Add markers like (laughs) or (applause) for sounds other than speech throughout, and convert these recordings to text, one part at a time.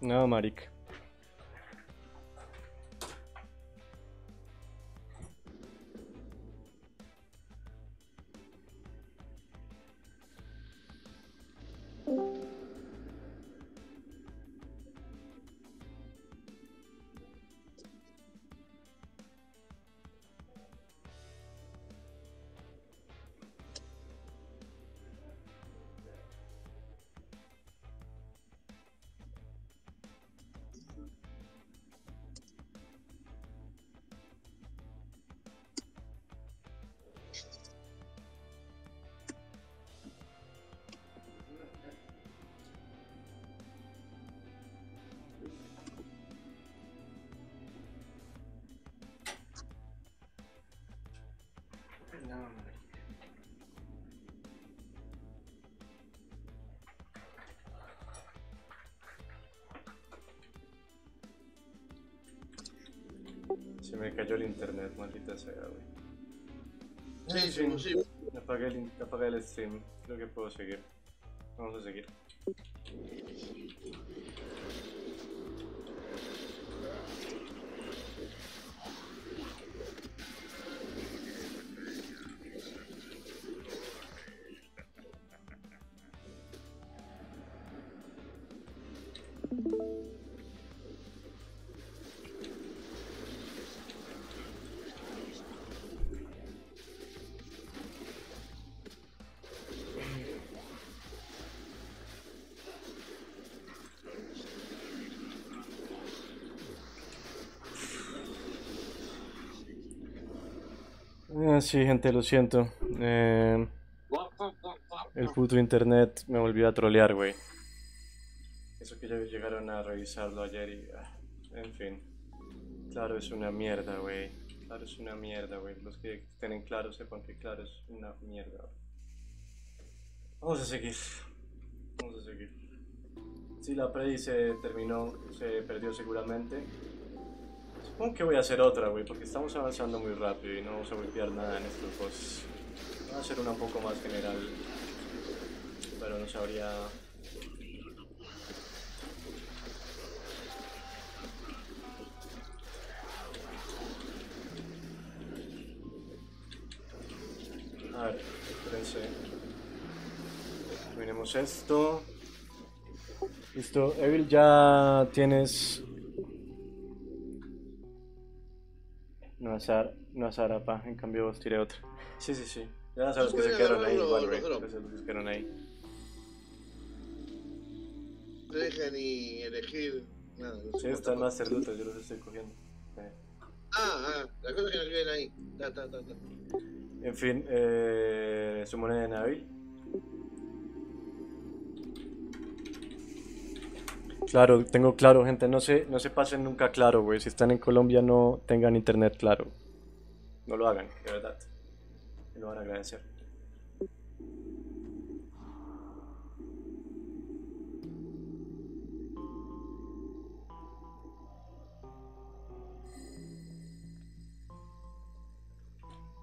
No, marica. Me cayó el internet, maldita sea, güey. Sí, sí. Apagué el, apagué el stream. Creo que puedo seguir. Vamos a seguir. Sí, gente, lo siento. Eh, el puto internet me volvió a trolear, güey. Eso que ya llegaron a revisarlo ayer y... ah, en fin. Claro, es una mierda, güey. Claro, es una mierda, güey. Los que tienen claro sepan que claro es una mierda. Vamos a seguir. Vamos a seguir. Si la Predi se terminó, se perdió seguramente. Supongo que voy a hacer otra, güey, porque estamos avanzando muy rápido y no vamos a golpear nada en estos cosas. Voy a hacer una un poco más general. Pero no sabría... A ver, espérense. Terminemos esto. Listo, Evil, ya tienes. No azar, no azar, apa. En cambio, vos tiré otra. Sí, sí, sí. Ya sabes que se quedaron ahí, igual, güey. los drops. Ya sabes que se quedaron ahí. No te deja ni elegir nada. no Sí, están está. más cerdutas, yo los estoy cogiendo. Eh. Ah, ah, las cosas que nos vienen ahí. Ta, ta, ta, ta. En fin, eh, su moneda de Nabil. Claro, tengo claro, gente. No se, no se pasen nunca claro, güey. Si están en Colombia, no tengan internet claro. No lo hagan, de verdad. Me lo van a agradecer.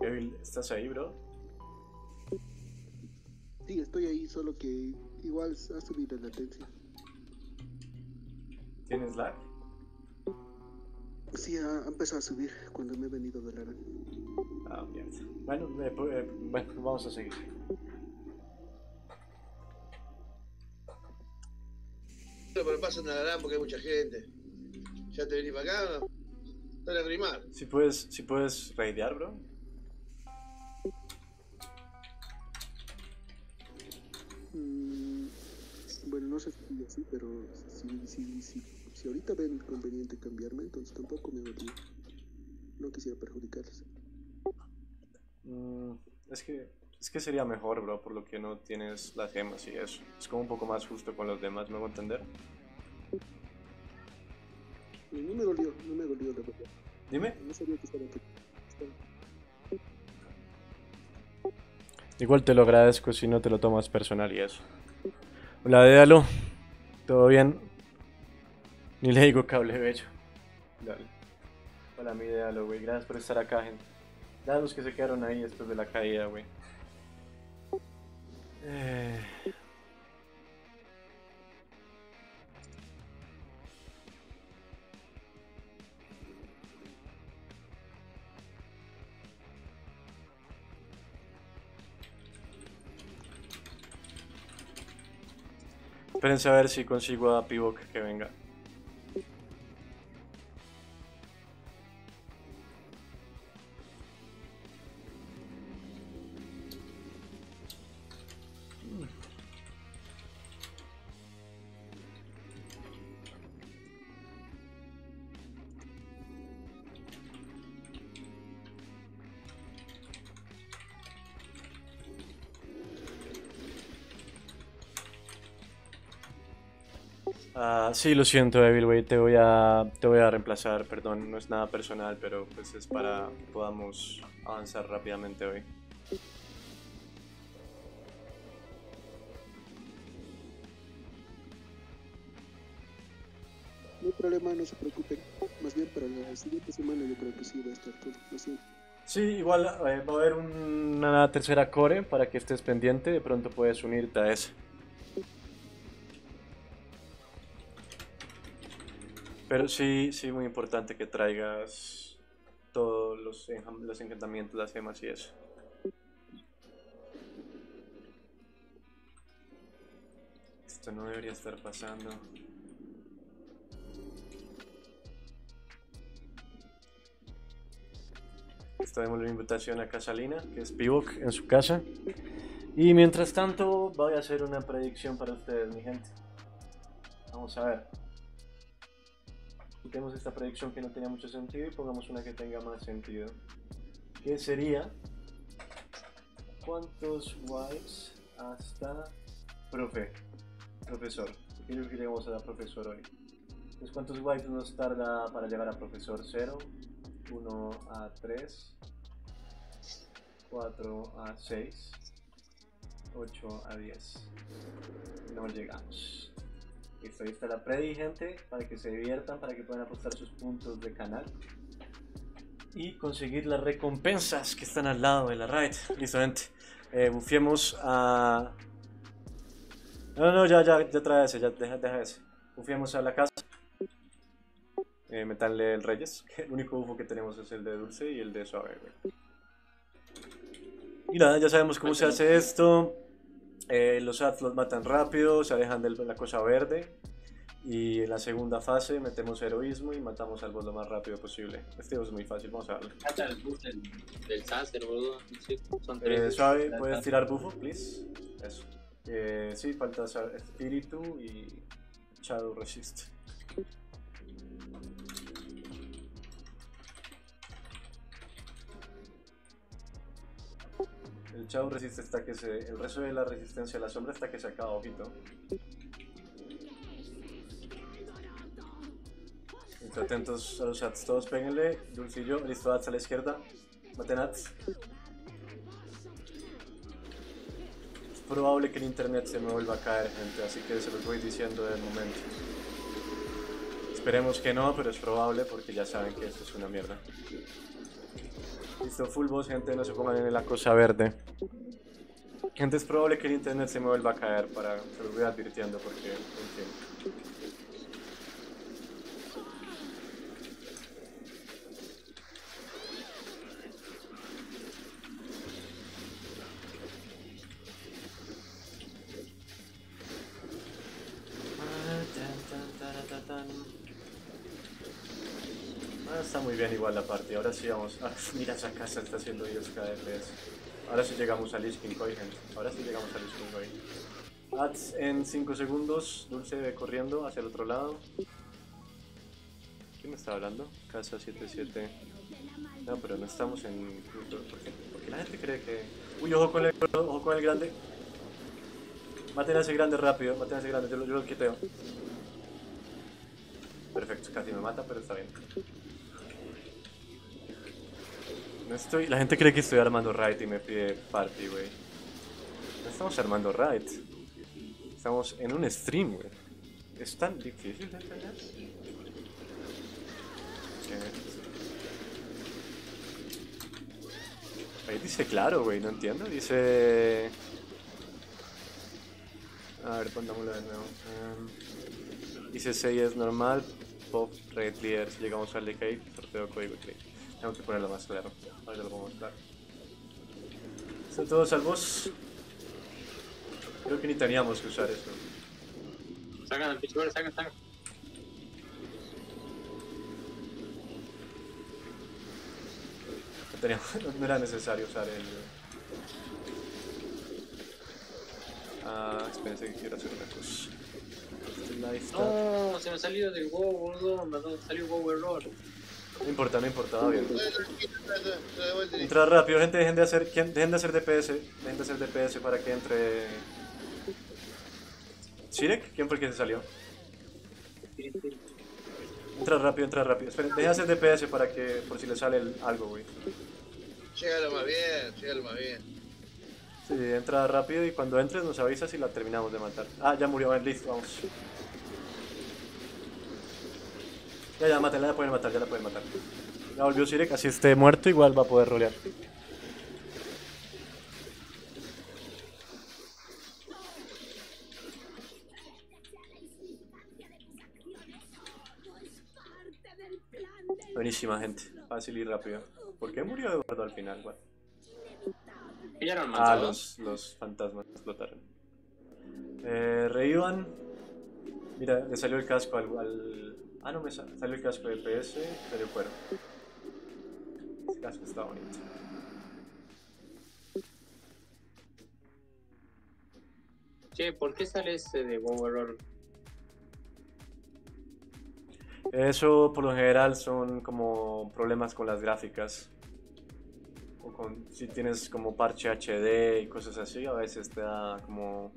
Evil, ¿estás ahí, bro? Sí, estoy ahí, solo que igual ha subido la latencia. ¿Tienes lag? Sí, ha, empezado a subir cuando me he venido de la Ah, mierda. Bueno, eh, pu- eh, bueno, vamos a seguir. Pero pasan a la LAN porque hay mucha gente. Ya te venís para acá, ¿no? Están a grimar. Si puedes, si puedes raidear, bro. Mm, bueno, no sé si así, pero si, si, si, si ahorita ven conveniente cambiarme, entonces tampoco me volví. No quisiera perjudicarles. Mm, es que es que sería mejor, bro, por lo que no tienes las gemas y eso. Es como un poco más justo con los demás, ¿me hago entender? No, no me dolió, no me dolió la verdad. Dime. No sabía que estaba aquí. Igual te lo agradezco si no te lo tomas personal y eso. Hola, Dédalo. ¿Todo bien? Ni le digo cable bello. Dale. Para mi diálogo, güey. Gracias por estar acá, gente. Gracias a los que se quedaron ahí después de la caída, güey. Eh... Espérense a ver si consigo a Pivoc que venga. Ah, sí, lo siento, Evil, te voy a te voy a reemplazar, perdón, no es nada personal, pero pues es para que podamos avanzar rápidamente hoy. No hay problema, no se preocupen. Más bien para la siguiente semana yo creo que sí va a estar todo. Así. Sí, igual eh, va a haber una tercera core para que estés pendiente, de pronto puedes unirte a esa. Pero sí, sí, muy importante que traigas todos los, encantamientos, las gemas y eso. Esto no debería estar pasando. Estamos la invitación a Casalina, que es Pivok en su casa. Y mientras tanto, voy a hacer una predicción para ustedes, mi gente. Vamos a ver quitemos esta predicción que no tenía mucho sentido y pongamos una que tenga más sentido. Que sería ¿Cuántos wipes hasta profe? Profesor. Creo que llegamos a la profesor hoy. Entonces, ¿cuántos wipes nos tarda para llegar a profesor 0? 1 a 3, 4 a 6, 8 a 10. No llegamos. Listo, ahí está la predi, gente, para que se diviertan, para que puedan apostar sus puntos de canal. Y conseguir las recompensas que están al lado de la raid. Listo, gente. Eh, bufiemos a... No, no, ya, ya, ya trae ese, ya, deja, deja ese. Bufiemos a la casa. Eh, metanle el Reyes, que (laughs) el único bufo que tenemos es el de Dulce y el de Suave, Y nada, ya sabemos cómo se hace esto. Eh, los ads los matan rápido, se alejan de la cosa verde. Y en la segunda fase metemos heroísmo y matamos al boss lo más rápido posible. Este es muy fácil, vamos a darle. el buff del, del boludo. Sí, son eh, suave, ¿puedes tirar bufo, please? Eso. Eh, sí, falta espíritu y Shadow Resist. El chavo resiste hasta que se. El resto de la resistencia a la sombra hasta que se acaba, ojito. atentos a los chats, todos péguenle. Dulcillo, listo, Ats a la izquierda. Maten Ats. Es probable que el internet se me vuelva a caer, gente, así que se los voy diciendo de momento. Esperemos que no, pero es probable porque ya saben que esto es una mierda. Listo, full boss, gente, no se pongan en la cosa verde. Gente, es probable que el internet se me vuelva a caer para... Se los voy advirtiendo porque, en fin. muy bien igual la partida. Vamos. Ah, mira esa casa está haciendo Dios cada vez. Ahora sí llegamos a gente. Ahora sí llegamos a King Ads en 5 segundos. Dulce corriendo hacia el otro lado. ¿Quién me está hablando? Casa 77. No, pero no estamos en. Porque la gente cree que. Uy, ojo con el, ojo con el grande. Maten a ese grande rápido. Maten a ese grande. Yo, yo lo quiteo. Perfecto, casi me mata, pero está bien. No estoy... La gente cree que estoy armando raid y me pide party, güey. No estamos armando raid. Estamos en un stream, güey. ¿Es tan difícil de entender? Ahí dice claro, güey, no entiendo. Dice... A ver, pongámoslo de nuevo. Um, dice 6 es normal, pop, red si llegamos al decay, sorteo código click. Tengo que ponerlo más claro. Ahora lo puedo mostrar. ¿Están todos salvos? Creo que ni teníamos que usar eso. Sacan al pichibol, sacan, sacan. No, tenía- (laughs) no era necesario usar el... Ah, espérense que quiero hacer una cosa. Este. No, se me salió del WoW, boludo. Me salió WoW error. No importa, no importa, va bien. Entrar rápido, gente, dejen de hacer, ¿quién- dejen de hacer DPS, dejen de hacer DPS para que entre... ¿Sirek? ¿Quién fue el que se salió? Entra rápido, entra rápido. Esperen, dejen de hacer DPS para que, por si le sale el- algo, güey. Llégalo más bien, llégalo más bien. Sí, entra rápido y cuando entres nos avisas y la terminamos de matar. Ah, ya murió, listo, vamos. Ya, ya, mátenla, ya la pueden matar, ya la pueden matar. Ya volvió Sirek, así esté muerto, igual va a poder rolear. Buenísima, gente. Fácil y rápido. ¿Por qué murió Eduardo al final? Bueno. Pillaron Ah, los, los fantasmas explotaron. Eh, reíban. Mira, le salió el casco al, al- Ah, no, me sa- salió el casco de PS, pero cuero. Ese casco está bonito. Che, ¿por qué sale ese de error? Eso por lo general son como problemas con las gráficas. O con, si tienes como parche HD y cosas así, a veces te da como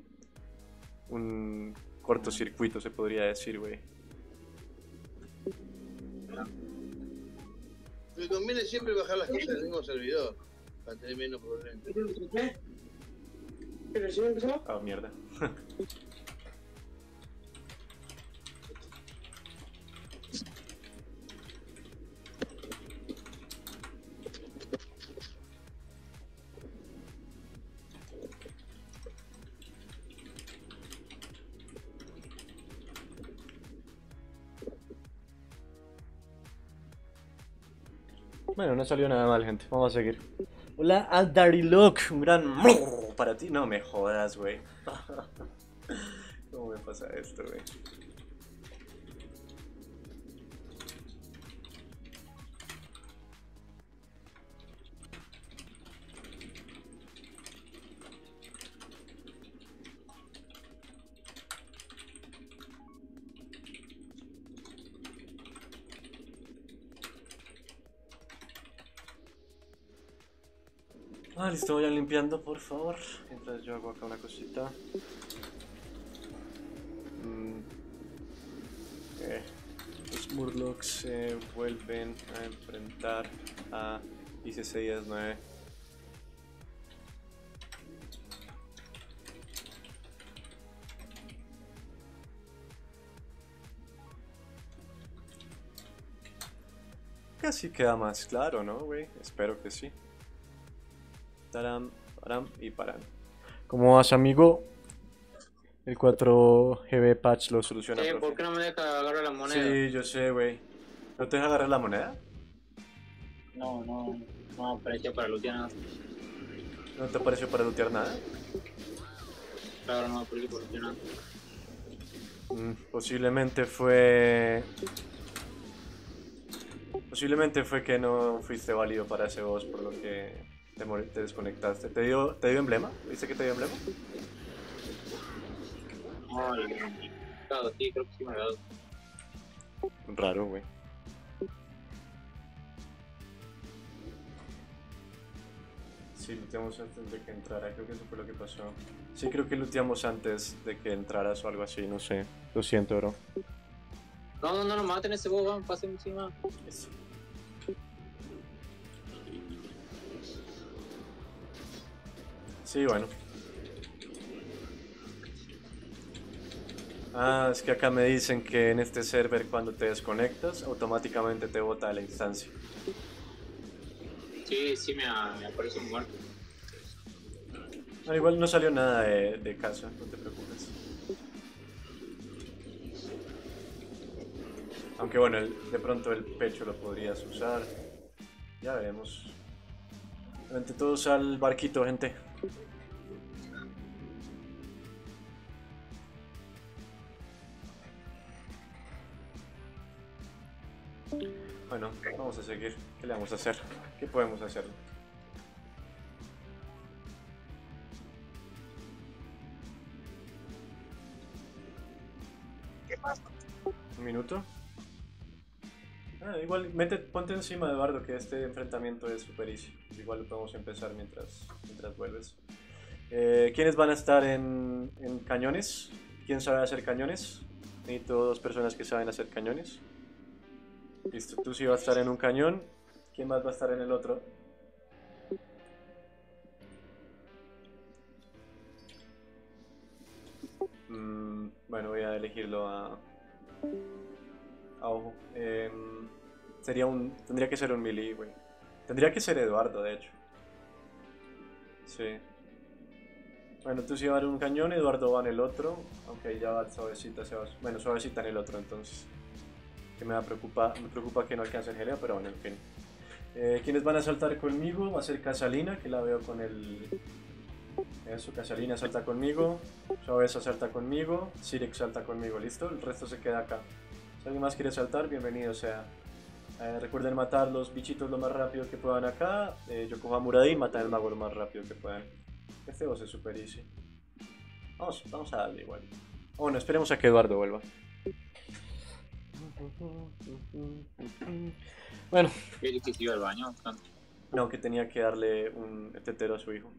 un cortocircuito, se podría decir, güey. Me conviene siempre bajar las cosas del mismo servidor para tener menos problemas. Ah, mierda. Bueno, no salió nada mal, gente. Vamos a seguir. Hola, Aldarilok. Un gran para ti. No me jodas, güey. (laughs) ¿Cómo me pasa esto, güey? Ah, listo, vayan limpiando, por favor. Mientras yo hago acá una cosita. Mm. Eh, los Murlocs se vuelven a enfrentar a ICC 9. Casi queda más claro, ¿no, güey? Espero que sí. Taram, param y paran. ¿Cómo vas, amigo? El 4GB patch lo soluciona. Profe. ¿por qué no me deja agarrar la moneda? Sí, yo sé, güey. ¿No te deja agarrar la moneda? No, no, no apareció para lootear nada. ¿No te apareció para lootear nada? Claro, no apareció para lootear nada. Mm, posiblemente fue... Posiblemente fue que no fuiste válido para ese boss, por lo que te, desconectaste. ¿Te dio, ¿Te dio emblema? ¿Viste que te dio emblema? Ay, claro, sí, creo que sí me dado. Raro, güey. Sí, looteamos antes de que entrara, creo que eso fue lo que pasó. Sí, creo que looteamos antes de que entraras o algo así, no sé. Lo siento, bro. No, no, no, no maten ese van, pasen encima. Eso. Sí, bueno. Ah, es que acá me dicen que en este server cuando te desconectas automáticamente te bota de la instancia. Sí, sí me, me aparece un muerto. Al igual no salió nada de, de casa, no te preocupes. Aunque bueno, el- de pronto el pecho lo podrías usar. Ya veremos. Ante todos al barquito, gente. Bueno, vamos a seguir. ¿Qué le vamos a hacer? ¿Qué podemos hacer? ¿Qué pasa? ¿Un minuto? Ah, igual, mete, ponte encima de Bardo que este enfrentamiento es super easy. Igual lo podemos empezar mientras mientras vuelves. Eh, ¿Quiénes van a estar en, cañones? ¿Quién sabe hacer cañones? Necesito dos personas que saben hacer cañones. Listo, tú sí vas a estar en un cañón. ¿Quién más va a estar en el otro? Mm, bueno, voy a elegirlo a... a ojo. Em, sería un... Tendría que ser un melee, güey. Tendría que ser Eduardo, de hecho. Sí. Bueno, tú sí vas en un cañón, Eduardo va en el otro. Aunque ya va suavecita, se va... Bueno, suavecita en el otro, entonces. Que me, da preocupa, me preocupa que no alcance el gelea, pero bueno, en fin. Eh, ¿Quiénes van a saltar conmigo? Va a ser Casalina, que la veo con el... Eso, Casalina salta conmigo. Suaveza salta conmigo. Sirex salta conmigo, ¿listo? El resto se queda acá. Si alguien más quiere saltar, bienvenido sea. Eh, recuerden matar los bichitos lo más rápido que puedan acá. Eh, yo cojo a Muradin, matan al mago lo más rápido que puedan. Este boss es super easy. Vamos, vamos a darle igual. Bueno, esperemos a que Eduardo vuelva. Bueno, ¿Qué que iba al baño? no, que tenía que darle un tetero a su hijo.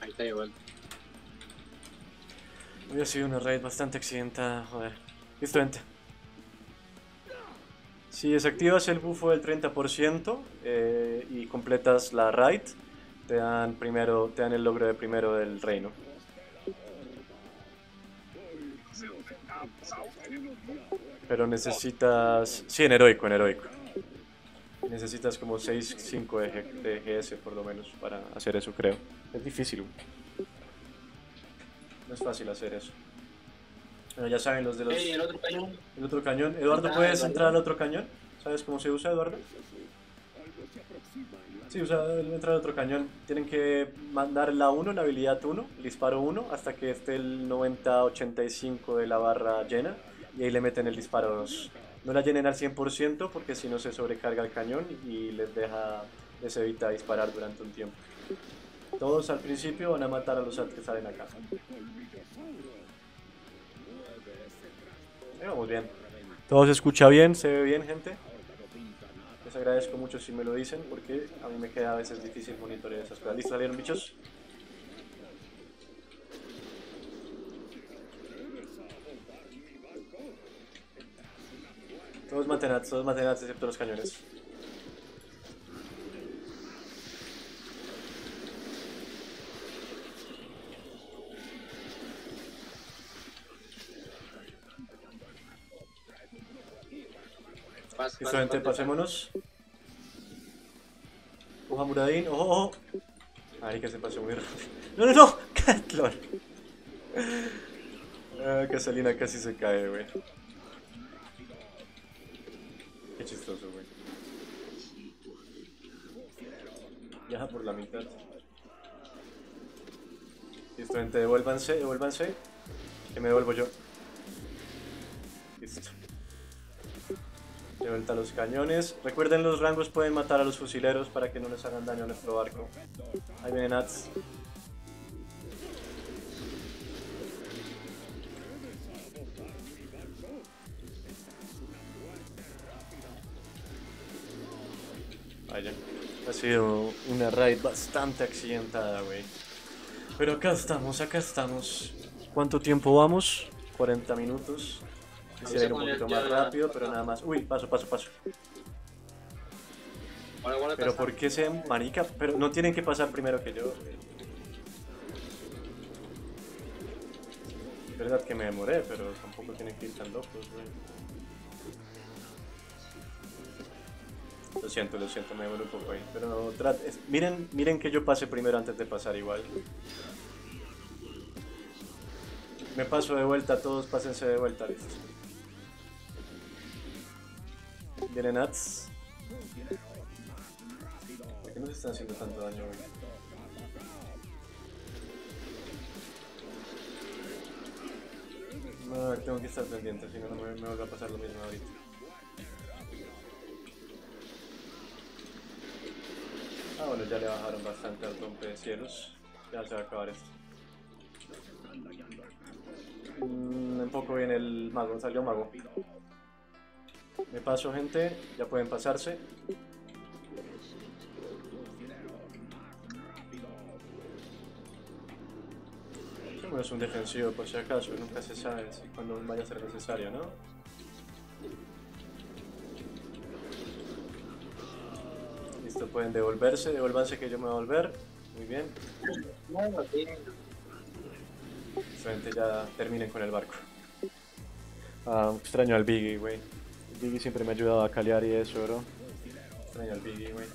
Ahí está igual. Ha sido una raid bastante accidentada, joder. Listo, vente. Si desactivas el bufo del 30% eh, y completas la raid, te dan primero, te dan el logro de primero del reino. Pero necesitas... Sí, en heroico, en heroico. Necesitas como 6, 5 de, de GS por lo menos para hacer eso, creo. Es difícil. No es fácil hacer eso. Bueno, ya saben los de los... Ey, el otro cañón. El otro cañón. Eduardo, Ah, ¿puedes entrar al otro cañón? ¿Sabes cómo se usa, Eduardo? Sí, usa entrar al otro cañón. Tienen que mandar la 1, la habilidad 1, el disparo 1, hasta que esté el 90-85 de la barra llena. Y ahí le meten el disparo 2. No la llenen al 100% porque si no se sobrecarga el cañón y les deja, les evita disparar durante un tiempo. Todos al principio van a matar a los que salen acá. Ahí vamos bien. Todo se escucha bien, se ve bien, gente. Les agradezco mucho si me lo dicen porque a mí me queda a veces difícil monitorear esas cosas. ¿Listo? ¿Salieron bichos? Todos maten todos maten excepto los cañones. Listo, gente, pasémonos. Ojo Muradín, ojo, ojo. Ay, que se pasó muy rápido. ¡No, no, no! (laughs) ¡Catlor! Ah, Casalina casi se cae, güey. Qué chistoso, güey. Viaja por la mitad. Listo, gente, devuélvanse, devuélvanse. Que me devuelvo yo. Listo. De vuelta a los cañones. Recuerden los rangos pueden matar a los fusileros para que no les hagan daño a nuestro barco. Ahí vienen Nats. Vaya. Ha sido una raid bastante accidentada, güey. Pero acá estamos, acá estamos. ¿Cuánto tiempo vamos? 40 minutos. Quisiera ir un poquito más rápido, pero nada más. Uy, paso, paso, paso. Pero. ¿por qué se marica? Pero no tienen que pasar primero que yo. Es verdad que me demoré, pero tampoco tienen que ir tan locos, güey. Lo siento, lo siento, me demoré un poco ahí. Pero trat- es- miren, miren que yo pase primero antes de pasar igual. Me paso de vuelta, todos pásense de vuelta, listo. Viene Nats. ¿Por qué nos están haciendo tanto daño, güey? No, tengo que estar pendiente, si no, me, me va a pasar lo mismo ahorita. Ah, bueno, ya le bajaron bastante al rompe de cielos. Ya se va a acabar esto. Mm, en poco viene el mago, salió mago. Me paso, gente, ya pueden pasarse. Bueno, es un defensivo por si acaso, nunca se sabe si cuando vaya a ser necesario, ¿no? Listo, pueden devolverse, devuélvanse que yo me voy a volver. Muy bien. Excelente, ya terminen con el barco. Ah, extraño al Biggie, güey. Biggie siempre me ha ayudado a calear y eso, bro. Extraño al Biggie, güey.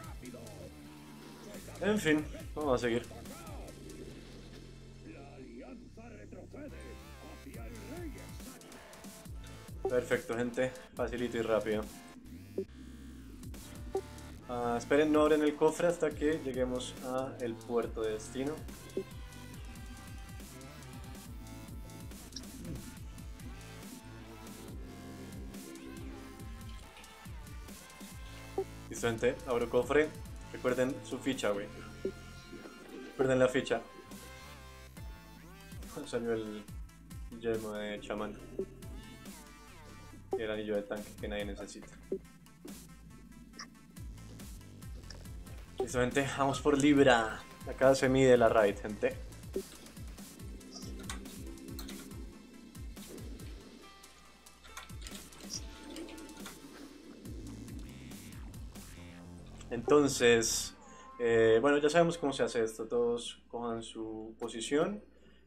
En fin, vamos a seguir. Perfecto, gente. Facilito y rápido. Ah, esperen, no abren el cofre hasta que lleguemos a el puerto de destino. Listo. Abro cofre. Recuerden su ficha, güey. Recuerden la ficha. (laughs) Salió el yelmo de chamán. Y el anillo de tanque que nadie necesita. Listo, gente. Vamos por Libra. Acá se mide la raid, gente. Entonces, eh, bueno, ya sabemos cómo se hace esto. Todos cojan su posición.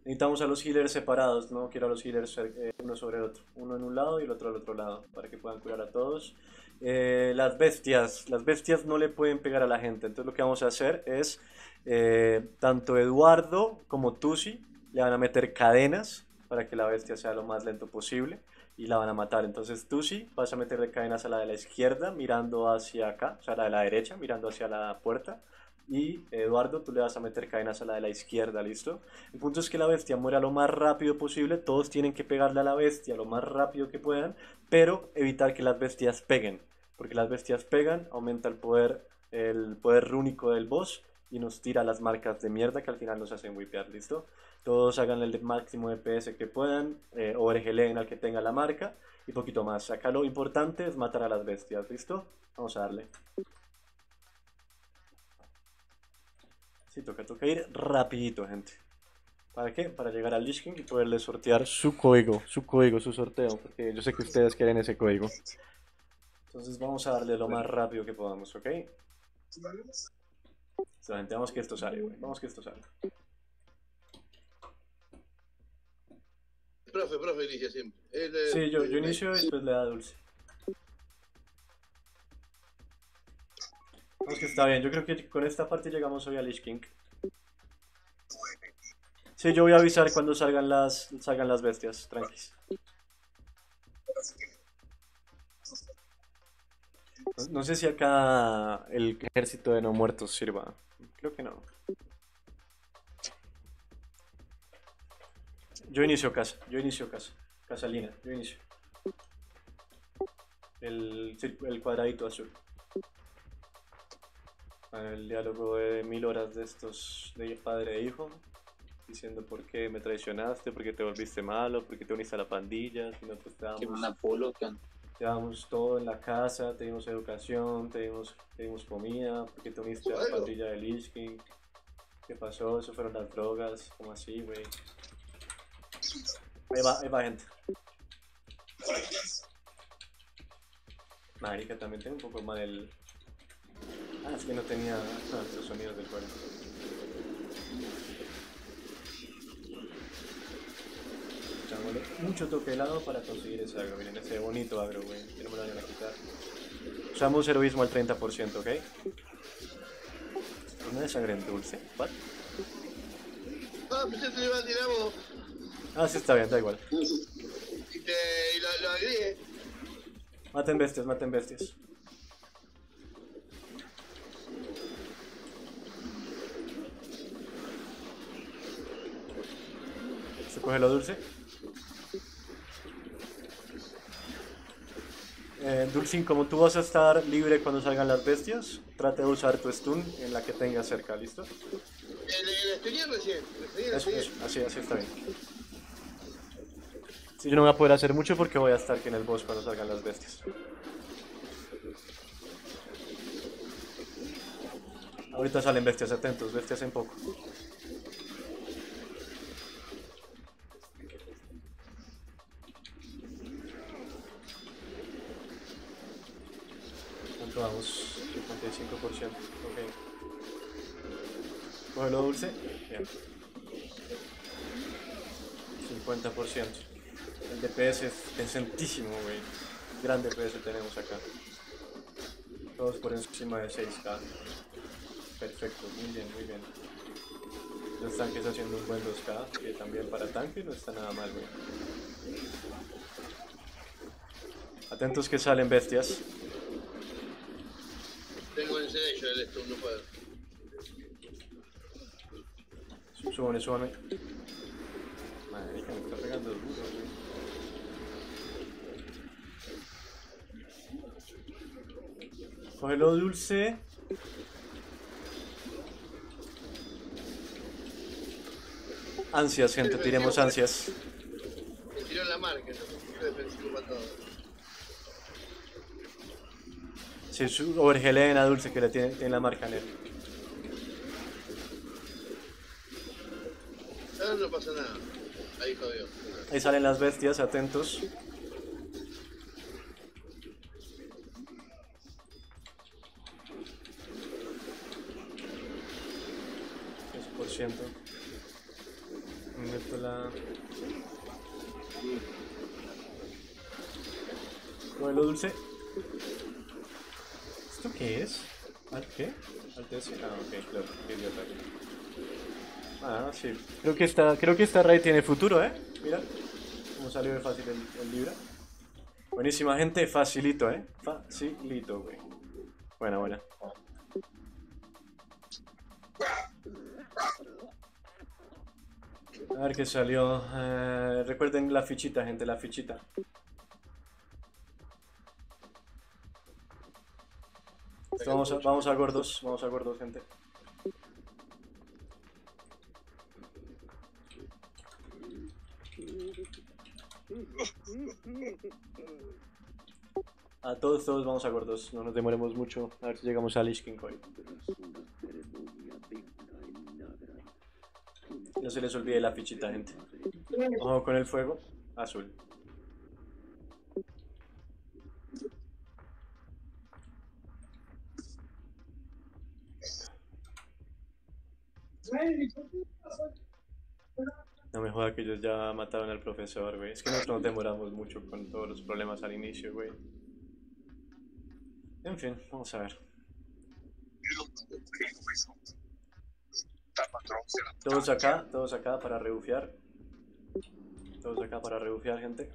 Necesitamos a los healers separados, no quiero a los healers eh, uno sobre el otro. Uno en un lado y el otro al otro lado, para que puedan curar a todos. Eh, las bestias, las bestias no le pueden pegar a la gente. Entonces lo que vamos a hacer es, eh, tanto Eduardo como Tusi le van a meter cadenas para que la bestia sea lo más lento posible y la van a matar. Entonces tú sí vas a meterle cadenas a la de la izquierda mirando hacia acá, o sea, la de la derecha mirando hacia la puerta. Y Eduardo, tú le vas a meter cadenas a la de la izquierda, ¿listo? El punto es que la bestia muera lo más rápido posible. Todos tienen que pegarle a la bestia lo más rápido que puedan, pero evitar que las bestias peguen. Porque las bestias pegan, aumenta el poder, el poder rúnico del boss y nos tira las marcas de mierda que al final nos hacen wipear, ¿listo? Todos hagan el máximo de PS que puedan, eh, o RGLen al que tenga la marca y poquito más. Acá lo importante es matar a las bestias, ¿listo? Vamos a darle. Sí, toca, toca ir rapidito, gente. ¿Para qué? Para llegar al Lich y poderle sortear su código, su código, su sorteo, porque yo sé que ustedes quieren ese código. Entonces vamos a darle lo más rápido que podamos, ¿ok? Solamente vamos que esto sale, güey. Vamos que esto sale. Profe, profe inicia siempre. Él, eh, Sí, yo, yo eh, inicio y después le da dulce. Vamos que está bien, yo creo que con esta parte llegamos hoy a Lich King. Sí, yo voy a avisar cuando salgan las, salgan las bestias, tranquis. No, no sé si acá el ejército de no muertos sirva. Creo que no. Yo inicio casa, yo inicio casa. Casalina, yo inicio. El, el cuadradito azul. El diálogo de mil horas de estos de padre e hijo. Diciendo por qué me traicionaste, por qué te volviste malo, por qué te uniste a la pandilla, si nosotros te Que damos, una polo, que te damos todo en la casa, te dimos educación, te dimos, te dimos comida, por qué te uniste a la pandilla de Lich King. ¿Qué pasó? Eso fueron las drogas, como así, güey. Ahí va, ahí va gente. Marica, también tengo un poco mal el... Ah, es que no tenía ah, los sonidos del juego. Echámosle mucho toque helado para conseguir ese agro. Miren, ese bonito agro, güey. Que no me lo vayan a quitar. Usamos heroísmo al 30%, ¿ok? ¿No es sangre en dulce? ¿What? Ah, pensé que le iba a tirar. Ah, sí, está bien, da igual. Y, te, y lo, lo agregué. Maten bestias, maten bestias. ¿Se coge lo dulce? Eh, Dulcin, como tú vas a estar libre cuando salgan las bestias, trata de usar tu stun en la que tengas cerca, ¿listo? El, el recién. El estudié Eso, recién. eso, así, así está bien. Sí, yo no voy a poder hacer mucho porque voy a estar aquí en el boss cuando salgan las bestias. Ahorita salen bestias, atentos, bestias en poco. ¿Cuánto vamos? 55%. Ok. Cógelo dulce. Bien. 50%. El DPS es decentísimo, güey. Gran DPS tenemos acá. Todos por encima de 6k. Perfecto, muy bien, muy bien. Los tanques haciendo un buen 2k, que también para tanque no está nada mal, güey. Atentos que salen bestias. Tengo el sello del stun, no puedo. Súbame, súbame. Marica, me está pegando duro, güey. Cógelo dulce. Ansias, gente, tiremos ansias. Me tiró en la marca, no me defensivo para todo. Si su overgeleen a dulce que le tiene, tiene la marca en él. Ahora no pasa nada. Ahí jodió. Ahí salen las bestias, atentos. Por ciento. Meto la. Vuelo dulce. ¿Esto qué es? ¿Al qué? ¿Al TS? Ah, ok, claro, qué idiota. Ah, sí. Creo que esta, creo que esta raid tiene futuro, ¿eh? Mira cómo salió de fácil el, el libra. Buenísima gente, facilito, ¿eh? Facilito, güey. Buena, buena. A ver qué salió. Eh, recuerden la fichita, gente, la fichita. Vamos, a, vamos a gordos, vamos a gordos, gente. A todos, todos vamos a gordos, no nos demoremos mucho. A ver si llegamos a Lich King. No se les olvide la fichita, gente. Ojo con el fuego. Azul. No me joda que ellos ya mataron al profesor, güey. Es que nosotros nos demoramos mucho con todos los problemas al inicio, güey. En fin, vamos a ver. Todos acá, todos acá para rebufiar. Todos acá para rebufiar, gente.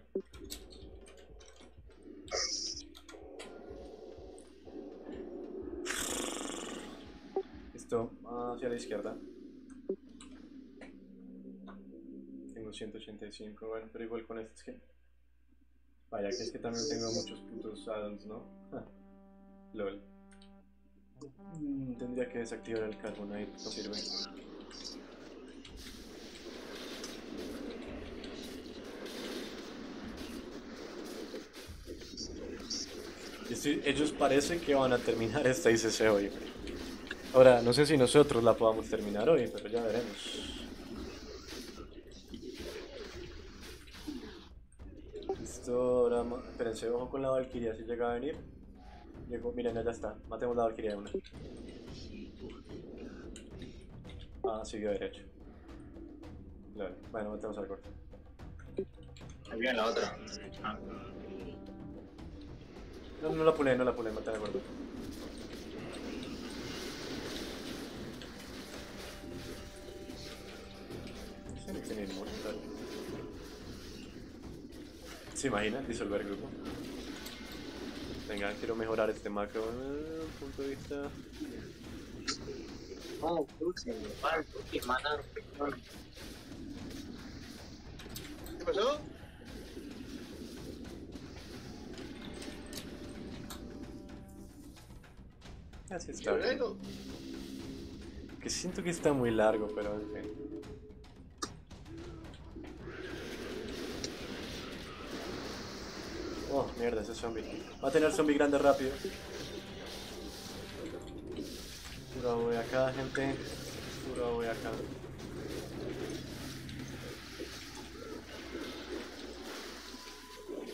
Listo, hacia la izquierda. Tengo 185, bueno, pero igual con este es que... Vaya, que es que también tengo muchos putos addons, ¿no? (laughs) LOL. Mm, Tendría que desactivar el carbonite, no sirve. Ellos parecen que van a terminar esta ICC hoy. Ahora, no sé si nosotros la podamos terminar hoy, pero ya veremos. Listo, ahora... Espérense, ojo con la Valkyria si llega a venir. Llegó, miren, allá está. Matemos la Valkyria de una. Ah, siguió derecho. Bueno, matemos al corto. Ahí viene la otra. Ah, No, no la pulé, no la pulé, maté al gordo. ¿Se imaginan disolver el grupo? Venga, quiero mejorar este macro. Eh, punto de vista. No, crucen, barco, que ¿Qué pasó? Así está. Bien. Que siento que está muy largo, pero en fin. Oh, mierda, ese zombie. Va a tener zombie grande rápido. Puro voy acá, gente. Puro voy acá.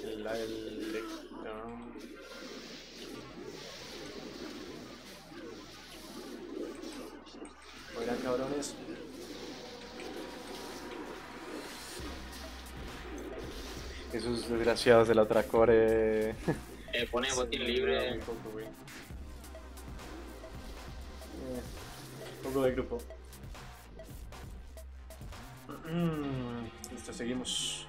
El, el, desgraciados de la otra core. (laughs) Eh, pone botín libre. Un poco, güey. Eh, poco de grupo. Mm, Listo, seguimos.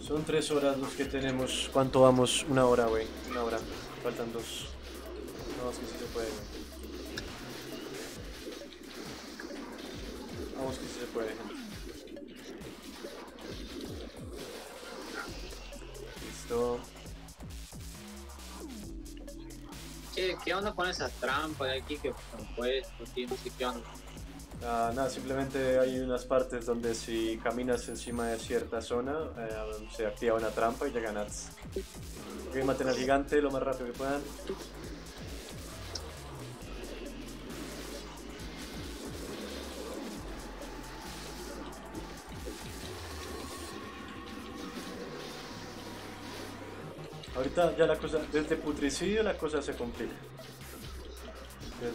Son tres horas los que tenemos. ¿Cuánto vamos? Una hora, güey. Una hora. Faltan dos. No, es que sí se puede, güey. Vamos que sí se puede, Che, ¿qué onda con esas trampas de aquí que han puesto? tío? No sé qué onda. Ah, nada, simplemente hay unas partes donde si caminas encima de cierta zona eh, se activa una trampa y ya ganas. Ok, maten al gigante lo más rápido que puedan. Ahorita ya la cosa, desde putricidio la cosa se complica.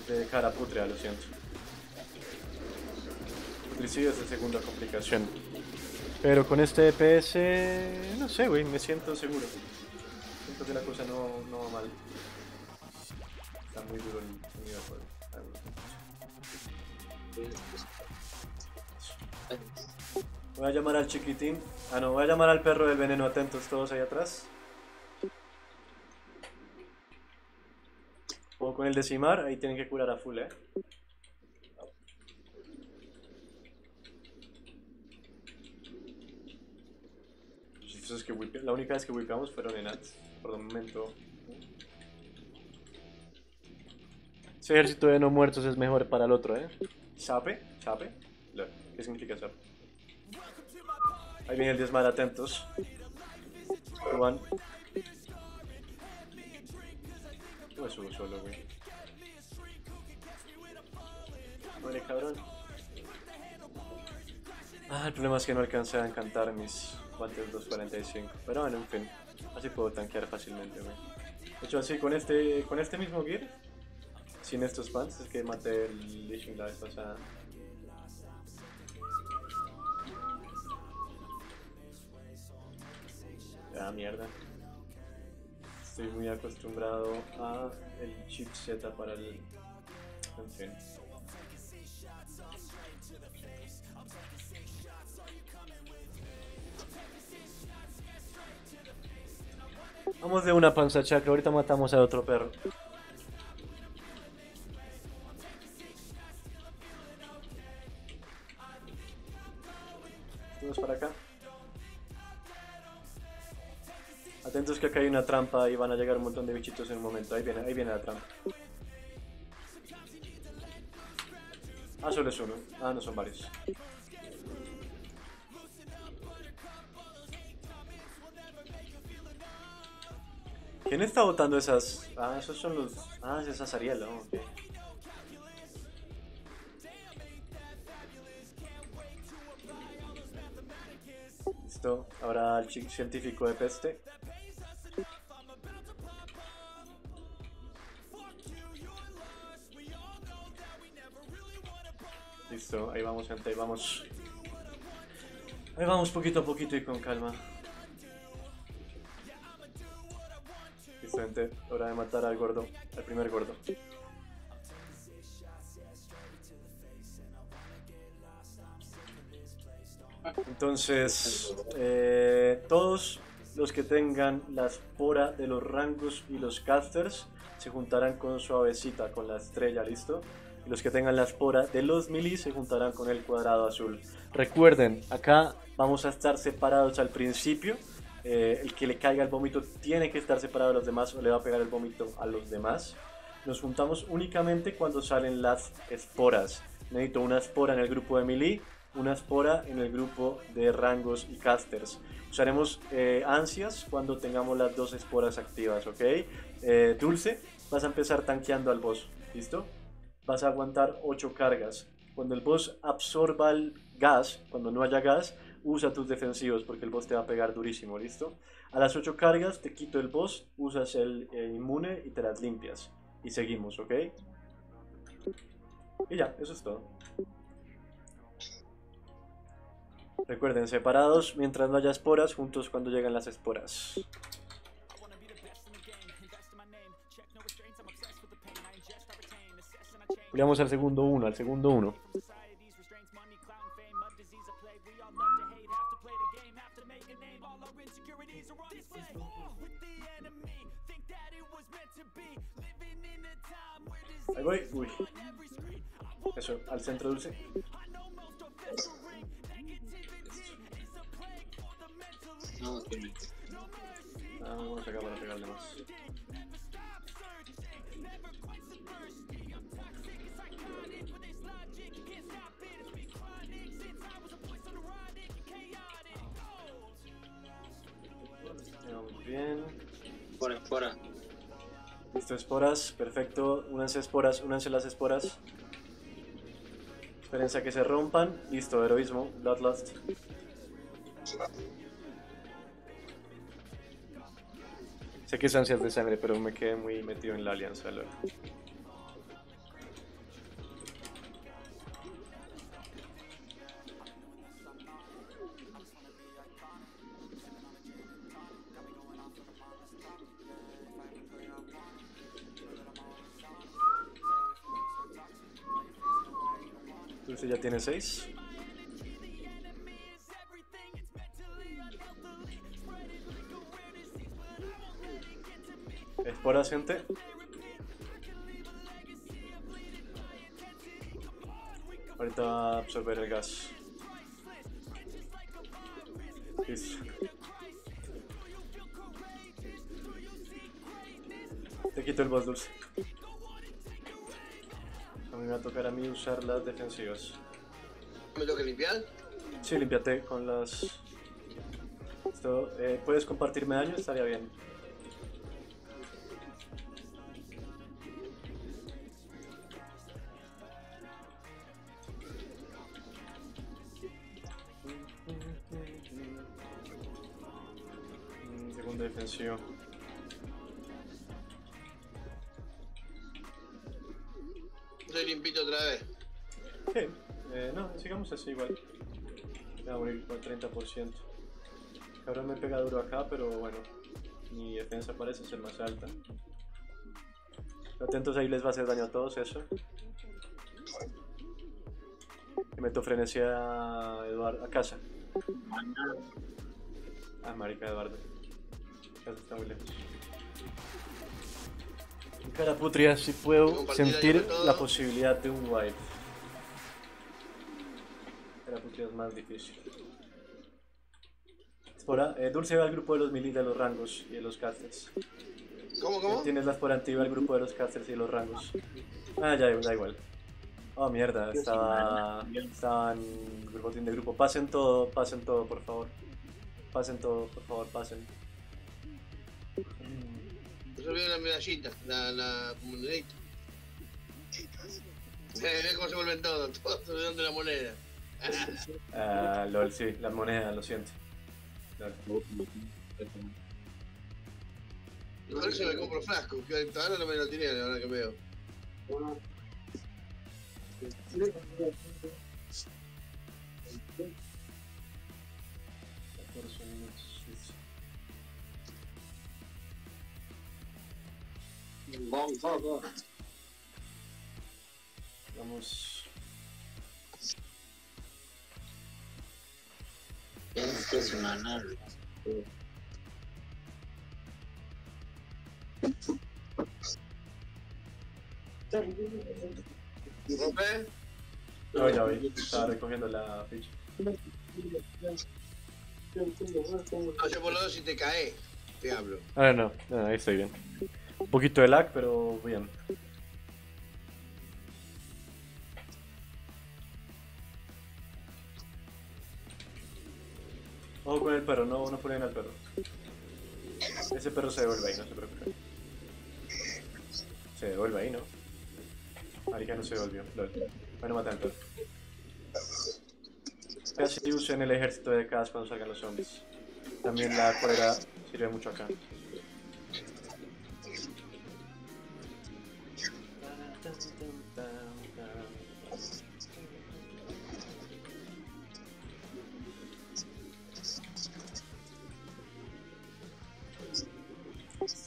Desde cara putria, lo siento. Putricidio es la segunda complicación. Pero con este EPS, no sé, güey, me siento seguro. Siento que la cosa no, no va mal. Está muy duro el juego. Voy a llamar al chiquitín. Ah, no, voy a llamar al perro del veneno. Atentos todos ahí atrás. O con el decimar, ahí tienen que curar a full, eh. Que la única vez que wipeamos fueron en ads. Por el momento. Ese ejército de no muertos es mejor para el otro, eh. ¿Sape? ¿Sape? Lo- ¿Qué significa sape? Ahí viene el diezmal, atentos. Juan. Subo solo, güey. Muere, cabrón. Ah, el problema es que no alcancé a encantar mis guantes 245. Pero bueno, en fin. Así puedo tanquear fácilmente, güey. De hecho, así con este, con este mismo gear, sin estos pants, es que maté el Lich la vez pasada. Ah, mierda. Estoy muy acostumbrado a el chip Z para el... En fin. Vamos de una panza chakra, ahorita matamos a otro perro. Vamos para acá. Atentos que acá hay una trampa y van a llegar un montón de bichitos en un momento. Ahí viene, ahí viene la trampa. Ah, solo es uno. Ah, no son varios. ¿Quién está botando esas? Ah, esos son los... Ah, esa es Ariel. Ok. Listo, ahora el científico de peste. Listo, ahí vamos gente, ahí vamos. Ahí vamos poquito a poquito y con calma. Listo gente, hora de matar al gordo, al primer gordo. Entonces, eh, todos los que tengan la espora de los rangos y los casters se juntarán con suavecita, con la estrella, ¿listo? Los que tengan la espora de los mili se juntarán con el cuadrado azul. Recuerden, acá vamos a estar separados al principio. eh, el que le caiga el vómito tiene que estar separado de los demás o le va a pegar el vómito a los demás. Nos juntamos únicamente cuando salen las esporas. Necesito una espora en el grupo de melee, una espora en el grupo de rangos y casters. Usaremos eh, ansias cuando tengamos las dos esporas activas, ¿ok? Eh, Dulce, vas a empezar tanqueando al boss, ¿listo? Vas a aguantar 8 cargas. Cuando el boss absorba el gas, cuando no haya gas, usa tus defensivos porque el boss te va a pegar durísimo, ¿listo? A las 8 cargas te quito el boss, usas el inmune y te las limpias. Y seguimos, ¿ok? Y ya, eso es todo. Recuerden, separados mientras no haya esporas, juntos cuando llegan las esporas. Juliamos al segundo uno, al segundo uno. Ahí voy, uy. Eso, al centro dulce. No, tiene. Ah, vamos acá para pegarle más. Fuera. Listo, esporas, perfecto. Únanse esporas, únanse las esporas. Espérense a que se rompan. Listo, heroísmo, Bloodlust. Sé que es ansias de sangre, pero me quedé muy metido en la alianza. lol. 6. Esporas, gente. Ahorita absorber el gas. Te quito el boss dulce. A mí me va a tocar a mí usar las defensivas. ¿Me tengo que limpiar? Sí, límpiate con las... Esto, eh, ¿Puedes compartirme daño? Estaría bien. Mm, Segundo defensivo. Estoy limpito otra vez. Sí, eh, no, sigamos así igual. Me va a morir por 30%. Cabrón me pega duro acá, pero bueno. Mi defensa parece ser más alta. Atentos ahí les va a hacer daño a todos eso. Y meto frenesí a Eduardo, a casa. Ah, marica Eduardo. Casa está muy lejos. Cara putria, si puedo sentir la posibilidad de un wipe. Cara putria es más difícil. Espora, eh, Dulce va al grupo de los mili de los rangos y de los casters. ¿Cómo, cómo? Tienes la espora activa al grupo de los casters y de los rangos. Ah, ya, da igual. Oh, mierda, estaba, estaba en grupo de grupo. Pasen todo, pasen todo, por favor. Pasen todo, por favor, pasen. Yo veo la medallita, la, la monedita. (laughs) Eh, cómo se vuelven todos, todos se de la moneda. Ah, lol, sí, la moneda, lo siento. Lol. Por eso me compro frasco, que ahora no me lo la verdad que veo. Vamos, vamos. Vamos. Tienes que semanar. ¿Rompe? No, ya voy, estaba recogiendo la ficha. No, yo por lo menos si te caes, te hablo. Ah, no, no, ahí estoy bien. Un poquito de lag, pero bien. Ojo con el perro, no, no ponen al perro. Ese perro se devuelve ahí, no se preocupe. Se devuelve ahí, ¿no? Marica no se devolvió. Bueno, mata al perro. Casi usen el ejército de Cas cuando salgan los zombies. También la cólera sirve mucho acá.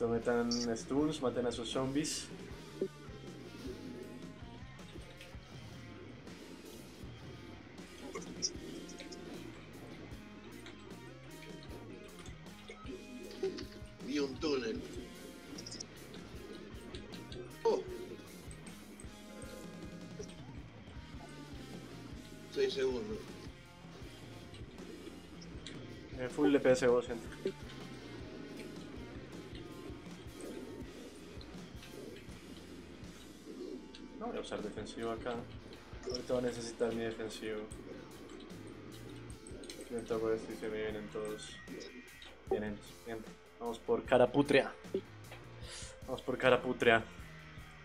Metan stuns, maten a sus zombies. Vi un túnel. Oh. Seis segundos. Eh, full DPS vos, gente. Defensivo acá. Ahorita voy a necesitar mi defensivo. Me toco esto y se me vienen todos. Vienen. Vamos por caraputria. Vamos por caraputria.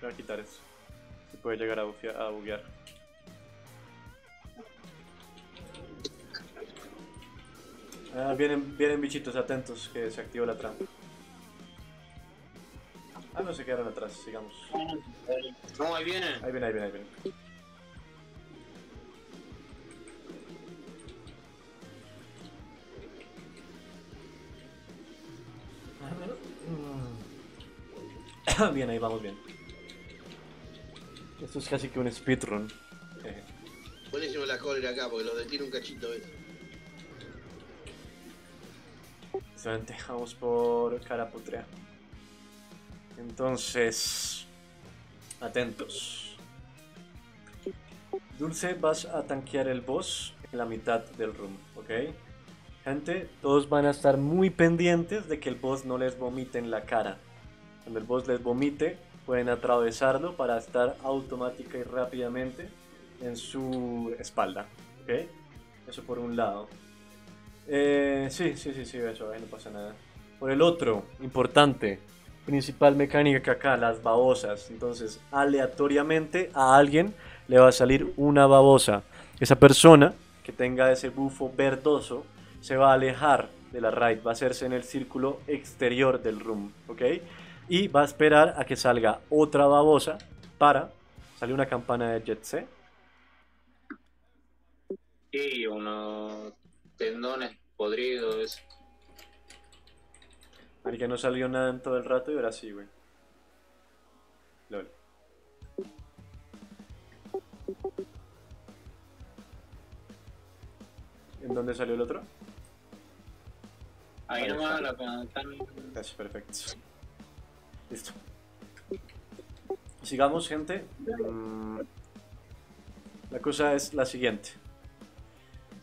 Voy a quitar eso. Si puede llegar a, bufia- a buguear. Ah, vienen, vienen bichitos atentos que se activó la trampa. Ah, no se quedaron atrás, sigamos. No, ahí viene. Ahí viene, ahí viene, ahí viene. (coughs) Bien, ahí vamos bien. Esto es casi que un speedrun. Eh, Buenísimo la cólera acá porque los detiene un cachito. ¿ves? Excelente, vamos por Caraputrea. Entonces, atentos. Dulce, vas a tanquear el boss en la mitad del room, ¿ok? Gente, todos van a estar muy pendientes de que el boss no les vomite en la cara. Cuando el boss les vomite, pueden atravesarlo para estar automática y rápidamente en su espalda, ¿ok? Eso por un lado. Eh, sí, sí, sí, sí, eso, ahí no pasa nada. Por el otro, importante, principal mecánica que acá, las babosas. Entonces, aleatoriamente a alguien le va a salir una babosa. Esa persona que tenga ese bufo verdoso se va a alejar de la raid, va a hacerse en el círculo exterior del room, ¿ok? Y va a esperar a que salga otra babosa para... Sale una campana de Jet Set. Y unos tendones podridos. Que no salió nada en todo el rato y ahora sí, güey. LOL. ¿En dónde salió el otro? Ahí nomás están. Es perfecto. Listo. Sigamos, gente. Mm, La cosa es la siguiente.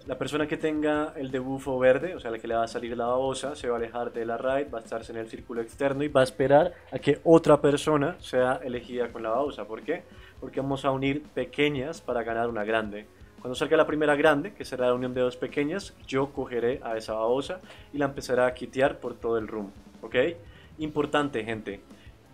La persona que tenga el debufo verde, o sea, la que le va a salir la babosa, se va a alejar de la raid, va a estarse en el círculo externo y va a esperar a que otra persona sea elegida con la babosa. ¿Por qué? Porque vamos a unir pequeñas para ganar una grande. Cuando salga la primera grande, que será la unión de dos pequeñas, yo cogeré a esa babosa y la empezaré a quitear por todo el room. ¿Ok? Importante, gente.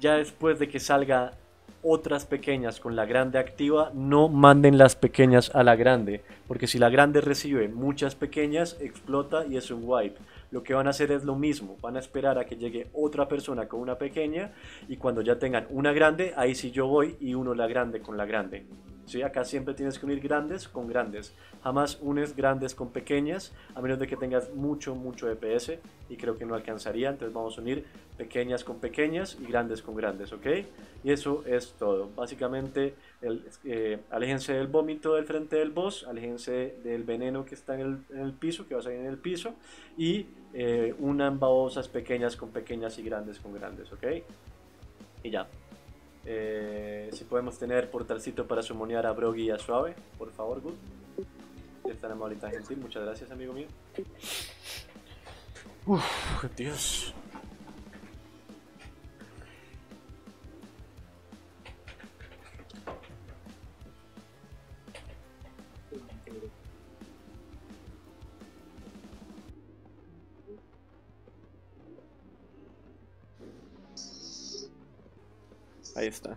Ya después de que salga otras pequeñas con la grande activa, no manden las pequeñas a la grande, porque si la grande recibe muchas pequeñas, explota y es un wipe. Lo que van a hacer es lo mismo, van a esperar a que llegue otra persona con una pequeña y cuando ya tengan una grande, ahí sí yo voy y uno la grande con la grande. ¿Sí? Acá siempre tienes que unir grandes con grandes. Jamás unes grandes con pequeñas, a menos de que tengas mucho, mucho DPS. Y creo que no alcanzaría. Entonces vamos a unir pequeñas con pequeñas y grandes con grandes, ¿ok? Y eso es todo. Básicamente, el, eh, aléjense del vómito del frente del boss, aléjense del veneno que está en el, en el piso, que va a salir en el piso. Y eh, unan babosas pequeñas con pequeñas y grandes con grandes, ¿ok? Y ya. Eh, si podemos tener portalcito para sumonear a Brogy y a Suave, por favor, Good. Es tan amable y tan gentil, muchas gracias, amigo mío. Uf, Dios. Ahí está.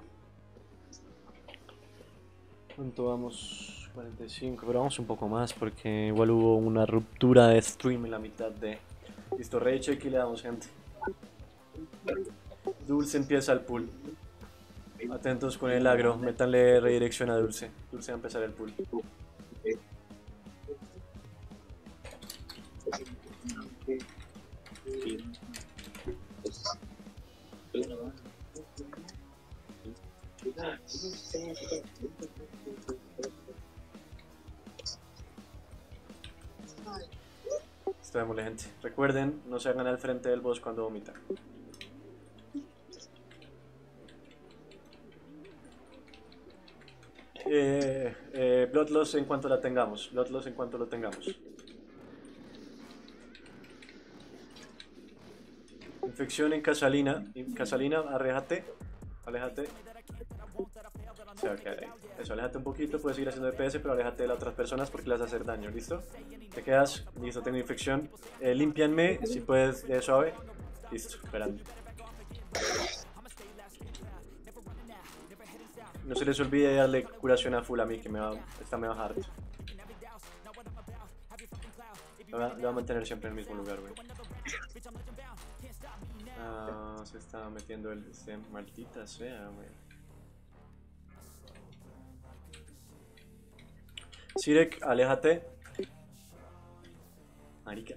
¿Cuánto vamos? 45, pero vamos un poco más porque igual hubo una ruptura de stream en la mitad de... Listo, rey check y le damos gente. Dulce empieza el pool. Atentos con el agro, métanle redirección a Dulce. Dulce va a empezar el pool. Recuerden, no se hagan al frente del boss cuando vomitan. Eh, eh, Bloodloss en cuanto la tengamos. Bloodloss en cuanto lo tengamos. Infección en Casalina. Casalina, aléjate. Aléjate. Va. Eso, aléjate un poquito. Puedes seguir haciendo DPS, pero aléjate de las otras personas porque les vas a hacer daño. ¿Listo? Te quedas. Listo, tengo infección. Eh, límpianme, si puedes, de suave. Listo, esperando. No se les olvide darle curación a full a mí, que me va, está medio hard. Lo va, va a mantener siempre en el mismo lugar, güey. Ah, se está metiendo el... Este, maldita sea, güey. Sirek, aléjate. Marica.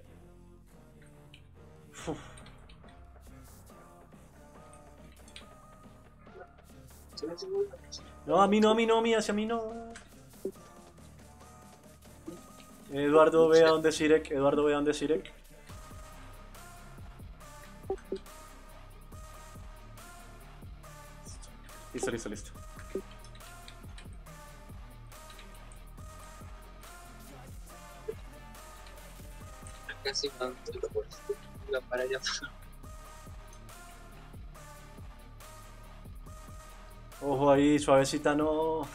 No, a mí no, a mí no, a mí no. Eduardo ve a donde Sirek, Eduardo ve a donde Sirek. Listo, listo, listo. Casi cuando la pared ya Ojo ahí, suavecita, no.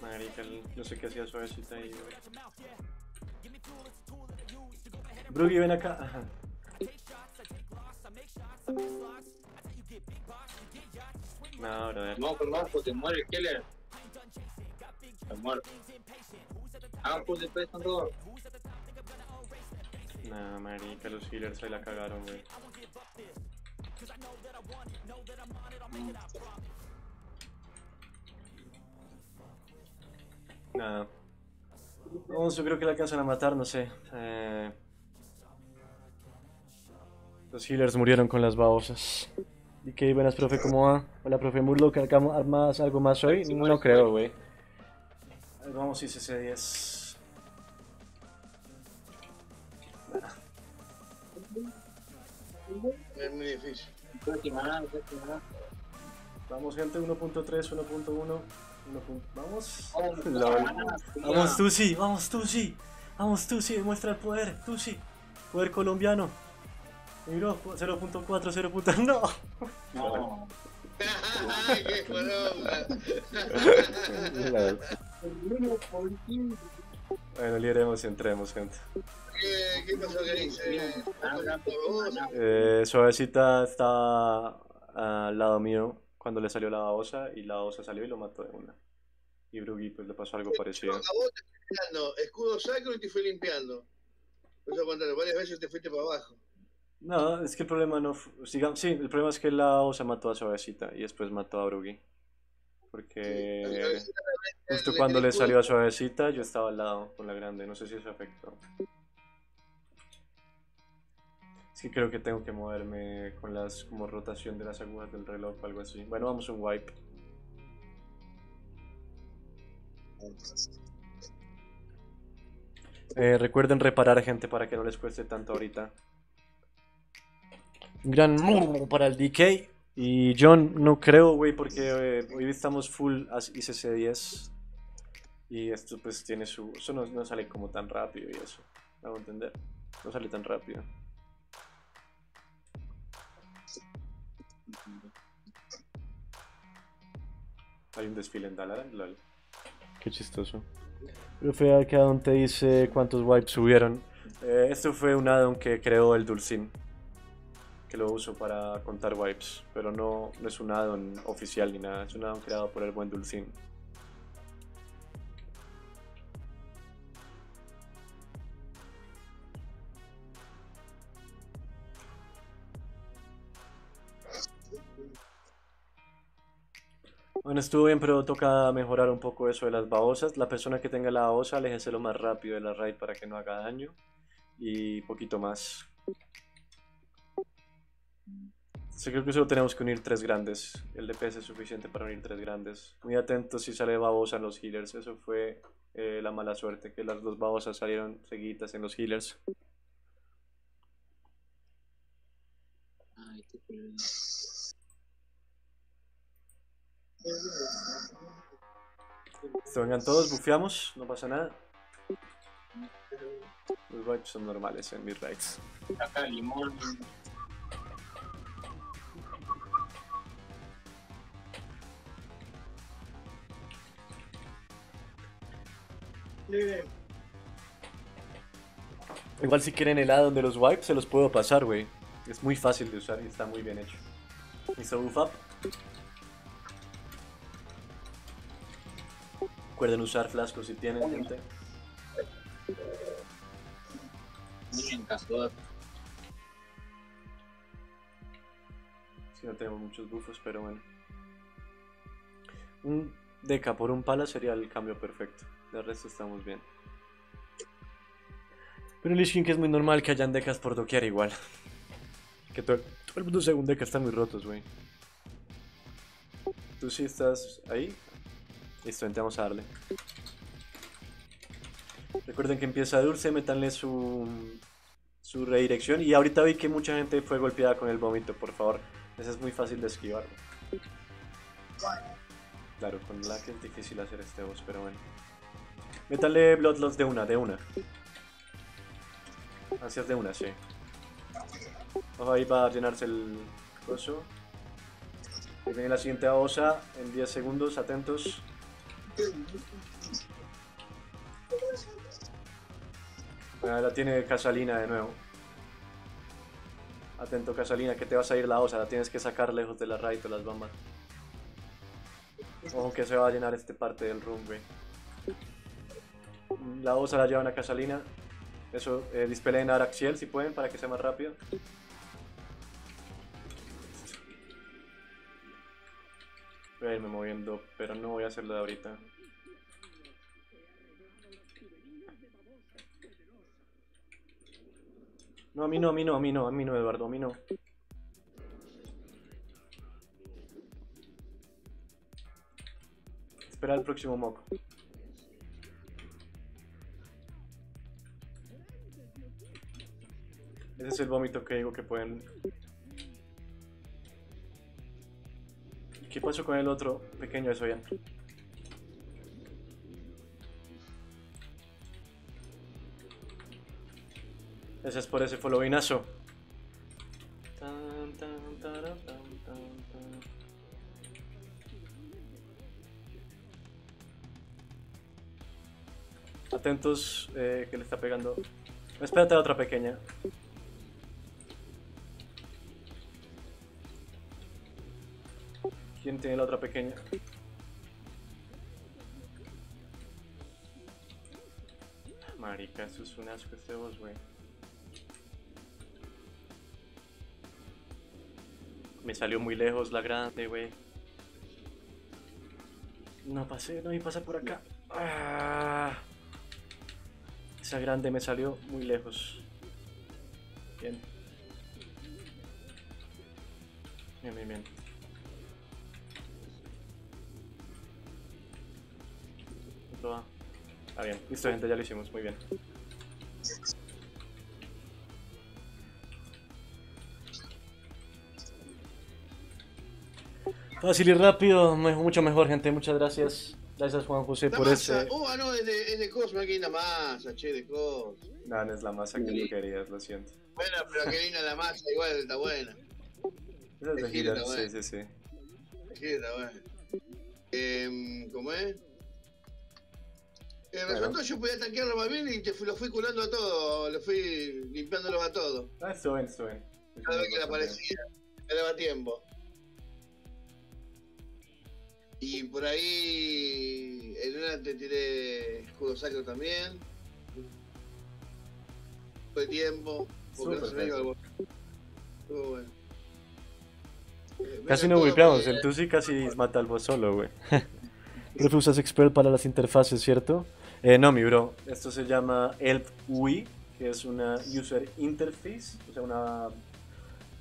Marica, no sé qué hacía suavecita ahí. Bruggy, ven acá. Ajá. No, brother. No, perdón, pues muere el killer. Se muere. Hagan full DPS con todo. No, marica, los healers se la cagaron, güey. Nada. No, yo creo que la alcanzan a matar, no sé. Eh, Los healers murieron con las babosas. ¿Y qué buenas, profe? ¿Cómo va? Hola, profe Murloc, ¿armas algo más hoy? No creo, güey. Vamos ICC-10. Es muy difícil. Vamos, gente, 1.3, 1.1. 1. Vamos. Vamos, Tusi, vamos, Tusi. Vamos, Tusi, demuestra el poder, Tusi. Poder colombiano. Miró, 0.4, 0. (laughs) No. No. (laughs) Bueno, lideremos y entremos, gente. ¿Qué, ¿Qué pasó que dice? Eh, Suavecita estaba al lado mío cuando le salió la babosa y la babosa salió y lo mató de una. Y Bruggy pues le pasó algo parecido. Escudo sacro y te fui limpiando. Varias veces te fuiste para abajo. No, es que el problema no sigam- sí, el problema es que la babosa mató a Suavecita y después mató a Bruggy. Porque justo cuando le salió a Suavecita yo estaba al lado con la grande, no sé si eso afectó. Es que creo que tengo que moverme con las como rotación de las agujas del reloj o algo así. Bueno, vamos a un wipe. Eh, recuerden reparar gente para que no les cueste tanto ahorita. Un gran para el DK. Y John, no creo, güey, porque eh, hoy estamos full as- ICC 10. Y esto pues tiene su... Eso no, no sale como tan rápido y eso. ¿Me hago entender? No sale tan rápido. Hay un desfile en Dalaran, lol. Qué chistoso. Pero fue acá te dice cuántos wipes subieron. Eh, esto fue un addon que creó el Dulcim. Que lo uso para contar wipes. Pero no, no es un addon oficial ni nada. Es un addon creado por el buen Dulcim. Bueno, estuvo bien, pero toca mejorar un poco eso de las babosas. La persona que tenga la babosa, aléjese lo más rápido de la raid para que no haga daño. Y poquito más. Creo que solo tenemos que unir tres grandes. El DPS es suficiente para unir tres grandes. Muy atentos si sale babosa en los healers. Eso fue eh, la mala suerte, que las dos babosas salieron seguidas en los healers. Ay, qué problema. Se vengan todos, bufeamos, no pasa nada. Los vibes son normales en mis raids. Acá limón. Igual si quieren el addon de los wipes, se los puedo pasar, güey. Es muy fácil de usar y está muy bien hecho. Listo, buff up. Recuerden usar flascos si tienen, gente. Si no tenemos muchos buffos, pero bueno. Un deca por un pala sería el cambio perfecto. De resto estamos bien. Pero en Lich King que es muy normal que hayan decas por doquier igual. Que todo, todo el mundo según deca están muy rotos, güey. ¿Tú sí estás ahí? Listo, vamos a darle. Recuerden que empieza dulce, metanle su, su redirección. Y ahorita vi que mucha gente fue golpeada con el vómito, por favor. Eso es muy fácil de esquivar. Claro, con la que es difícil hacer este boss, pero bueno. Métale Bloodlust de una, de una. Así es de una, sí. Ojo, ahí va a llenarse el coso. Ahí viene la siguiente babosa en 10 segundos, atentos. Ah, la tiene Casalina de nuevo. Atento Casalina, que te vas a ir la osa, la tienes que sacar lejos de la raid o las bombas. Ojo que se va a llenar este parte del room, güey. La osa la llevan a Casalina. Eso, eh, dispeleen a Araxiel si pueden para que sea más rápido. Voy a irme moviendo, pero no voy a hacerlo de ahorita. No, a mí no, a mí no, a mí no, a mí no, Eduardo, a mí no. Espera el próximo mock. Ese es el vómito que digo que pueden... ¿Qué pasó con el otro pequeño eso ya? Es por ese followinazo. Atentos eh, que le está pegando. Espérate a otra pequeña. ¿Quién tiene la otra pequeña? Marica, eso es un asco este boss, güey. Me salió muy lejos la grande, güey. No pasé, no me pasa por acá. Ah. Esa grande me salió muy lejos. Bien. Bien, bien, bien. Ah, bien. Listo, gente, ya lo hicimos. Muy bien. Fácil y rápido, mucho mejor, gente. Muchas gracias. Gracias Juan José La por masa. ese... Oh, ah, no, es de, es de Cosma, aquí la masa, che, de Cosma. No, no es la masa que tú querías, lo siento. Bueno, pero qué linda la masa, igual está buena. Esa es de Hiller, sí, sí, sí. Sí, está buena. Eh, ¿Cómo es? Eh, Bueno. resultó yo podía tanquearlo más bien y te fui- lo fui curando a todo, lo fui limpiándolos a todos. Ah, estuvo bien, estuvo bien. Cada vez que le aparecía, me daba tiempo. Y por ahí en una te tiré escudo sacro también. Fue tiempo, porque no se me iba al bosque. Estuvo bueno. Eh, Casi no wipeamos, el Tusi casi mata al boss solo, güey. (laughs) Profe, usas Expert para las interfaces, ¿cierto? Eh, no, mi bro, esto se llama Elf UI, que es una User Interface, o sea, una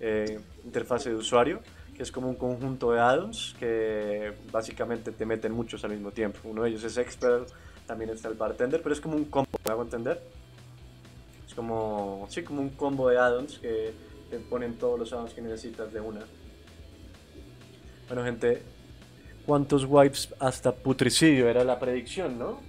eh, interfase de usuario, que es como un conjunto de add-ons que básicamente te meten muchos al mismo tiempo. Uno de ellos es Expert, también está el Bartender, pero es como un combo, ¿me hago entender? Es como, sí, como un combo de add-ons que te ponen todos los add-ons que necesitas de una. Bueno, gente, ¿cuántos wipes hasta putricidio? Era la predicción, ¿no?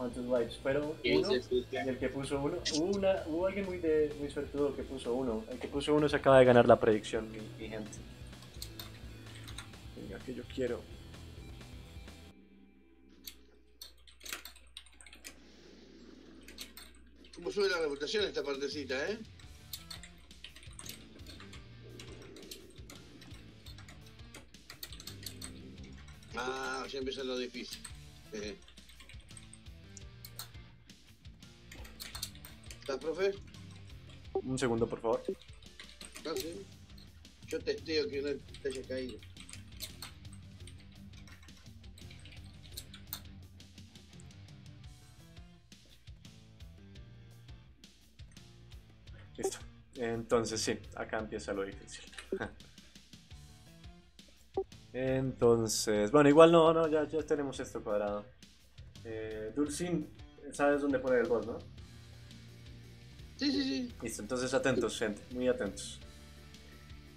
¿Cuántos wipes? Pero ¿Qué uno, el que puso uno, hubo, una, hubo alguien muy, de, muy suertudo que puso uno. El que puso uno se acaba de ganar la predicción, mi, mi gente. Venga, que yo quiero. ¿Cómo sube la reputación esta partecita, eh? Ah, ya empieza lo difícil. Eh. ¿Estás, profe? Un segundo, por favor. Ah, sí. Yo testeo que no te haya caído. Listo. Entonces, sí, acá empieza lo difícil. Entonces, bueno, igual no, no, ya, ya tenemos esto cuadrado. Eh, Dulcin, sabes dónde poner el boss, ¿no? Sí, sí, sí. Listo, entonces atentos, gente, muy atentos.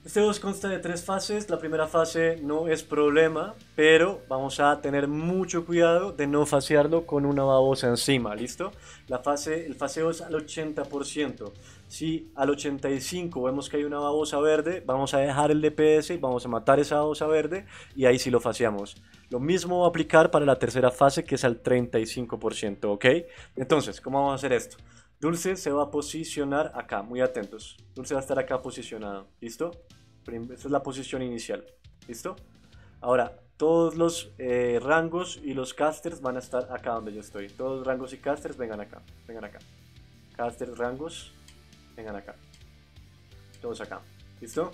Este boss consta de tres fases. La primera fase no es problema, pero vamos a tener mucho cuidado de no fasearlo con una babosa encima, ¿listo? La fase, el faseo es al 80%. Si al 85% vemos que hay una babosa verde, vamos a dejar el DPS y vamos a matar esa babosa verde y ahí sí lo faseamos. Lo mismo va a aplicar para la tercera fase que es al 35%, ¿ok? Entonces, ¿cómo vamos a hacer esto? Dulce se va a posicionar acá, muy atentos. Dulce va a estar acá posicionado, ¿listo? Esta es la posición inicial, ¿listo? Ahora, todos los eh, rangos y los casters van a estar acá donde yo estoy. Todos los rangos y casters vengan acá, vengan acá. Casters, rangos, vengan acá. Todos acá, ¿listo?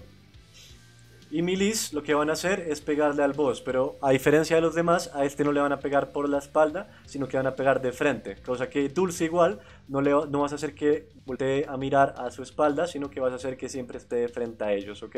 Y milis lo que van a hacer es pegarle al boss, pero a diferencia de los demás, a este no le van a pegar por la espalda, sino que van a pegar de frente. Cosa que Dulce igual, no, le, no vas a hacer que voltee a mirar a su espalda, sino que vas a hacer que siempre esté de frente a ellos, ¿ok?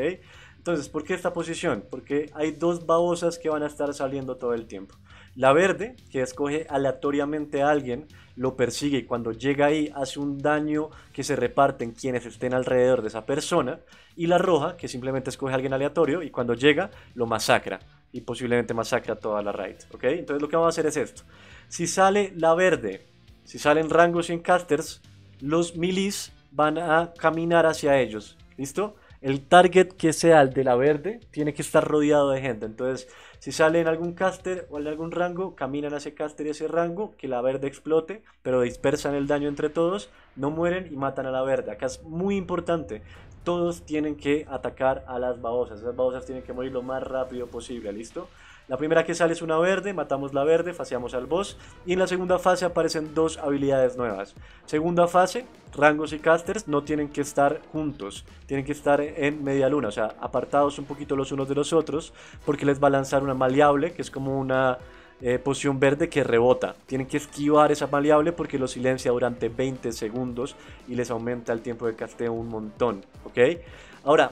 Entonces, ¿por qué esta posición? Porque hay dos babosas que van a estar saliendo todo el tiempo. La verde, que escoge aleatoriamente a alguien, lo persigue y cuando llega ahí hace un daño que se reparte en quienes estén alrededor de esa persona. Y la roja, que simplemente escoge a alguien aleatorio y cuando llega lo masacra. Y posiblemente masacra toda la raid. ¿ok? Entonces lo que vamos a hacer es esto. Si sale la verde, si salen rangos y en casters, los milis van a caminar hacia ellos. ¿Listo? El target que sea el de la verde tiene que estar rodeado de gente. Entonces, si sale en algún caster o en algún rango, caminan a ese caster y ese rango, que la verde explote, pero dispersan el daño entre todos, no mueren y matan a la verde. Acá es muy importante. Todos tienen que atacar a las babosas. Esas babosas tienen que morir lo más rápido posible, ¿listo? La primera que sale es una verde, matamos la verde, faseamos al boss. Y en la segunda fase aparecen dos habilidades nuevas. Segunda fase, rangos y casters no tienen que estar juntos, tienen que estar en media luna, o sea, apartados un poquito los unos de los otros, porque les va a lanzar una maleable, que es como una eh, poción verde que rebota. Tienen que esquivar esa maleable porque lo silencia durante 20 segundos y les aumenta el tiempo de casteo un montón, ¿ok? Ahora,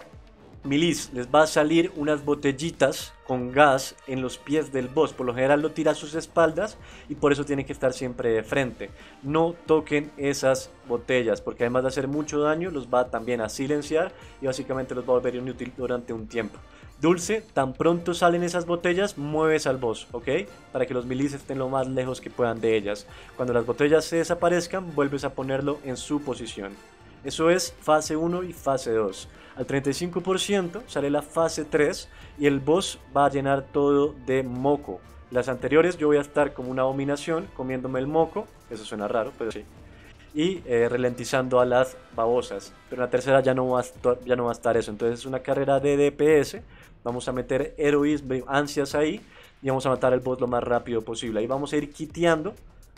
Milis, les va a salir unas botellitas con gas en los pies del boss. Por lo general lo tira a sus espaldas y por eso tienen que estar siempre de frente. No toquen esas botellas porque además de hacer mucho daño los va también a silenciar y básicamente los va a volver inútil durante un tiempo. Dulce, tan pronto salen esas botellas, mueves al boss, ¿ok? Para que los milis estén lo más lejos que puedan de ellas. Cuando las botellas se desaparezcan, vuelves a ponerlo en su posición. Eso es fase 1 y fase 2. Al 35% sale la fase 3 y el boss va a llenar todo de moco. Las anteriores yo voy a estar como una abominación comiéndome el moco, eso suena raro, pero sí. Y eh, ralentizando a las babosas. Pero en la tercera ya no, va a estar, ya no va a estar eso. Entonces es una carrera de DPS Vamos a meter heroísmo, ansias ahí y vamos a matar al boss lo más rápido posible. Ahí vamos a ir quiteando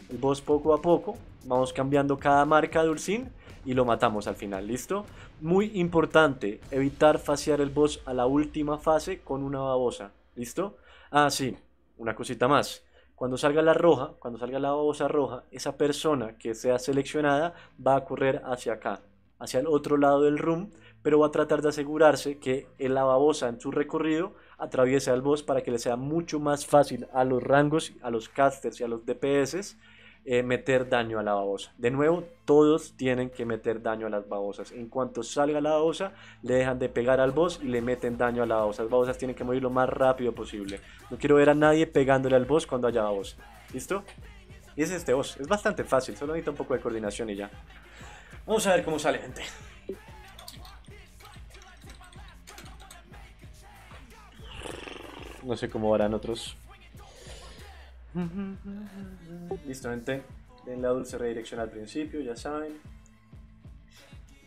el boss poco a poco. Vamos cambiando cada marca de Ursin y lo matamos al final, ¿listo? Muy importante, evitar fasear el boss a la última fase con una babosa, ¿listo? Ah, sí, una cosita más. Cuando salga la roja, cuando salga la babosa roja, esa persona que sea seleccionada va a correr hacia acá, hacia el otro lado del room pero va a tratar de asegurarse que el babosa en su recorrido atraviese al boss para que le sea mucho más fácil a los rangos, a los casters y a los DPS eh, meter daño a la babosa. De nuevo, todos tienen que meter daño a las babosas. En cuanto salga la babosa, le dejan de pegar al boss y le meten daño a la babosa. Las babosas tienen que morir lo más rápido posible. No quiero ver a nadie pegándole al boss cuando haya babosa. ¿Listo? Y es este boss. Es bastante fácil, solo necesita un poco de coordinación y ya. Vamos a ver cómo sale, gente. No sé cómo harán otros. Listo, gente. Den la dulce redirección al principio, ya saben.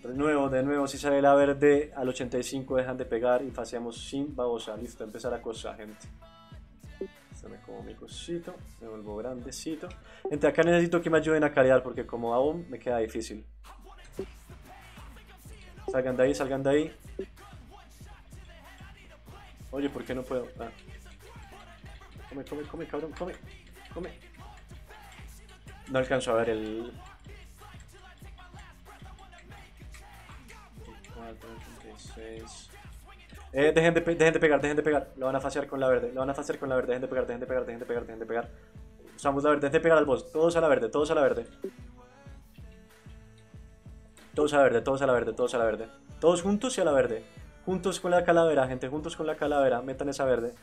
De nuevo, de nuevo, si sale la verde, al 85 dejan de pegar y faseamos sin babosa. Listo, empezar la cosa, gente. Esto me como mi cosito, me vuelvo grandecito. Gente, acá necesito que me ayuden a carear porque como aún me queda difícil. Salgan de ahí, salgan de ahí. Oye, ¿por qué no puedo? Ah. Come, come, come, cabrón, come, come. No alcanzo a ver el... 4, Eh, dejen de, dejen de pegar, dejen de pegar. Lo van a fasear con la verde, lo van a fasear con la verde. Dejen de pegar, dejen de pegar, dejen de pegar, dejen de pegar. Usamos la verde, dejen de pegar al boss. Todos a la verde, todos a la verde. Todos a la verde, todos a la verde, todos a la verde. Todos juntos y a la verde. Juntos con la calavera, gente, juntos con la calavera. Metan esa verde.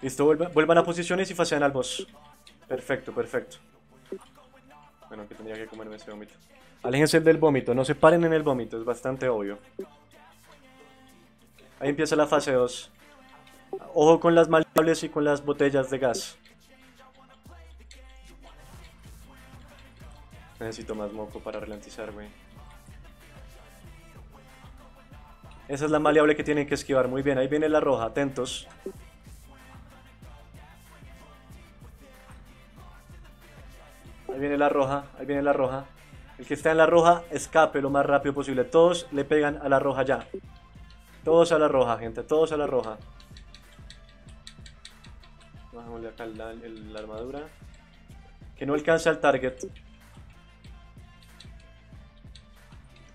Listo, vuelvan, a posiciones y fasean al boss. Perfecto, perfecto. Bueno, que tendría que comerme ese vómito. Aléjense del vómito, no se paren en el vómito, es bastante obvio. Ahí empieza la fase 2. Ojo con las maleables y con las botellas de gas. Necesito más moco para ralentizar, güey. Esa es la maleable que tienen que esquivar. Muy bien, ahí viene la roja. Atentos. Ahí viene la roja. Ahí viene la roja. El que está en la roja, escape lo más rápido posible. Todos le pegan a la roja ya. Todos a la roja, gente. Todos a la roja. Bajámosle acá la, la armadura. Que no alcanza el target.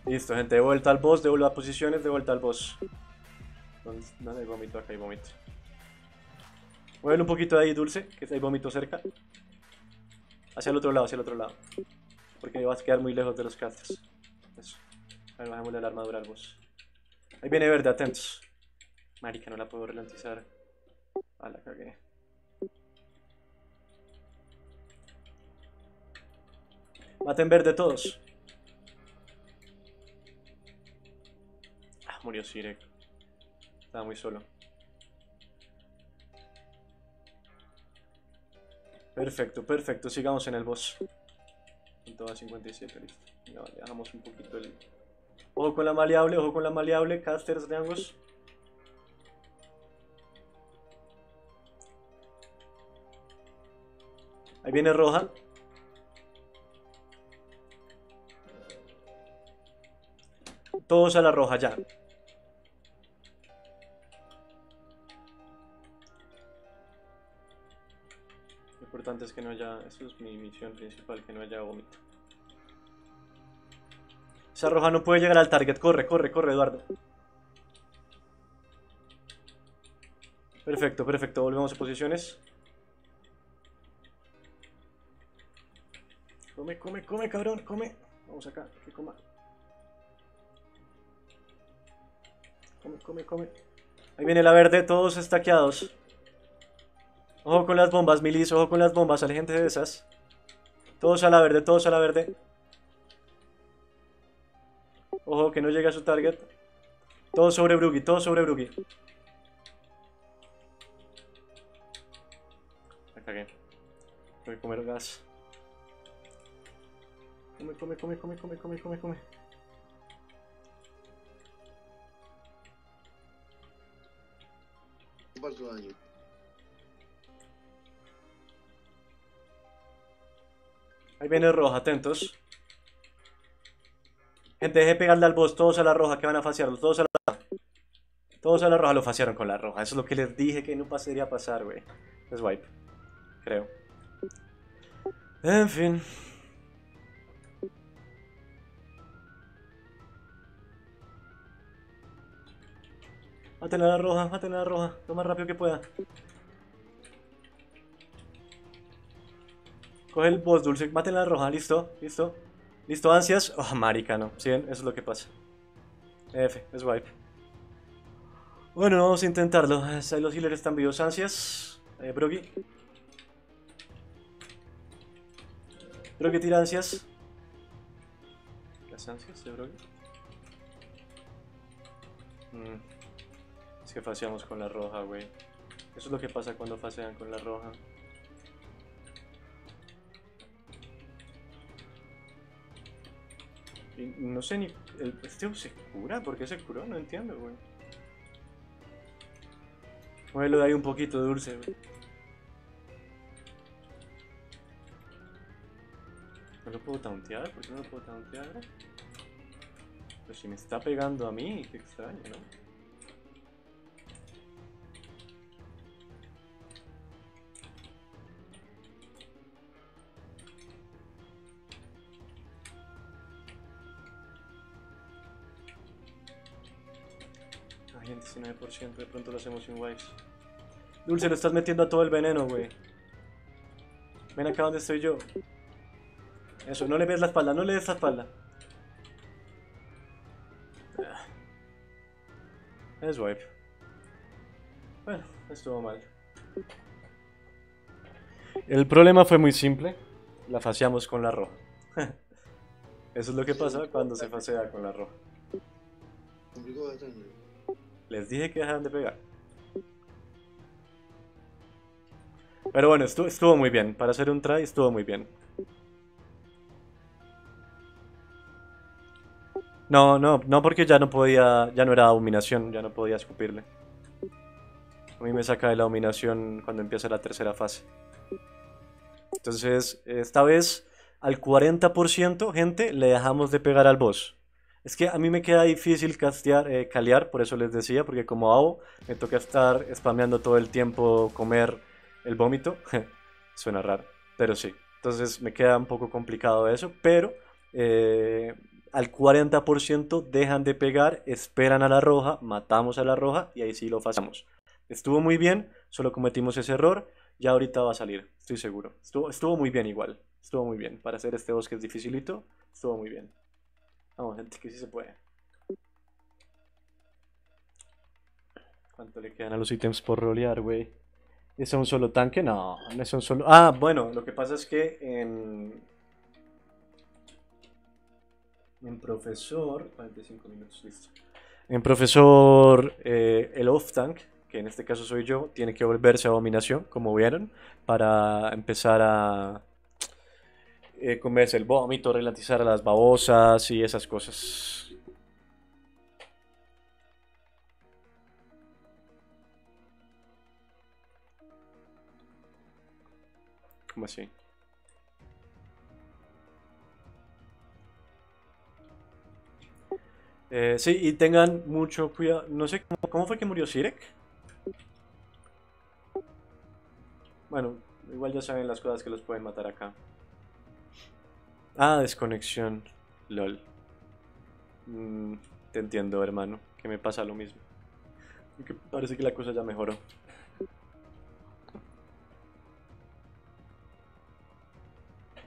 Listo, gente, de vuelta al boss, de vuelta a posiciones, de vuelta al boss. ¿Dónde, hay vómito? Acá hay vómito. Muévelo un poquito de ahí, Dulce, que hay vómito cerca. Hacia el otro lado, hacia el otro lado. Porque vas a quedar muy lejos de los casters. Eso. A ver, bajémosle la armadura al boss. Ahí viene verde, atentos. Marica, no la puedo ralentizar. Ah, la cagué. Maten verde todos. Murió Sirek. Estaba muy solo. Perfecto, perfecto. Sigamos en el boss. 57, listo. Ya, dejamos un poquito el... Ojo con la maleable, ojo con la maleable. Casters de ambos. Ahí viene roja. Todos a la roja ya. Importante es que no haya, eso es mi misión principal, que no haya vómito. Esa roja no puede llegar al target. Corre, corre, corre, Eduardo. Perfecto, perfecto. Volvemos a posiciones. Come, come, come, cabrón, come. Vamos acá, que coma. Come, come, come. Ahí viene la verde, todos estaqueados. Ojo con las bombas, milis, ojo con las bombas, hay gente de esas. Todos a la verde, todos a la verde. Ojo que no llegue a su target. Todo sobre Brugi, todo sobre Brugi. La cagué. Tengo que comer gas. Come, come, come, come, come, come, come, come. Daño. Ahí viene roja, atentos. Gente, deje pegarle al boss, todos a la roja, que van a faciarlo, todos a la roja. Todos a la roja lo faciaron con la roja, eso es lo que les dije que no pasaría a pasar, güey. Es wipe, creo. En fin. Maten a la roja, maten a la roja, lo más rápido que pueda. Coge el boss dulce, maten a la roja, listo, listo. Listo, ansias. Oh, marica, no. ¿Sí ven? Eso es lo que pasa. F, es wipe. Bueno, vamos a intentarlo. Ahí los healers están vivos. Ansias. Eh, Brogi. Brogi tira ansias. ¿Las ansias de Brogi? Mm. Es que faseamos con la roja, güey. Eso es lo que pasa cuando fasean con la roja. No sé ni. El, ¿Este se cura? ¿Por qué se curó? No entiendo, güey. Muévelo de ahí un poquito dulce, güey. ¿No lo puedo tauntear? ¿Por qué no lo puedo tauntear? Pues si me está pegando a mí, qué extraño, ¿no? 19%, de pronto lo hacemos sin wipes. Dulce, lo estás metiendo a todo el veneno, güey. Ven acá donde estoy yo. Eso, no le ves la espalda, no le des la espalda. Ah. Es wipe. Bueno, estuvo mal. El problema fue muy simple. La faseamos con la roja. (laughs) Eso es lo que pasa cuando se fasea con la roja. Les dije que dejaran de pegar. Pero bueno, estuvo, muy bien. Para hacer un try estuvo muy bien. No, no, no porque ya no podía, ya no era dominación, ya no podía escupirle. A mí me saca de la dominación cuando empieza la tercera fase. Entonces, esta vez al 40%, gente, le dejamos de pegar al boss. Es que a mí me queda difícil eh, calear, por eso les decía, porque como hago, me toca estar spameando todo el tiempo comer el vómito. (laughs) Suena raro, pero sí. Entonces me queda un poco complicado eso, pero eh, al 40% dejan de pegar, esperan a la roja, matamos a la roja y ahí sí lo pasamos. Estuvo muy bien, solo cometimos ese error, ya ahorita va a salir, estoy seguro. Estuvo, estuvo muy bien igual, estuvo muy bien. Para hacer este bosque dificilito, estuvo muy bien. Vamos, gente, que sí se puede. ¿Cuánto le quedan a los ítems por rolear, güey? ¿Es un solo tanque? No, no es un solo... Ah, bueno, lo que pasa es que en... En profesor... 45 minutos, listo. En profesor, eh, el off-tank, que en este caso soy yo, tiene que volverse a dominación, como vieron, para empezar a eh, comerse el vómito, relatizar a las babosas y esas cosas. ¿Cómo así? Eh, sí, y tengan mucho cuidado. No sé cómo, cómo fue que murió Sirek. Bueno, igual ya saben las cosas que los pueden matar acá. Ah, desconexión. LOL. Mm, te entiendo, hermano, que me pasa lo mismo. Parece que la cosa ya mejoró.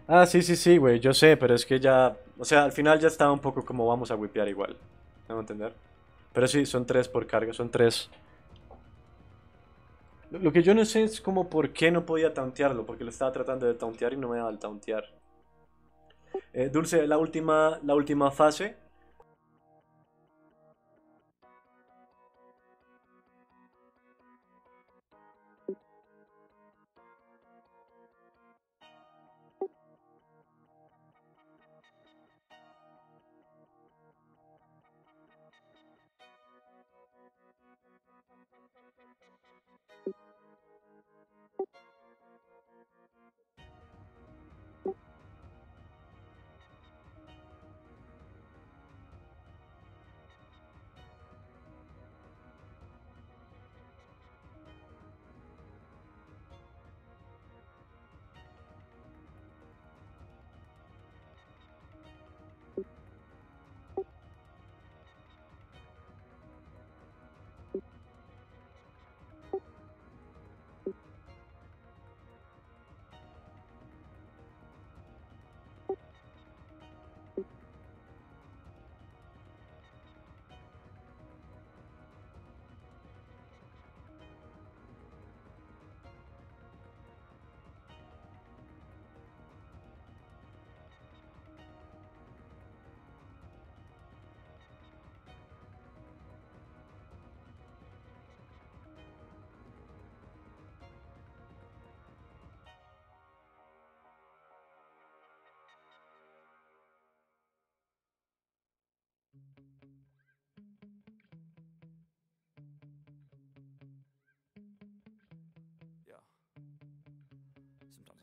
Ah, sí, sí, sí, güey, yo sé, pero es que ya... O sea, al final ya estaba un poco como vamos a whipear igual. ¿Me a entender? Pero sí, son tres por carga, son tres. Lo, que yo no sé es como por qué no podía tauntearlo, porque lo estaba tratando de tauntear y no me daba el tauntear. Eh, Dulce, la última, la última fase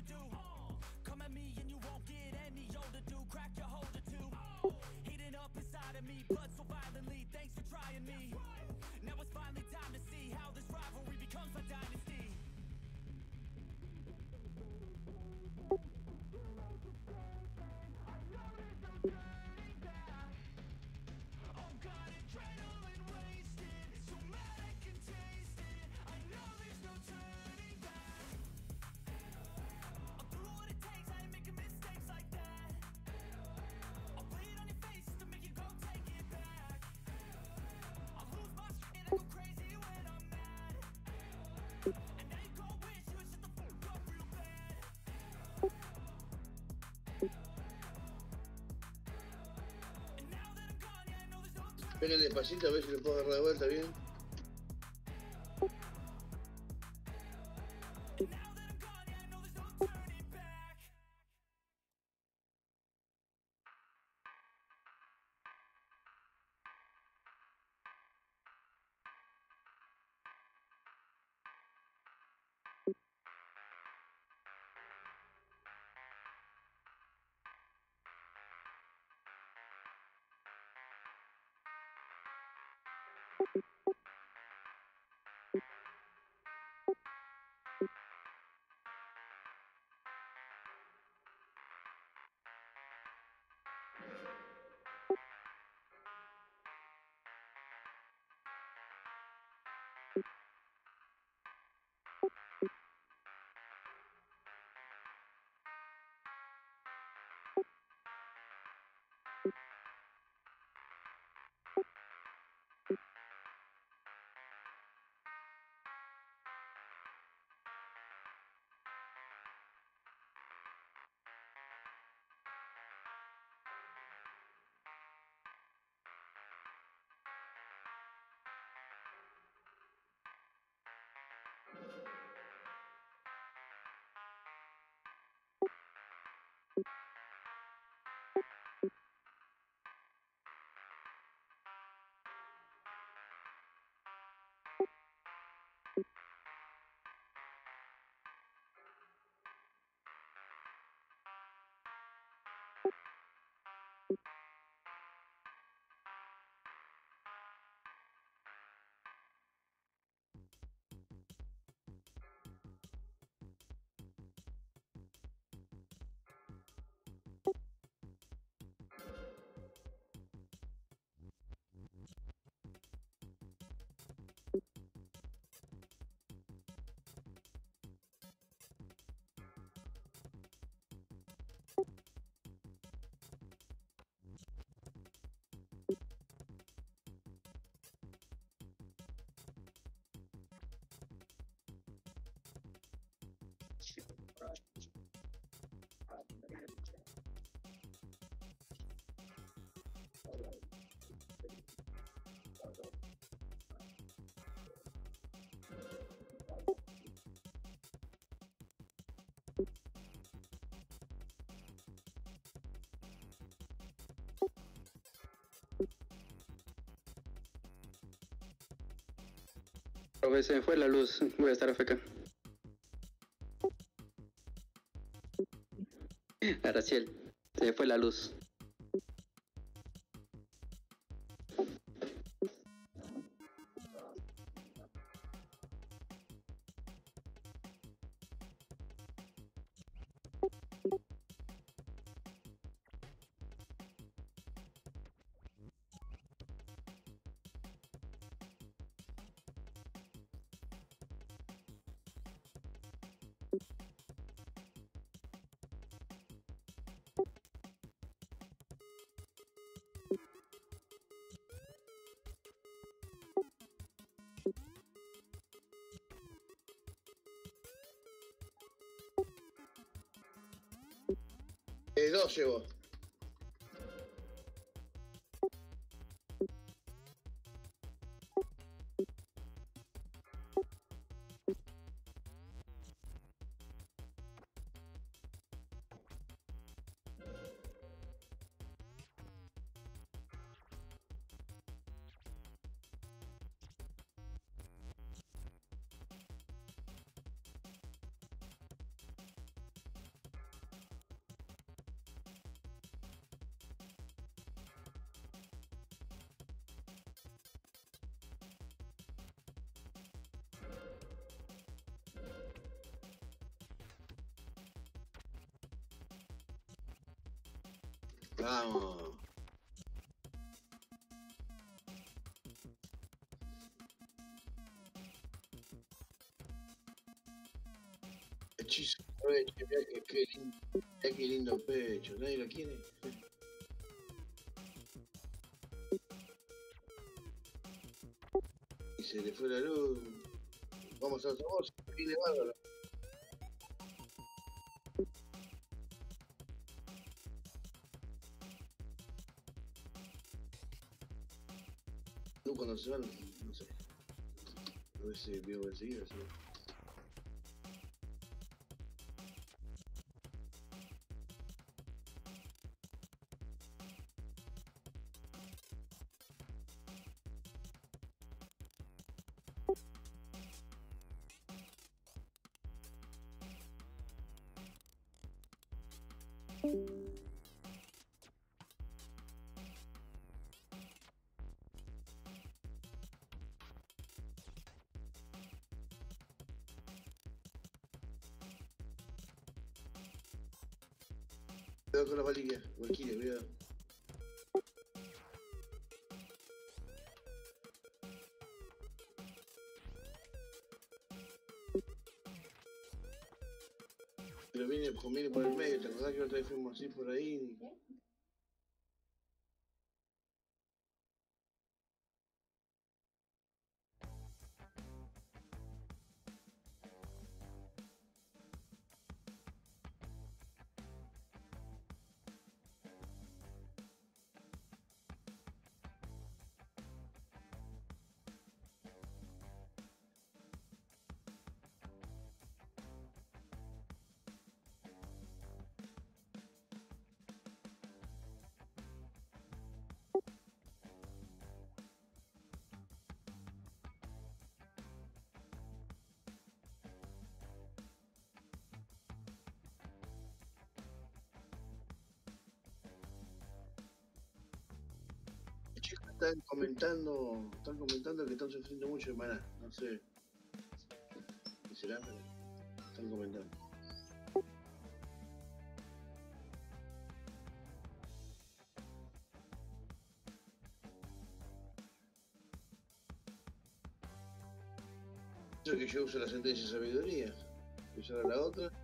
overdue. Come at me and you won't get any older, dude. Crack your holder too. Heating up inside of me, blood so violently. Thanks for trying me. Vengan despacito a ver si lo puedo agarrar de vuelta bien. Se fue la luz. Voy a estar AFK. Araciel, se fue la luz. Eh, De pecho, mirá que, qué lindo, mirá qué lindo pecho, nadie lo quiere. Y se le fue la luz. Vamos a voz, viene bárbaro. Tú cuando se van, no sé. A ver si veo enseguida, sí. Pero viene, conviene por el medio, ¿te acordás que otra vez fuimos así por ahí? Están comentando que están sufriendo mucho de maná, no sé. ¿Qué será? Pero están comentando. Eso que yo uso la sentencia de sabiduría. Usar la otra.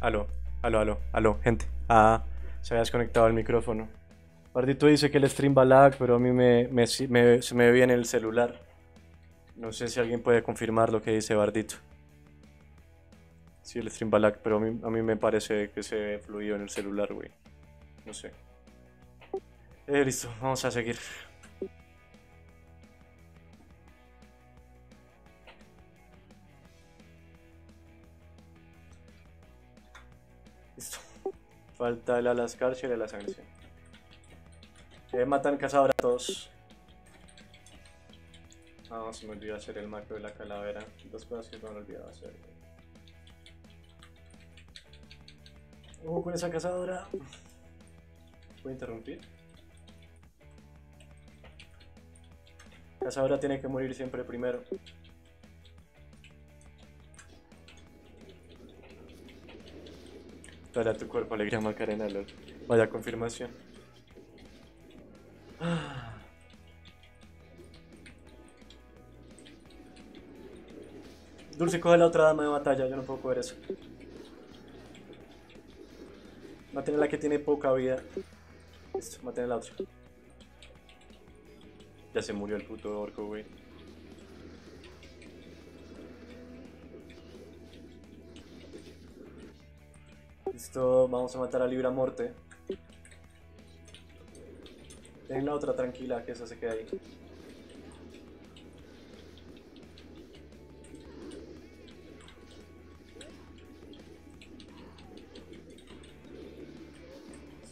Aló, aló, aló, aló, gente. Ah, se había desconectado el micrófono. Bardito dice que el stream va lag, pero a mí me, me- me- se me ve bien el celular. No sé si alguien puede confirmar lo que dice Bardito. Sí, el stream va pero a mí, a mí me parece que se ve fluido en el celular, güey. No sé. Eh, listo, vamos a seguir. Falta el Alascar y el la sangre. Eh, matan cazador a todos. Ah, se me olvidó hacer el macro de la calavera. Dos cosas que no me he olvidado hacer. Ojo con esa cazadora. ¿Puedo interrumpir? Cazadora tiene que morir siempre primero. Dale a tu cuerpo alegría Macarena, lol. Vaya confirmación. Dulce, coge la otra dama de batalla, yo no puedo coger eso. Maten a la que tiene poca vida. Listo, maten la otra. Ya se murió el puto orco, güey. Listo, vamos a matar a Libra Morte. Ten la otra tranquila, que esa se queda ahí.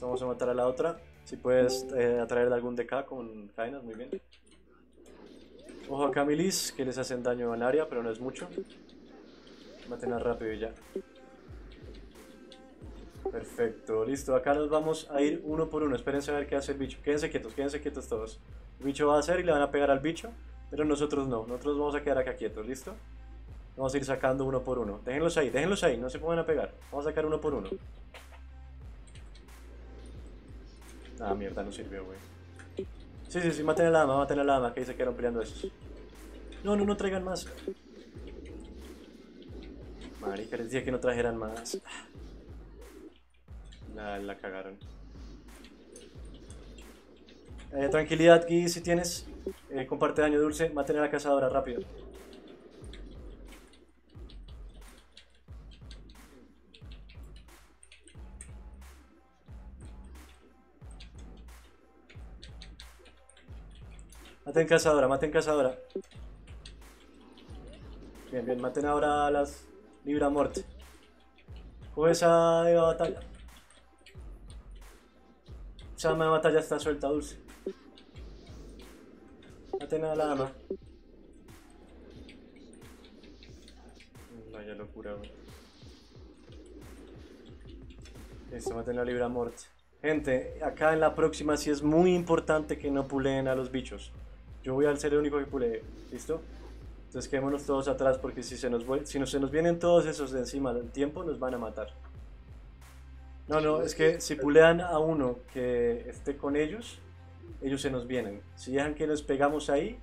Vamos a matar a la otra. Si puedes eh, atraer algún DK con cadenas, muy bien. Ojo a Camilis, que les hacen daño al área, pero no es mucho. Matenla rápido y ya. Perfecto, listo. Acá nos vamos a ir uno por uno. Espérense a ver qué hace el bicho. Quédense quietos, quédense quietos todos. El bicho va a hacer y le van a pegar al bicho, pero nosotros no. Nosotros vamos a quedar acá quietos, ¿listo? Vamos a ir sacando uno por uno. Déjenlos ahí, déjenlos ahí, no se pongan a pegar. Vamos a sacar uno por uno. Ah, mierda, no sirvió, güey. Sí, sí, sí, maten a la dama, maten a la dama, que ahí se quedaron peleando esos. No, no, no traigan más. Marica, les dije que no trajeran más. La, la cagaron. Eh, tranquilidad, Gui, si tienes. Eh, comparte daño dulce, maten a la cazadora, rápido. Maten cazadora, maten cazadora. Bien, bien, maten ahora a las Libra Morte. Coge de batalla. Esa arma de batalla está suelta, dulce. Maten a la dama. Vaya locura, güey. Listo, maten a la Libra Morte. Gente, acá en la próxima sí es muy importante que no puleen a los bichos. Yo voy a ser el único que pulee, ¿listo? Entonces quedémonos todos atrás porque si se nos, si no- se nos vienen todos esos de encima del tiempo nos van a matar. No, no, es que si pulean a uno que esté con ellos, ellos se nos vienen. Si dejan que nos pegamos ahí,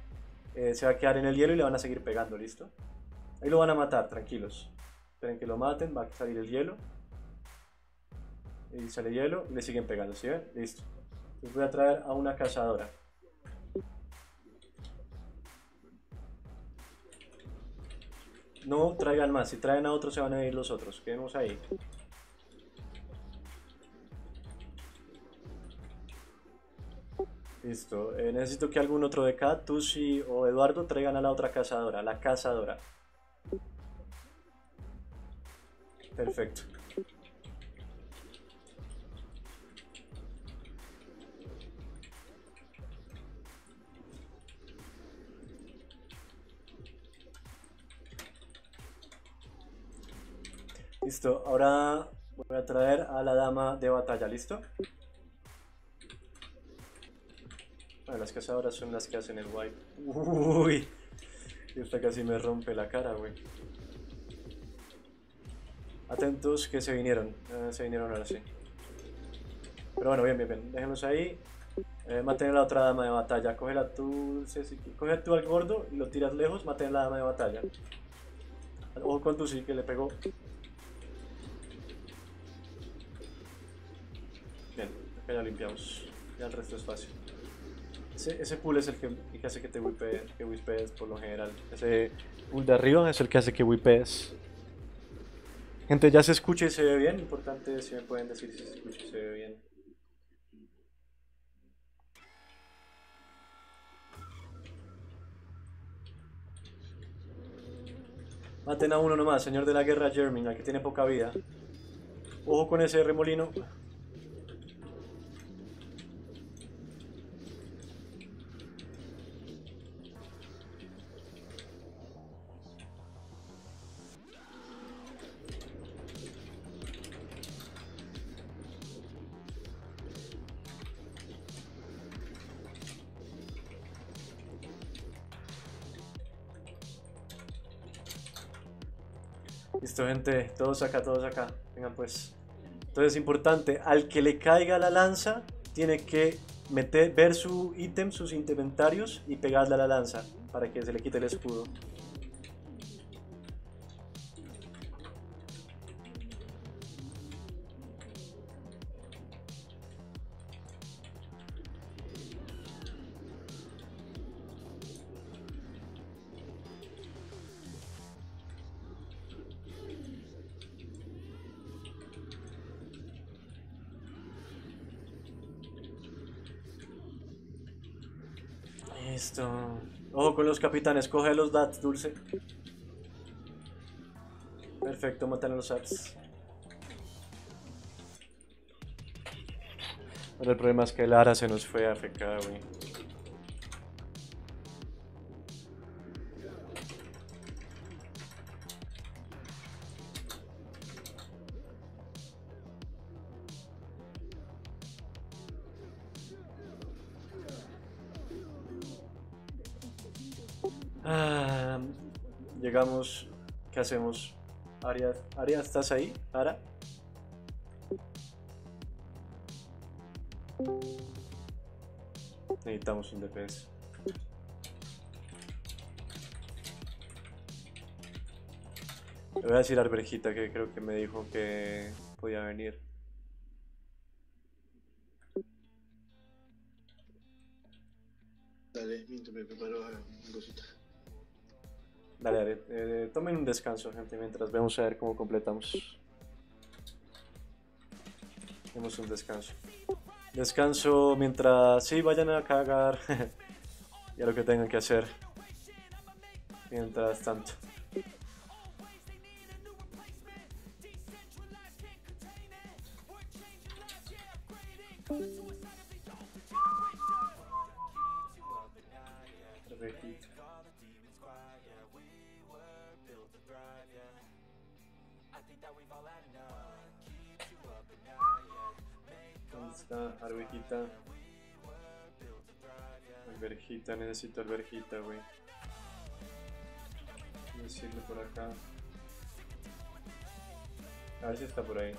eh, se va a quedar en el hielo y le van a seguir pegando, ¿listo? Ahí lo van a matar, tranquilos. Esperen que lo maten, va a salir el hielo. Y sale hielo y le siguen pegando, ¿sí ven? Listo. Les voy a traer a una cazadora. No traigan más, si traen a otros se van a ir los otros. Quedemos ahí. Listo. eh, necesito que algún otro de acá, Tusi o Eduardo, traigan a la otra cazadora, la cazadora. Perfecto. Listo, ahora voy a traer a la dama de batalla, ¿listo? Bueno, las cazadoras son las que hacen el wipe. Uy, esta casi me rompe la cara, güey. Atentos que se vinieron, eh, se vinieron ahora sí. Pero bueno, bien, bien, bien. Déjenlos ahí. Eh, mantén a la otra dama de batalla. Cógela tú, Ceci. Coge tú al gordo y lo tiras lejos. Mantén a la dama de batalla. Ojo con tu sí que le pegó. Bien, acá ya limpiamos. Ya el resto es fácil. Ese, pool es el que, hace que te whipees, que por lo general. Ese pool de arriba es el que hace que whipees. Gente, ya se escucha y se ve bien. Importante si me pueden decir si se escucha y se ve bien. Maten a uno nomás, señor de la guerra Jermin, al que tiene poca vida. Ojo con ese remolino. Todos acá, todos acá. Vengan, pues. Entonces, importante. Al que le caiga la lanza, tiene que meter, ver su ítem, sus inventarios y pegarle a la lanza para que se le quite el escudo. Ojo con los DATs, Dulce. Perfecto, matan a los ATS. Pero el problema es que Lara se nos fue a AFK, güey. Hacemos? Aria, Aria, ¿estás ahí? ¿Ara? Necesitamos un DPS. Le voy a decir a Alberjita que creo que me dijo que podía venir. Descanso, gente, mientras vemos a ver cómo completamos. Tenemos un descanso. Descanso mientras... Sí, vayan a cagar. (laughs) y a lo que tengan que hacer. Mientras tanto. Está Arvejita? Alberjita, necesito alberjita, güey. Decirle por acá. A ver si está por ahí.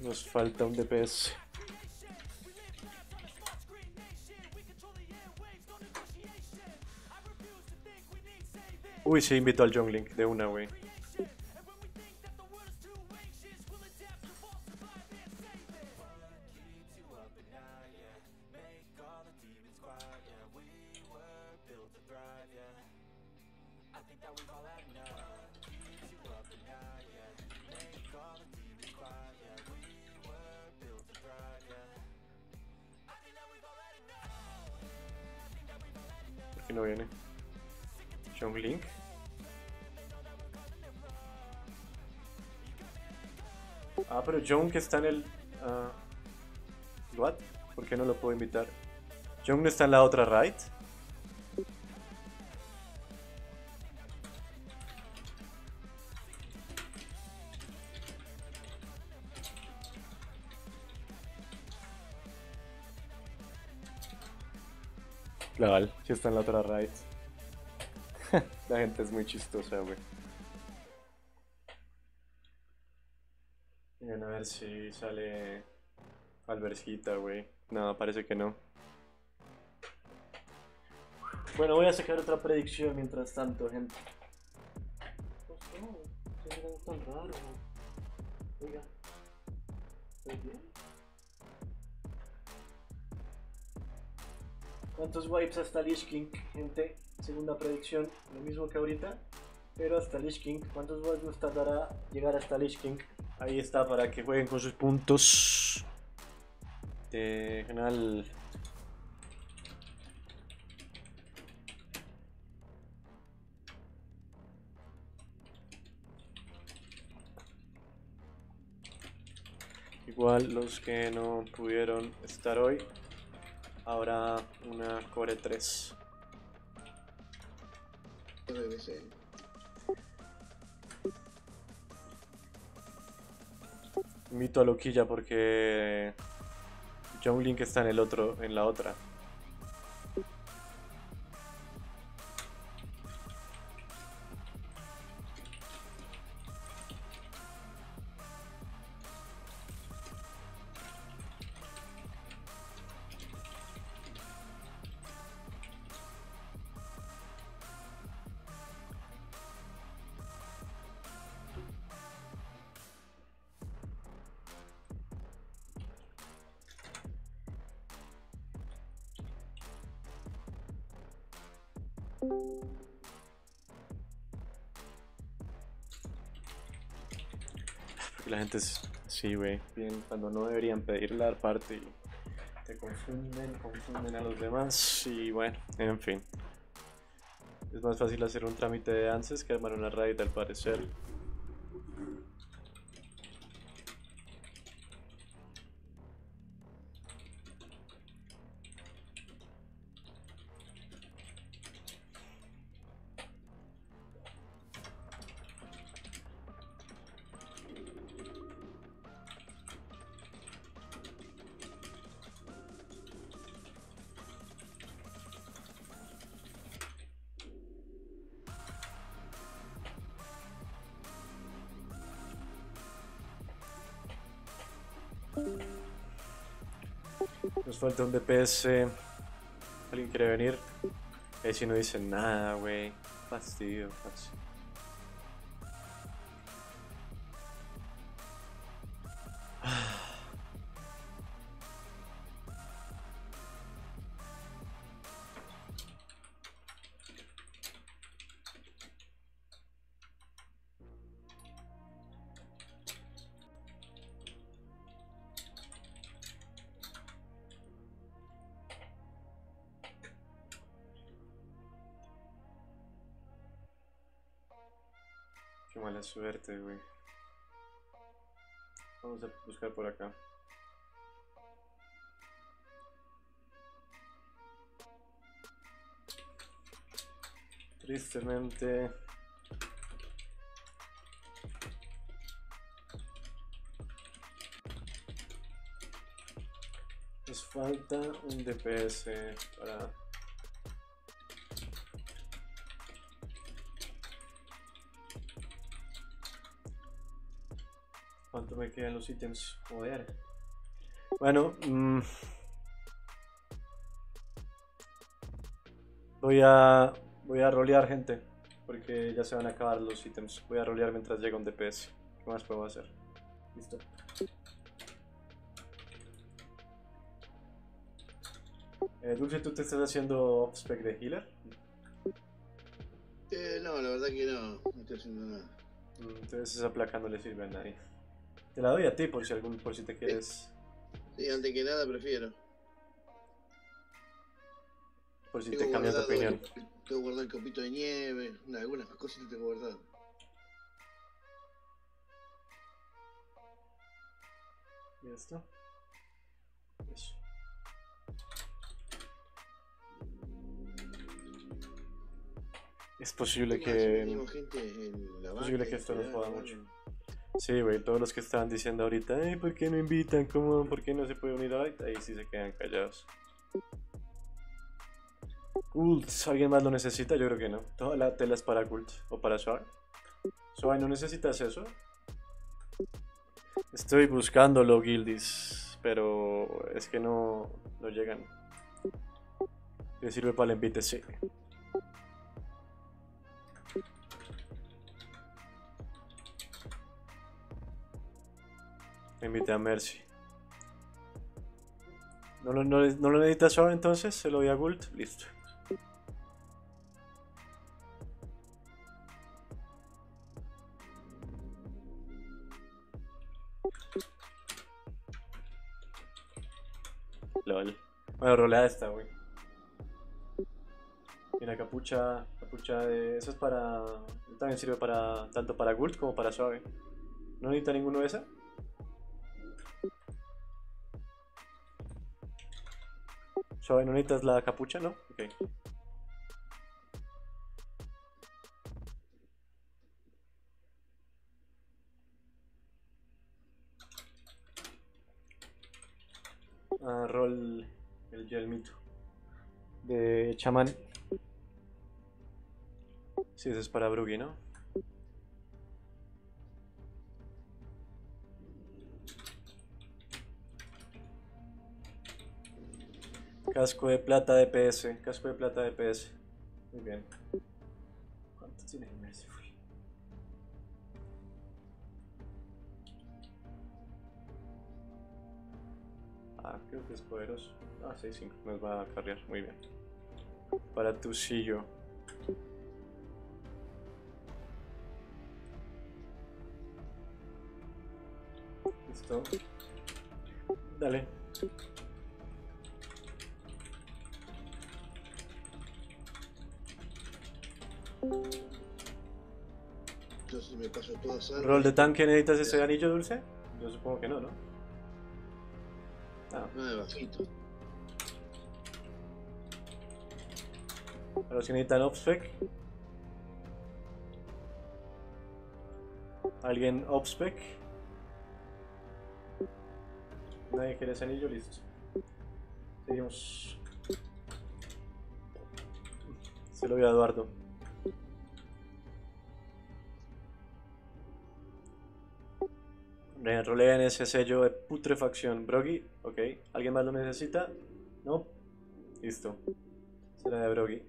Nos falta un DPS. Uy, se invitó al Jungling de una, güey. John que está en el... ah, ¿What? ¿Por qué no lo puedo invitar? John no está en la otra raid. Claro, sí está en la otra raid. (laughs) la gente es muy chistosa, güey. Si sale Alberjita, güey. No, parece que no. Bueno, voy a sacar otra predicción mientras tanto, gente. Pues no, tan raro. Oiga. ¿Estás bien? ¿Cuántos wipes hasta Lich King, gente? Segunda predicción, lo mismo que ahorita. Pero hasta Lich King, ¿cuántos wipes nos tardará llegar hasta Lich King? Ahí está para que jueguen con sus puntos de canal. Igual los que no pudieron estar hoy, habrá una Core 3. RBC. Mito a Loquilla porque John Link está en el otro, en la otra. Porque la gente es así, güey. Cuando no deberían pedir la parte y te confunden, confunden a los demás. Y bueno, en fin. Es más fácil hacer un trámite de ANSES que armar una raid al parecer. Falta un DPS. ¿Alguien quiere venir? Ahí si no dicen nada, güey. Fastidio, fastidio. Suerte, güey. Vamos a buscar por acá. Tristemente. Nos falta un DPS para ¿Cuánto me quedan los ítems? Joder. Bueno, mm, voy a voy a rolear gente porque ya se van a acabar los ítems. Voy a rolear mientras llega un DPS. ¿Qué más puedo hacer? Listo. Eh, Dulce, ¿tú te estás haciendo off-spec de healer? Eh, no, la verdad que no, no estoy haciendo nada. Mm, Entonces esa placa no le sirve a nadie. Te la doy a ti por si algún, por si te quieres. Sí, antes que nada prefiero. Por si Tengo te cambias de opinión. Tengo guardado el copito de nieve, una- algunas cositas tengo guardado. ¿Y esto? Eso. Es posible que... Tenemos gente en la posible que esto nos joda mucho. Sí, güey, todos los que estaban diciendo ahorita, "Ay, ¿por qué no invitan? ¿Cómo? ¿Por qué no se puede unir ahorita? Ahí sí se quedan callados. Cult, ¿alguien más lo necesita? Yo creo que no. Toda la tela es para Cult o para Suave. Suave, ¿no necesitas eso? Estoy buscándolo, Guildis, pero es que no, no llegan. ¿Le sirve para el envite? Sí. Invité a Mercy. ¿No lo, no, no lo necesitas Suave entonces? ¿Se lo doy a Gult? Listo. LOL. Bueno, rolea esta, güey. Mira, capucha, capucha de... Eso es para... También sirve para... Tanto para Gult como para Suave. ¿No necesita ninguno de esa? ¿No necesitas la capucha, no? Ok. Ah, rol el yelmito de chamán. Sí, es para Bruggy, ¿no? Casco de plata de PS, casco de plata de PS. Muy bien. ¿Cuánto tiene Merciful? Ah, creo que es poderoso. Ah, 6-5, nos va a cargar, muy bien. Para tu sillo. Listo. Dale. ¿Rol de tanque necesitas ese anillo dulce? Yo supongo que no, ¿no? Ah, No, de bajito. si necesitan obspec. ¿Alguien obspec? Nadie quiere ese anillo, listo. Seguimos. Se lo voy a Eduardo. Re- Roleen ese sello de putrefacción. Broggy, ok. ¿Alguien más lo necesita? No. Listo. Será de Broggy.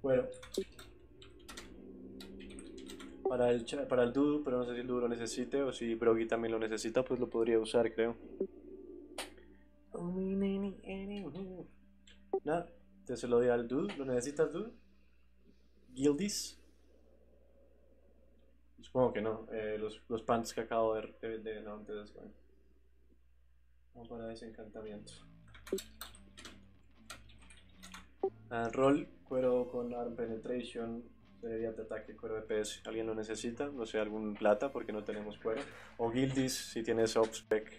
Bueno. Para el, para el Dudu, pero no sé si el Dudu lo necesite o si Broggy también lo necesita, pues lo podría usar, creo. Nada, entonces se lo doy al Dudu. ¿Lo necesitas, Dudu? Guildis. Supongo que no. eh, los, los pants que acabo de, de, de- no, entonces bueno. Vamos para desencantamiento. Ah, roll, cuero con arm penetration, sería de ataque, cuero de PS. ¿Alguien lo necesita? No sé, algún plata porque no tenemos cuero. O Guildis si tienes obspec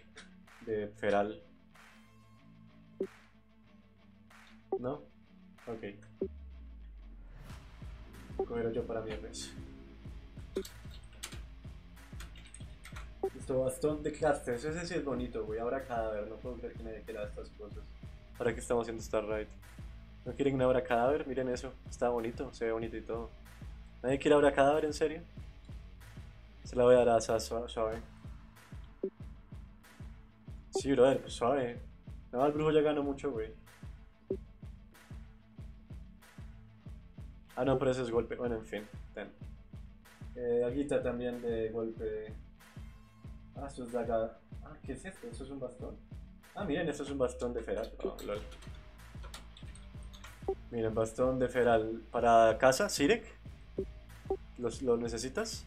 de feral. ¿No? Ok. Cuero yo para mi PS. Bastón de casters. Ese sí es bonito, güey. Ahora cadáver. No puedo creer que nadie quiera estas cosas. ¿Para qué estamos haciendo Star Ride? ¿No quieren una obra cadáver? Miren eso. Está bonito. Se ve bonito y todo. ¿Nadie quiere obra cadáver en serio? Se la voy a dar a Sas sua- suave. Sí, brother, pues suave. No, el brujo ya ganó mucho, güey. Ah, no, pero ese es golpe. Bueno, en fin. Ten. Eh, Aguita también de golpe. Ah, es daga. Ah, ¿qué es esto? ¿Eso es un bastón? Ah, miren, esto es un bastón de feral. Oh, lol. Miren, bastón de feral. ¿Para casa? ¿Sirek? ¿Los, ¿Lo necesitas?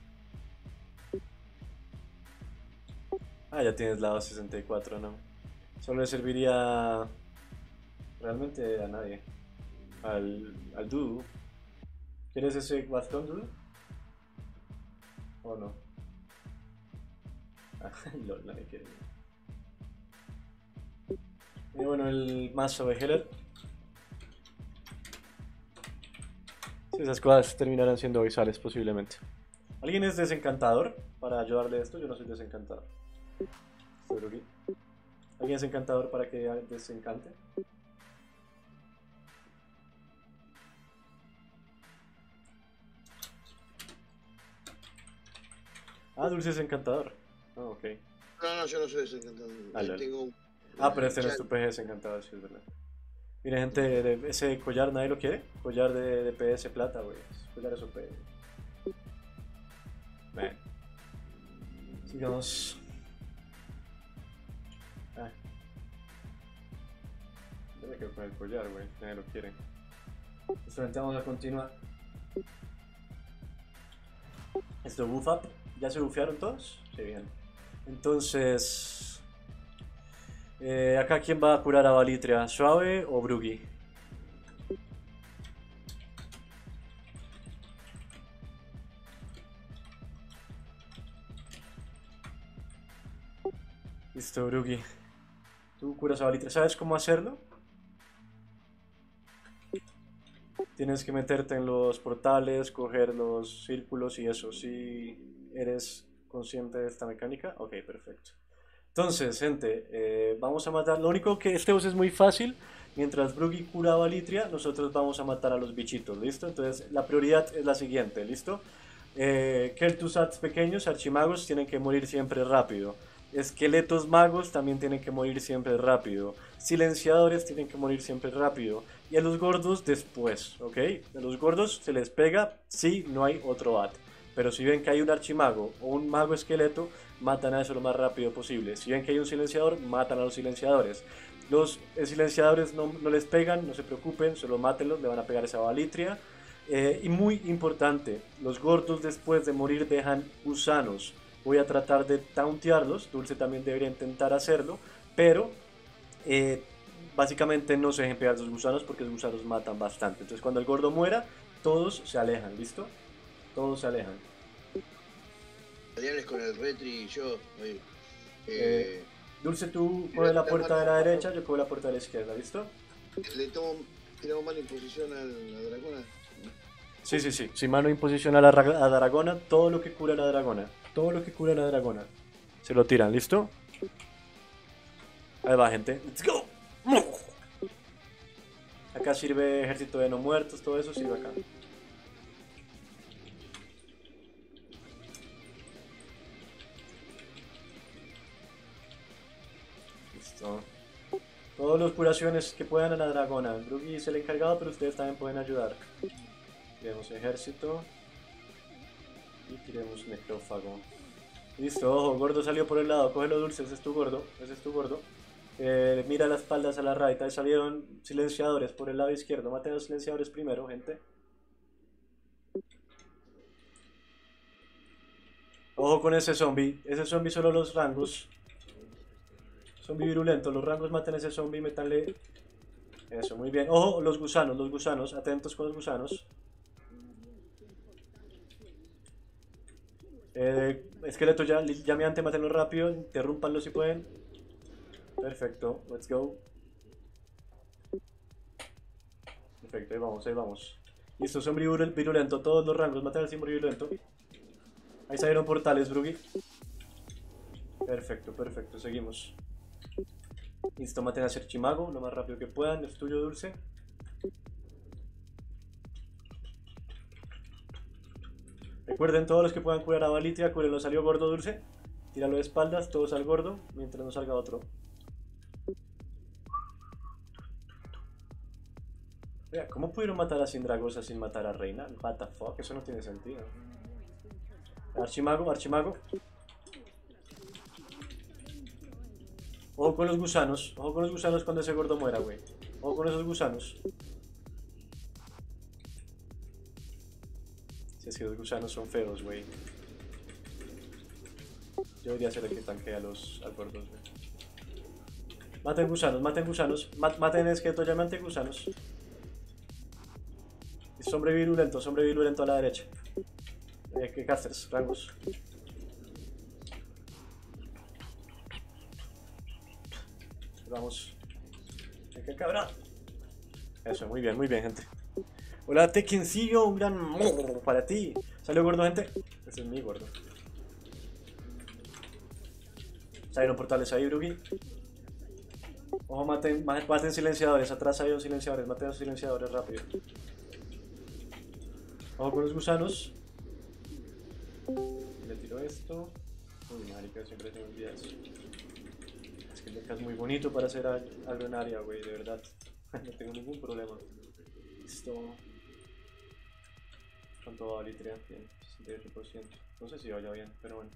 Ah, ya tienes la 64, ¿no? Solo le serviría realmente a nadie. Al, al Dudu. ¿Quieres ese bastón, Dudu? ¿O no? (laughs) Lol, nadie quiere. Y bueno, el mazo de Heller. Sí, esas cosas terminarán siendo visuales posiblemente. ¿Alguien es desencantador para ayudarle a esto? Yo no soy desencantador. ¿Alguien es encantador para que desencante? Ah, Dulce es encantador. Ah, ok. No, no, yo no soy desencantador. Ah, lol. Tengo un- Ah, pero este no es tu PG desencantador, sí, es verdad. Mira, gente, ese collar nadie lo quiere. Collar de, de PS plata, güey. Collar es OP. Bueno. Sigamos. Ah. Yo me quedo con el collar, güey. Nadie lo quiere. Solamente vamos a continuar. Esto buff up. ¿Ya se bufearon todos? Sí, bien. Entonces. eh, acá, ¿quién va a curar a Valitria? ¿Suave o Brugi? Listo, Brugi. Tú curas a Valitria. ¿Sabes cómo hacerlo? Tienes que meterte en los portales, coger los círculos y eso. Si eres consciente de esta mecánica, ok, perfecto. Entonces, gente, eh, vamos a matar. Lo único que este boss es muy fácil. Mientras Brugi cura a Valitria, nosotros vamos a matar a los bichitos, ¿listo? Entonces, la prioridad es la siguiente, ¿listo? Eh, pequeños, archimagos, tienen que morir siempre rápido. Esqueletos magos también tienen que morir siempre rápido. Silenciadores tienen que morir siempre rápido. Y a los gordos después, ¿ok? A los gordos se les pega si no hay otro ad. Pero si ven que hay un archimago o un mago esqueleto, matan a eso lo más rápido posible. Si ven que hay un silenciador, matan a los silenciadores. Los eh, silenciadores no, no les pegan, no se preocupen, solo mátenlos, le van a pegar esa balitria. Eh, y muy importante, los gordos después de morir dejan gusanos. Voy a tratar de tauntearlos, Dulce también debería intentar hacerlo, pero eh, básicamente no se dejen pegar los gusanos porque los gusanos matan bastante. Entonces cuando el gordo muera, todos se alejan, ¿listo? Todos se alejan. Adrián es con el retri y yo. Eh, eh, Dulce, tú coge la puerta de la derecha, yo cojo la puerta de la izquierda, ¿listo? le tomo, tiramos mala imposición a la dragona. Sí, sí, sí. Si mano imposición a la a dragona, todo lo que cura a la dragona, todo lo que cura a la dragona, se lo tiran, ¿listo? Ahí va, gente. Let's go. Acá sirve ejército de no muertos, todo eso sirve acá. Listo. Todos los curaciones que puedan a la dragona. Drugi es el encargado, pero ustedes también pueden ayudar. Tiremos ejército. Y tiremos necrófago. Listo, ojo, gordo salió por el lado. Cógelo dulce, ese es tu gordo. Ese es tu gordo. Eh, mira las espaldas a la right. Ahí salieron silenciadores por el lado izquierdo. Maten a los silenciadores primero, gente. Ojo con ese zombie. Ese zombie solo los rangos. Zombie virulento. Los rangos maten a ese zombie y metanle. Eso, muy bien. Ojo, los gusanos, los gusanos. Atentos con los gusanos. Eh, esqueleto ya, llameante, mátenlo rápido. Interrúmpanlo si pueden. Perfecto, let's go. Perfecto, ahí vamos, ahí vamos. Listo, zombie virul- virulento. Todos los rangos, maten al zombie virulento. Ahí salieron portales, Brugi. Perfecto, perfecto, seguimos. Listo, maten a Serchimago lo más rápido que puedan. Es tuyo, Dulce. Recuerden, todos los que puedan curar a Valitria, cúrenlo. Salió gordo, Dulce. Tíralo de espaldas, todos al gordo, mientras no salga otro. Oiga, ¿cómo pudieron matar a Sindragosa sin matar a Reina? What the fuck, eso no tiene sentido. Archimago, Archimago. Ojo con los gusanos, ojo con los gusanos cuando ese gordo muera, güey. Ojo con esos gusanos. Si es que los gusanos son feos, güey. Yo debería ser el que tanquea a los gordos, güey. Maten gusanos, maten gusanos. ma- maten esqueleto llamante gusanos. Y Hombre virulento, hombre virulento a la derecha. Eh, que casters, rangos. Vamos. Venga, cabrón. Eso, muy bien, muy bien, gente. Hola, Tekencillo, un gran para ti. ¿Salió gordo, gente? Ese es mi gordo. Salieron portales ahí, Brugi. Ojo, maten, ma- maten silenciadores. Atrás hay dos silenciadores. Maten los silenciadores rápido. Ojo con los gusanos. Le tiro esto. Uy, marica, siempre se me. Es que el deck es muy bonito para hacer al- algo en área, güey, de verdad. (laughs) no tengo ningún problema. Listo. ¿Cuánto va Litria? Bien, 68%. No sé si vaya bien, pero bueno.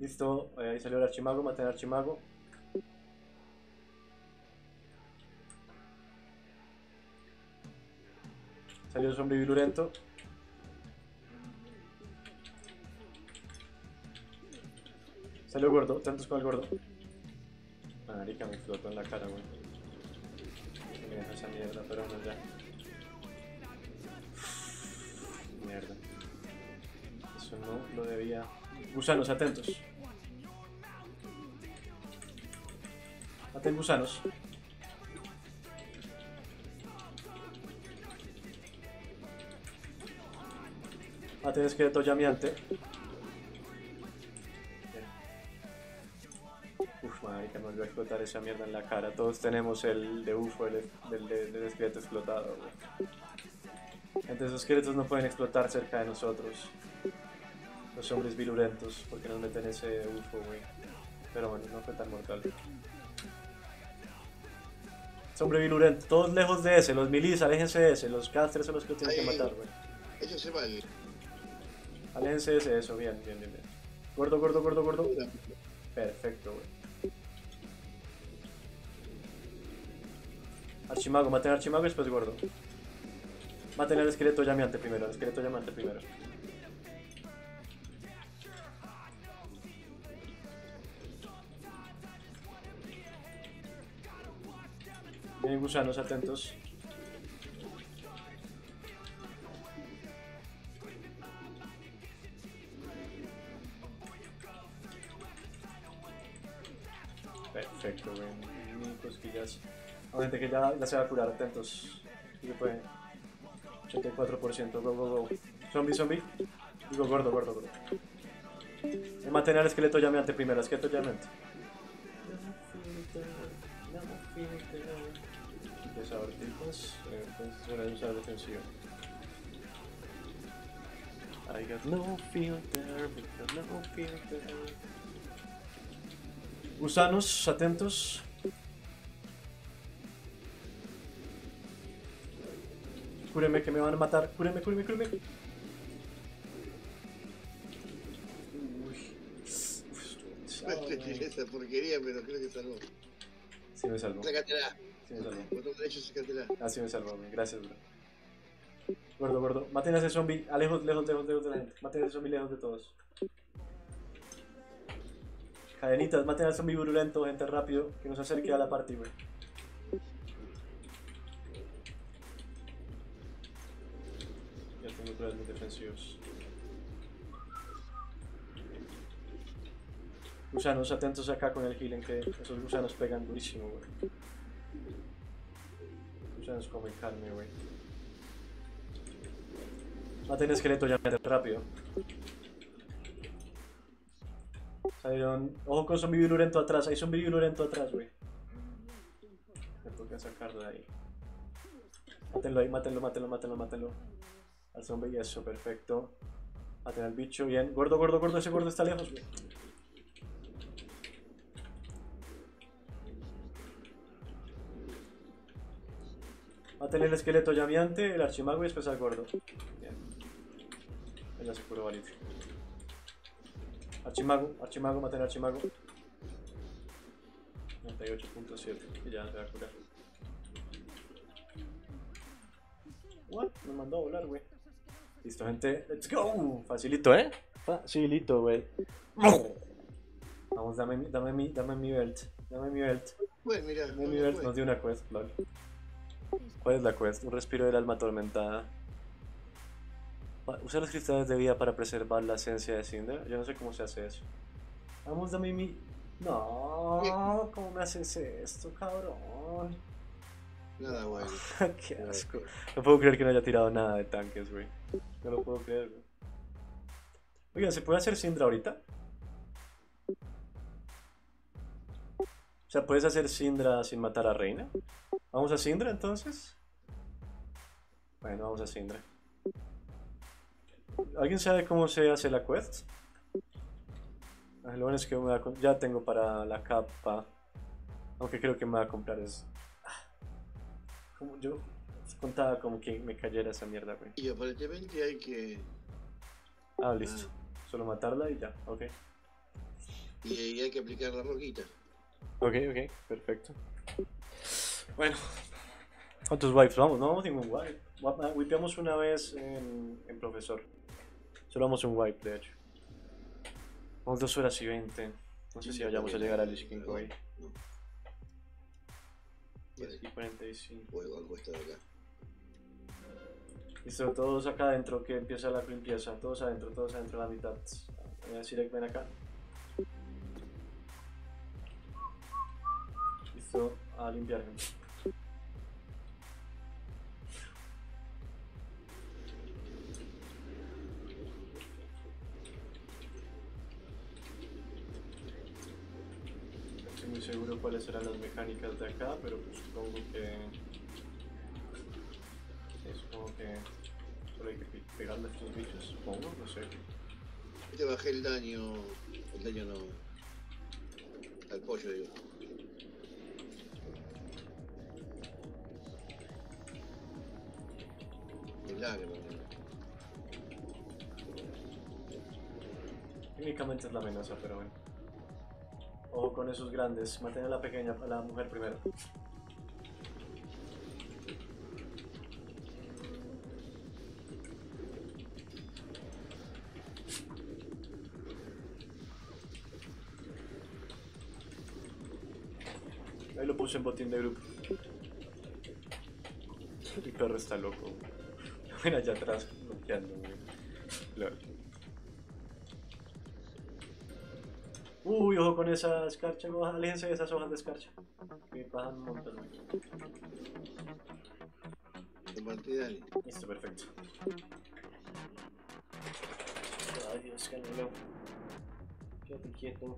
Listo, eh, ahí salió el archimago, maté al archimago. Salió el zombie virulento. Salió gordo, tantos con el gordo. Marica, me explotó en la cara, güey. Me deja esa mierda, pero no ya. Mierda. Eso no lo debía. Gusanos, atentos. Maten gusanos. Maten esqueleto llameante. Marica, me volvió a explotar esa mierda en la cara. Todos tenemos el de UFO, el del, del- del esqueleto explotado, güey. Entonces esos esqueletos no pueden explotar cerca de nosotros. Los hombres virulentos, porque nos meten ese UFO, güey. Pero bueno, no fue tan mortal. Hombre virulento, todos lejos de ese, los milis, aléjense de ese, los castres son los que tienen que matar, güey. Eso se va el. Aléjense de ese, eso, bien, bien, bien, bien. Gordo, gordo, gordo, gordo. Perfecto, güey. Archimago, maten al archimago y después gordo. Maten al esqueleto llameante primero, al esqueleto llameante primero. Bien, gusanos, atentos. Perfecto, güey. Cosquillas. Gente que ya, ya se va a curar, atentos. Que puede. 84%, go, go, go. Zombie, zombie. Digo, gordo, gordo, gordo. A mantener al esqueleto llameante primero, esqueleto llameante. Empieza a ver tipos, eh, entonces voy a usar defensivo. I got no filter, because no filter. Gusanos, atentos. Cúreme que me van a matar. Cúreme, cúreme, cúreme. No te tiré esa porquería, pero creo que salvó. Sí me salvó. Sácatela. Sí me salvó. Botón derecho, sácatela. Ah, sí me salvó. Gracias, bro. Gordo, gordo. Maten a ese zombie. A lejos, lejos, lejos, lejos de la gente. Maten a ese zombie lejos de todos. Cadenitas, maten al zombie virulento, gente rápido. Que nos acerque a la party, güey. Defensivos. Gusanos, atentos acá con el healing, que esos gusanos pegan durísimo, güey. Gusanos comen carne, güey. Maten esqueleto ya rápido. Salieron. Ojo con zombie virulento atrás. Hay zombie virulento atrás, güey. Me toca sacarlo de ahí. Mátenlo ahí, mátenlo, mátenlo, mátenlo, mátenlo. Al zombie, eso, perfecto. Maten al bicho, bien. Gordo, gordo, gordo, ese gordo está lejos, güey. Maten el esqueleto llameante, el archimago y después al gordo. Bien. Él ya se curó Valit. Archimago, archimago, maten al archimago. 98.7, y ya se va a curar. What? Me mandó a volar, güey. Listo, gente. Let's go. Facilito, ¿eh? Facilito, güey. Vamos, dame, mi- dame, mi, dame mi belt. Dame mi belt. Bueno, mira, Dame mi belt. Nos dio una quest, lol. ¿Cuál es la quest? Un respiro del alma atormentada. Usa los cristales de vida para preservar la esencia de Cinder. Yo no sé cómo se hace eso. Vamos, dame mi... No, ¿cómo me haces esto, cabrón? Nada bueno. (laughs) Qué asco. No puedo creer que no haya tirado nada de tanques, güey. No lo puedo creer. Oigan, ¿se puede hacer Syndra ahorita? O sea, ¿puedes hacer Syndra sin matar a Reina? ¿Vamos a Syndra entonces? Bueno, vamos a Syndra. ¿Alguien sabe cómo se hace la quest? Ah, Lo bueno es que me a ya tengo para la capa. Aunque creo que me va a comprar es... Como yo contaba como que me cayera esa mierda, güey. Y aparentemente hay que. Ah, listo. Solo matarla y ya, ok. Y, y hay que aplicar la roquita. Ok, ok, perfecto. Bueno, ¿cuántos wipes vamos? No vamos ningún wipe. Ah, Wipeamos una vez en, en profesor. Solo vamos un wipe, de hecho. Vamos dos horas y veinte. No sé si vayamos a llegar al Lich King hoy. No, 10 y 45. o igual cuesta de acá. Listo, todos acá adentro, que empieza la limpieza. Todos adentro, todos adentro la mitad. A decir, ven acá. Listo, a limpiar. estoy muy seguro cuáles serán las mecánicas de acá, pero pues supongo que es como que solo hay que pe- pegarle a estos bichos, supongo, no sé. Te bajé el daño. El daño no. Al pollo, digo. El lágrima. Técnicamente es la amenaza, pero bueno. Ojo con esos grandes, mantén a la pequeña, a la mujer primero. Lo puse en botín de grupo. Mi perro está loco. Ven allá atrás, bloqueando. Uy, ojo con esa escarcha, aléjense de esas hojas de escarcha. Que bajan un montón. güey. Compartí, dale. Listo, perfecto. Ay, Dios, Canelo. Quédate quieto.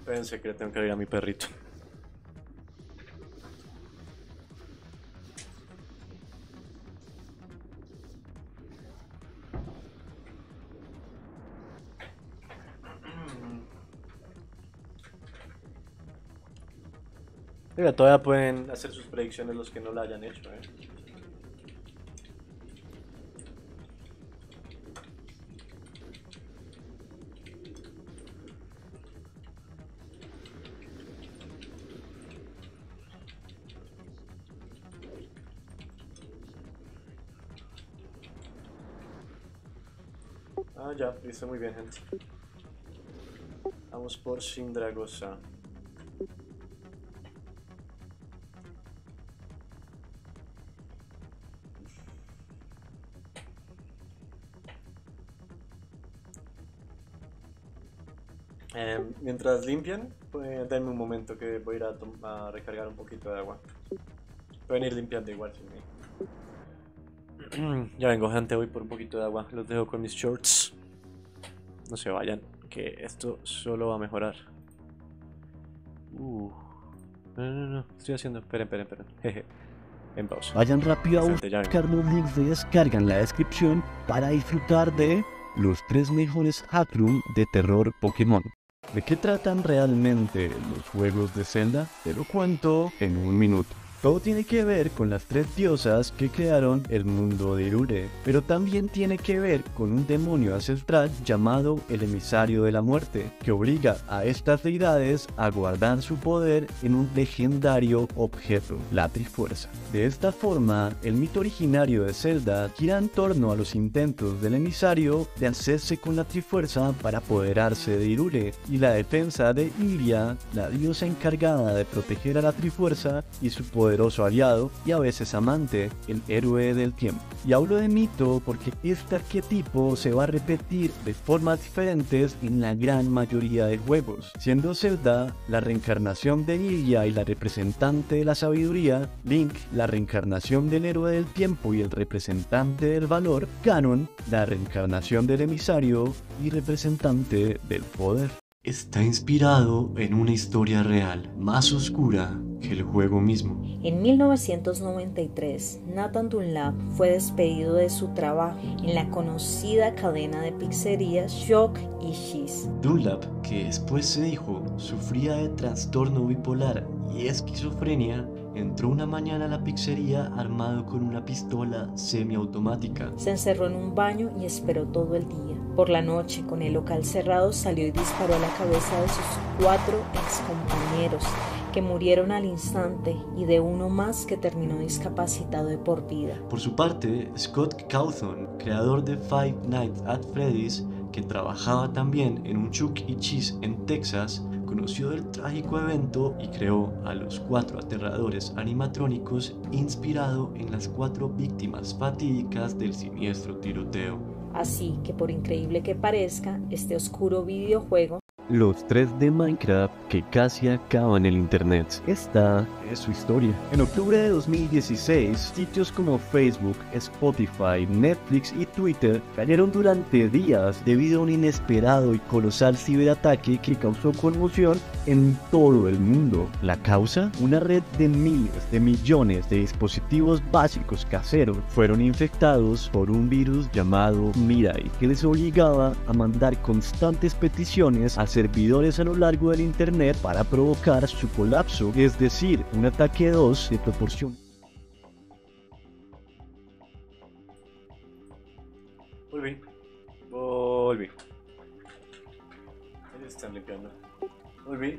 Espérense que le tengo que abrir a mi perrito. Mira, todavía pueden hacer sus predicciones los que no la hayan hecho, eh. Ah, ya, listo, muy bien, gente. Vamos por Sindragosa. Mientras limpian, pues, denme un momento que voy a ir a, a recargar un poquito de agua. Pueden ir limpiando igual sin mí. (clears throat) ya vengo, gente, voy por un poquito de agua. Los dejo con mis shorts. No se vayan, que esto solo va a mejorar. Uh. No, no, no, estoy haciendo. Esperen, esperen, esperen. (laughs) Jeje. En pausa. Vayan rápido a buscar los links de descarga en la descripción para disfrutar de los tres mejores hackroom de terror Pokémon. ¿De qué tratan realmente los juegos de Zelda? Te lo cuento en un minuto. Todo tiene que ver con las tres diosas que crearon el mundo de Irule, pero también tiene que ver con un demonio ancestral llamado el emisario de la muerte, que obliga a estas deidades a guardar su poder en un legendario objeto, la Trifuerza. De esta forma, el mito originario de Zelda gira en torno a los intentos del emisario de hacerse con la Trifuerza para apoderarse de Irule y la defensa de Iria, la diosa encargada de proteger a la Trifuerza y su aliado y a veces amante, el héroe del tiempo. Y hablo de mito porque este arquetipo se va a repetir de formas diferentes en la gran mayoría de juegos, siendo Zelda la reencarnación de Iria y la representante de la sabiduría, Link la reencarnación del héroe del tiempo y el representante del valor, Ganon la reencarnación del emisario y representante del poder. Está inspirado en una historia real, más oscura que el juego mismo. En 1993, Nathan Dunlap fue despedido de su trabajo en la conocida cadena de pizzerías Shock y Cheese. Dunlap, que después se dijo sufría de trastorno bipolar y esquizofrenia, entró una mañana a la pizzería armado con una pistola semiautomática. Se encerró en un baño y esperó todo el día. Por la noche, con el local cerrado, salió y disparó a la cabeza de sus cuatro excompañeros que murieron al instante y de uno más que terminó discapacitado de por vida. Por su parte, Scott Cawthon, creador de Five Nights at Freddy's, que trabajaba también en un Chuck E. Cheese en Texas, conoció del trágico evento y creó a los cuatro aterradores animatrónicos inspirado en las cuatro víctimas fatídicas del siniestro tiroteo. Así que por increíble que parezca, este oscuro videojuego Los tres de Minecraft que casi acaban el internet. Esta es su historia. En octubre de 2016, sitios como Facebook, Spotify, Netflix y Twitter cayeron durante días debido a un inesperado y colosal ciberataque que causó conmoción en todo el mundo. La causa, una red de miles de millones de dispositivos básicos caseros fueron infectados por un virus llamado Mirai, que les obligaba a mandar constantes peticiones a servidores a lo largo del Internet para provocar su colapso, es decir, un ataque 2 de proporción. Volví. Volví. Ahí están limpiando. Volví.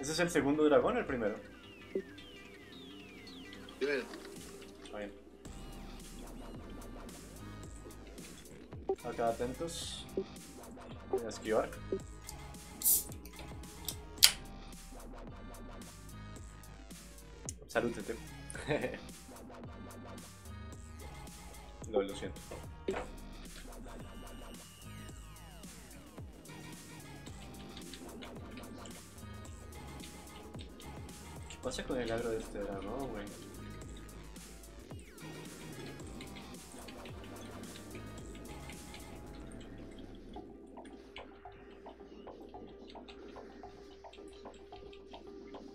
¿Ese es el segundo dragón o el primero? Primero, Está bien. Acá atentos. Voy a esquivar. Salud, Tete. (laughs) lo, lo siento. ¿Qué pasa con el agro de este dragón, güey?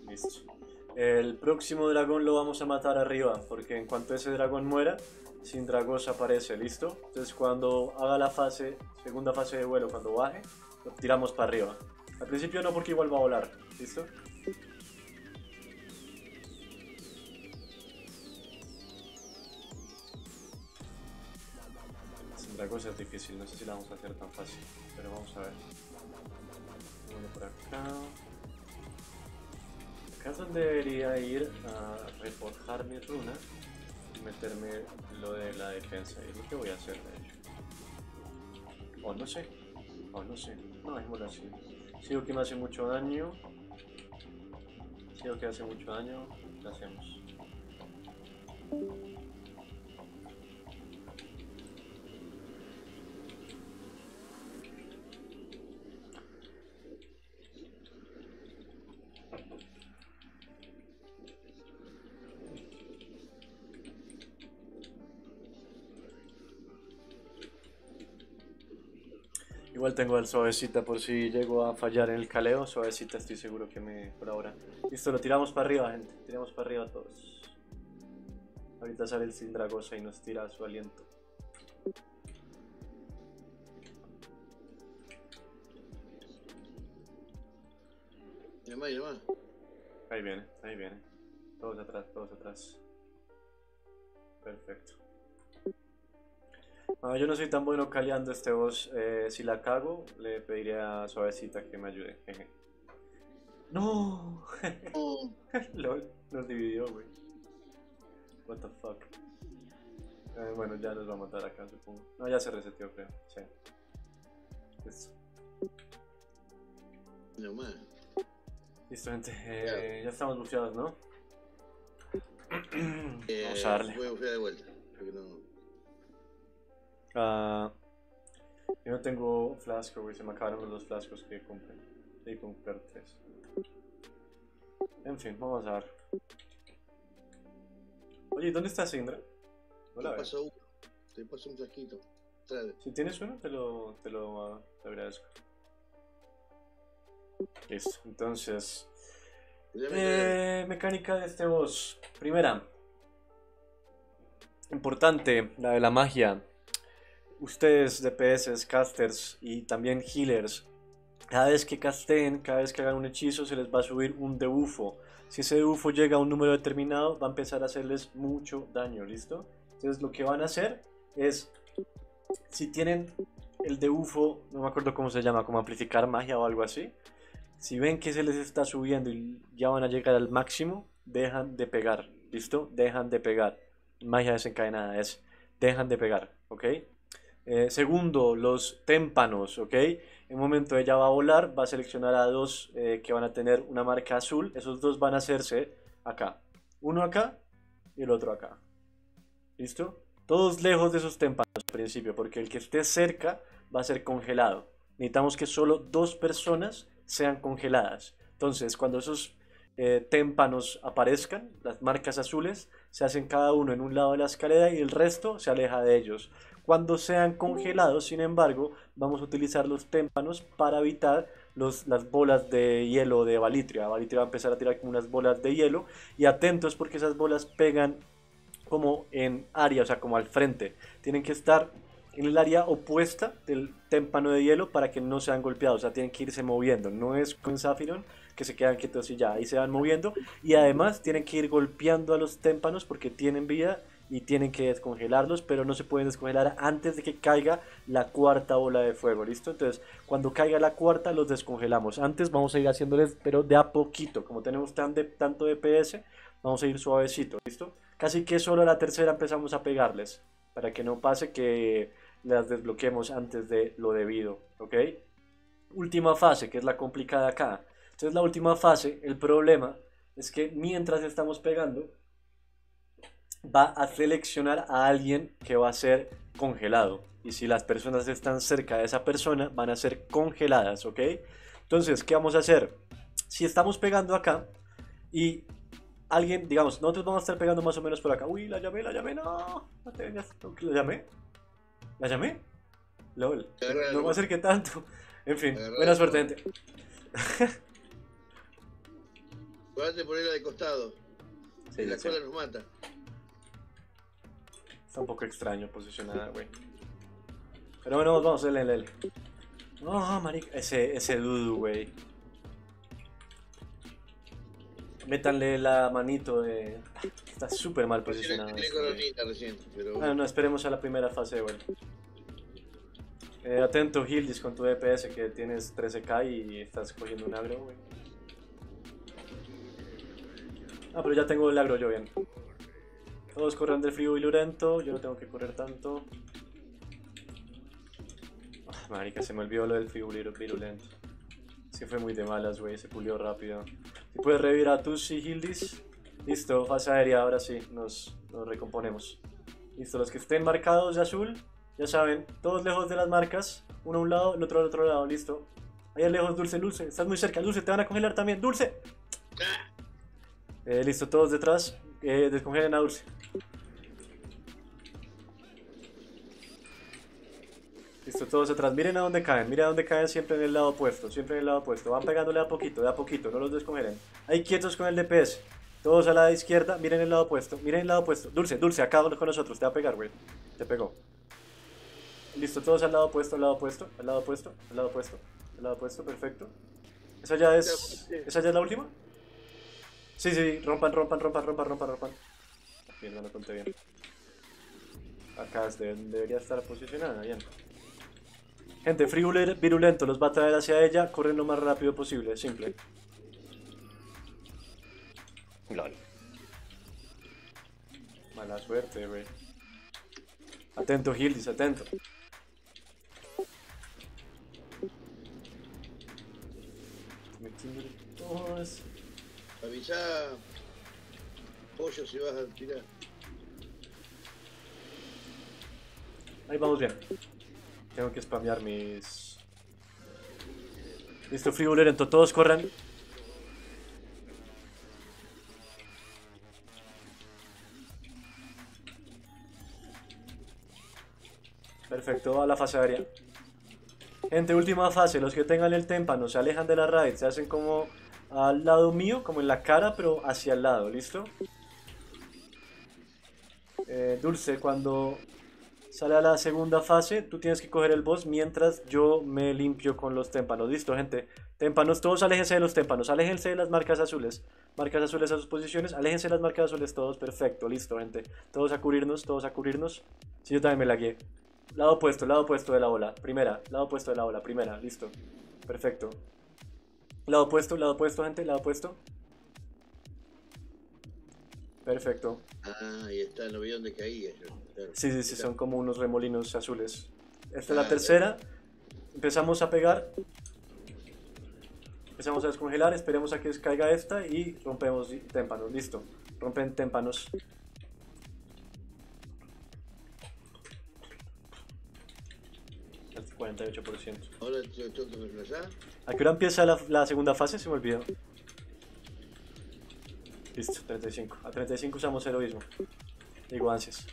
Listo. El próximo dragón lo vamos a matar arriba, porque en cuanto ese dragón muera, sin Dragos aparece, ¿listo? Entonces cuando haga la fase, segunda fase de vuelo, cuando baje, lo tiramos para arriba. Al principio no porque igual va a volar, ¿listo? Sin Dragos es difícil, no sé si la vamos a hacer tan fácil, pero vamos a ver. Bueno, por acá. Es donde debería ir a reforjar mi runa y meterme lo de la defensa. Y es lo que voy a hacer, de hecho. O no sé. O no sé. No, dejémoslo así. Sigo que me hace mucho daño. Sigo que hace mucho daño. Lo hacemos. Igual tengo el suavecita por si llego a fallar en el caleo. Suavecita estoy seguro que me colabora. Listo, lo tiramos para arriba, gente. Tiramos para arriba todos. Ahorita sale el Sindragosa y nos tira su aliento. y demás. Ahí viene, ahí viene. Todos atrás, todos atrás. Perfecto. Ah, yo no soy tan bueno caleando este boss. Eh, si la cago, le pediría a Suavecita que me ayude. Jeje. ¡No! (laughs) LOL, nos dividió, güey. What the fuck. Eh, bueno, ya nos va a matar acá, supongo. No, ya se reseteó, creo. Sí. Listo. No más. Listo, gente. Eh, ya estamos bufiados, ¿no? (clears throat) Eh, Vamos a darle. Voy a buscar de vuelta. Porque no. Ah, yo no tengo flasco, güey. Se me acabaron los dos flascos que compré. Debí comprar tres. En fin, vamos a ver. Oye, ¿dónde está Sindra? No la paso uno. Te paso un frasquito. Trae. Si tienes uno, te lo, te lo ah, te agradezco. Listo, entonces. Quedé. Eh, mecánica de este boss. Primera. Importante, la de la magia. Ustedes, DPS, casters y también healers. Cada vez que casteen, cada vez que hagan un hechizo, se les va a subir un debufo. Si ese debufo llega a un número determinado, va a empezar a hacerles mucho daño, ¿listo? Entonces lo que van a hacer es, si tienen el debufo, no me acuerdo cómo se llama, como amplificar magia o algo así, si ven que se les está subiendo y ya van a llegar al máximo, dejan de pegar, ¿listo? Dejan de pegar. Magia desencadenada es, dejan de pegar, ¿ok? Eh, segundo, los témpanos, ¿ok? En un momento ella va a volar, va a seleccionar a dos eh, que van a tener una marca azul. Esos dos van a hacerse acá. Uno acá y el otro acá. ¿Listo? Todos lejos de esos témpanos al principio, porque el que esté cerca va a ser congelado. Necesitamos que solo dos personas sean congeladas. Entonces, cuando esos eh, témpanos aparezcan, las marcas azules, se hacen cada uno en un lado de la escalera y el resto se aleja de ellos. Cuando sean congelados, sin embargo, vamos a utilizar los témpanos para evitar los, las bolas de hielo de Valitria. Valitria va a empezar a tirar como unas bolas de hielo y atentos porque esas bolas pegan como en área, o sea, como al frente. Tienen que estar en el área opuesta del témpano de hielo para que no sean golpeados, o sea, tienen que irse moviendo. No es con Saphiron que se quedan quietos y ya, ahí se van moviendo. Y además tienen que ir golpeando a los témpanos porque tienen vida y tienen que descongelarlos, pero no se pueden descongelar antes de que caiga la cuarta ola de fuego, ¿listo? Entonces, cuando caiga la cuarta, los descongelamos. Antes vamos a ir haciéndoles, pero de a poquito, como tenemos tan de, tanto DPS, vamos a ir suavecito, ¿listo? Casi que solo la tercera empezamos a pegarles, para que no pase que las desbloquemos antes de lo debido, ¿ok? Última fase, que es la complicada acá. Entonces, la última fase, el problema es que mientras estamos pegando, va a seleccionar a alguien que va a ser congelado. Y si las personas están cerca de esa persona, van a ser congeladas, ¿ok? Entonces, ¿qué vamos a hacer? Si estamos pegando acá y alguien, digamos, nosotros vamos a estar pegando más o menos por acá. Uy, la llamé, la llamé, no. No te vengas. ¿La llamé? ¿La llamé? LOL. No me acerqué tanto. En fin, buena suerte, gente. Acuérdate ponerla de costado. Sí, la sí. cola nos mata. Está un poco extraño posicionada, güey. Pero bueno, vamos, L, L, L. No, marica. Ese, ese dudu, güey. Métanle la manito de... Está súper mal posicionado. Tiene este, güey. coronita recién, pero Bueno, no, esperemos a la primera fase vuelta. Eh, atento, Hildis, con tu DPS que tienes 13k y estás cogiendo un agro, güey. Ah, pero ya tengo el agro yo bien. Todos corren del frío virulento, yo no tengo que correr tanto. Ah, marica, se me olvidó lo del frío viru- virulento. Es que fue muy de malas, güey, se pulió rápido. Si puedes revivir a Tusi, Hildis. Listo, fase aérea, ahora sí, nos, nos recomponemos. Listo, los que estén marcados de azul, ya saben, todos lejos de las marcas, uno a un lado, el otro al otro lado, listo. Allá lejos, Dulce, Dulce, estás muy cerca, Dulce, te van a congelar también, Dulce. Eh, listo, todos detrás, eh, descongelen a Dulce. Listo, todos atrás, miren a dónde caen, miren a dónde caen siempre en el lado opuesto, siempre en el lado opuesto, van pegándole a poquito, de a poquito, no los descongelen. Ahí quietos con el DPS, todos a la izquierda, miren el lado opuesto, miren el lado opuesto. Dulce, Dulce, acá con nosotros, te va a pegar, güey. Te pegó. Listo, todos al lado opuesto, al lado opuesto, al lado opuesto, al lado opuesto, al lado opuesto, perfecto. ¿Esa ya es. ¿Esa ya es la última? Sí, sí, rompan, rompan, rompan, rompan, rompan, rompan. Bien, no conté bien. Acá es de- debería estar posicionada, bien. Gente, Free Buller virulento, los va a traer hacia ella, corren lo más rápido posible, simple. Lol. Mala suerte, güey. Atento, Gildis, atento. Metiéndole todas. Avisá, pollo, si vas a tirar. Ahí vamos bien. Tengo que spamear mis... Listo, Free Bullerento, todos corran. Perfecto, a la fase aérea. Gente, última fase. Los que tengan el témpano se alejan de la raid. Se hacen como al lado mío, como en la cara, pero hacia el lado. ¿Listo? Eh, Dulce, cuando sale a la segunda fase, tú tienes que coger el boss mientras yo me limpio con los témpanos. Listo, gente. Témpanos, todos aléjense de los témpanos. Aléjense de las marcas azules. Marcas azules a sus posiciones. Aléjense de las marcas azules todos. Perfecto, listo, gente. Todos a cubrirnos, todos a cubrirnos. Sí, yo también me la guié. Lado opuesto, lado opuesto de la ola. Primera, lado opuesto de la ola. Primera, listo. Perfecto. Lado opuesto, lado opuesto, gente. Lado opuesto. Perfecto. Ah, y está, no vi dónde caía yo. Claro. Sí, sí, sí, son como unos remolinos azules. Esta es Ah, la tercera. Empezamos a pegar. Empezamos a descongelar. Esperemos a que caiga esta y rompemos témpanos. Listo. Rompen témpanos. El 48%. Ahora tengo que. ¿A qué hora empieza la, la segunda fase? Se me olvidó. Listo, 35. A 35 usamos heroísmo. Digo ansias.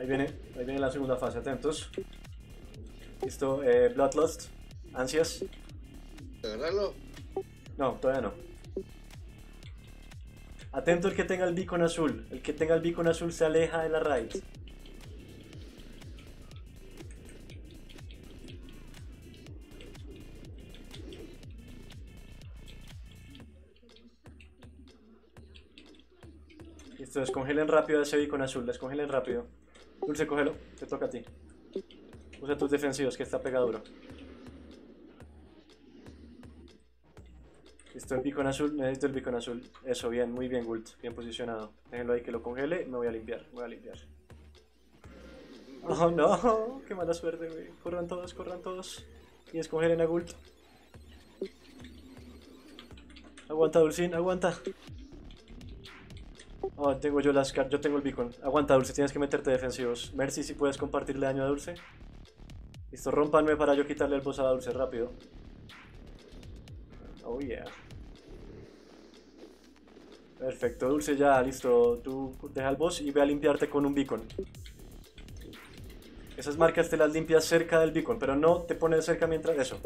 Ahí viene, ahí viene la segunda fase, atentos. Listo, eh, Bloodlust, ansias. ¿Agarrarlo? No, todavía no. Atento el que tenga el beacon azul. El que tenga el beacon azul se aleja de la raid. Listo, descongelen rápido ese beacon azul. Descongelen rápido. Dulce, cógelo. Te toca a ti. Usa tus defensivos que está pegado Listo, el beacon azul, necesito el beacon azul. Eso, bien, muy bien, Gult, bien posicionado. Déjenlo ahí que lo congele, me voy a limpiar, voy a limpiar. Oh no, (laughs) qué mala suerte, güey. Corran todos, corran todos. Y descongelen a Gult. Aguanta, Dulcín, aguanta. Oh, tengo yo las car- yo tengo el beacon. Aguanta, Dulce, tienes que meterte defensivos. Mercy, si puedes compartirle daño a Dulce. Listo, rompanme para yo quitarle el boss a Dulce rápido. Oh yeah. Perfecto, Dulce ya, listo. Tú deja el boss y ve a limpiarte con un beacon. Esas marcas te las limpias cerca del beacon, pero no te pones cerca mientras eso.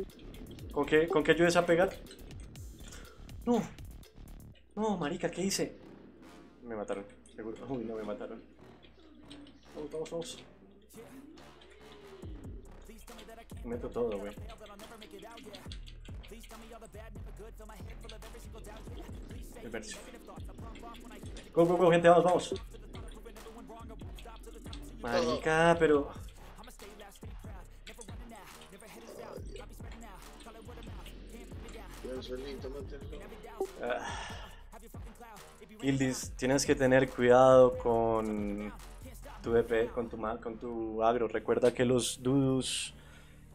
¿Con qué, con qué ayudes a pegar? No. No, marica, ¿qué hice? Me mataron, seguro. Uy, no me mataron. Vamos, vamos, vamos. Meto todo, güey. Go, go, go, gente, vamos, vamos. Marica, pero. Mátalo. Ah. Gildis, tienes que tener cuidado con tu EP, con tu, ma- con tu agro. Recuerda que los dudus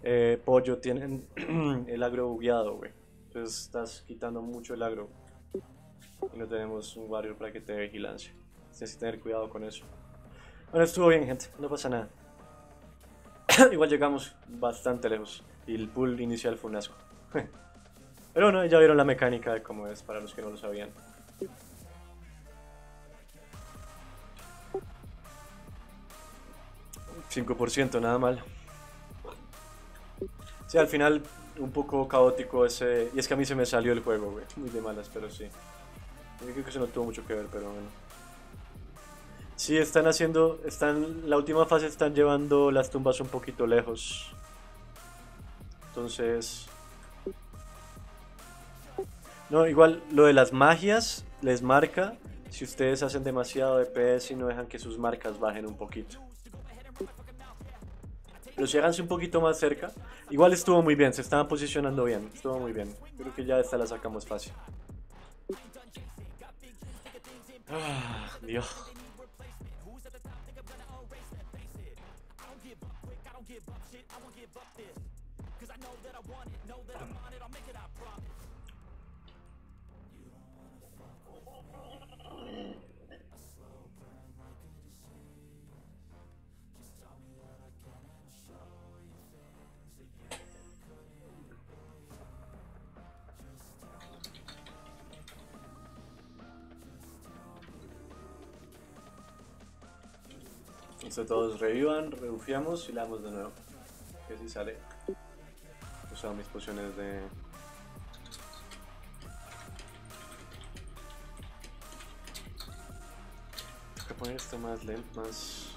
eh, pollo tienen (clears throat) el agro bugueado, güey. Entonces estás quitando mucho el agro. Y no tenemos un warrior para que te dé vigilancia. Tienes que tener cuidado con eso. Bueno, estuvo bien, gente. No pasa nada. (coughs) Igual llegamos bastante lejos. Y el pool inicial fue un asco. (laughs) Pero bueno, ya vieron la mecánica de cómo es para los que no lo sabían. ...5% nada mal. Sí, al final un poco caótico ese... Y es que a mí se me salió el juego, güey. Muy de malas, pero sí. Yo creo que eso no tuvo mucho que ver, pero bueno. Sí, están haciendo, están, la última fase están llevando las tumbas un poquito lejos. Entonces... No, igual lo de las magias les marca si ustedes hacen demasiado DPS y no dejan que sus marcas bajen un poquito. Pero si háganse un poquito más cerca. Igual estuvo muy bien, se estaban posicionando bien. Estuvo muy bien. Creo que ya esta la sacamos fácil. Ah, Dios. Entonces todos revivan, rebufiamos y la damos de nuevo. Que si sale. Usado mis pociones de... Tengo que poner esto más lento, más...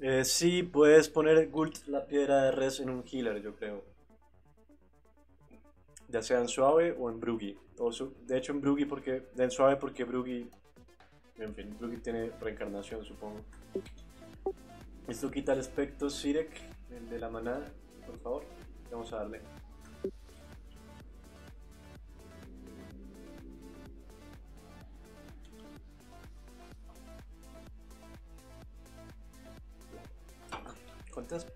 Eh, sí, puedes poner Gult la piedra de res en un healer, yo creo. Ya sea en suave o en su- de hecho en Bruggy porque. En suave porque Bruggy. En fin, Bruggy tiene reencarnación, supongo. Esto quita el aspecto Sirek, el de la manada, por favor. Vamos a darle. ¿Cuántas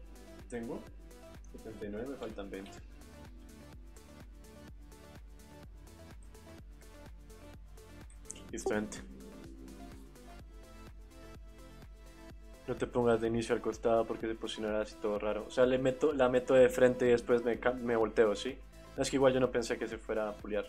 tengo? 79, me faltan 20. Listo, gente. No te pongas de inicio al costado porque se posicionará así todo raro. O sea, le meto, la meto de frente y después me, me volteo, ¿sí? No, es que igual yo no pensé que se fuera a puliar.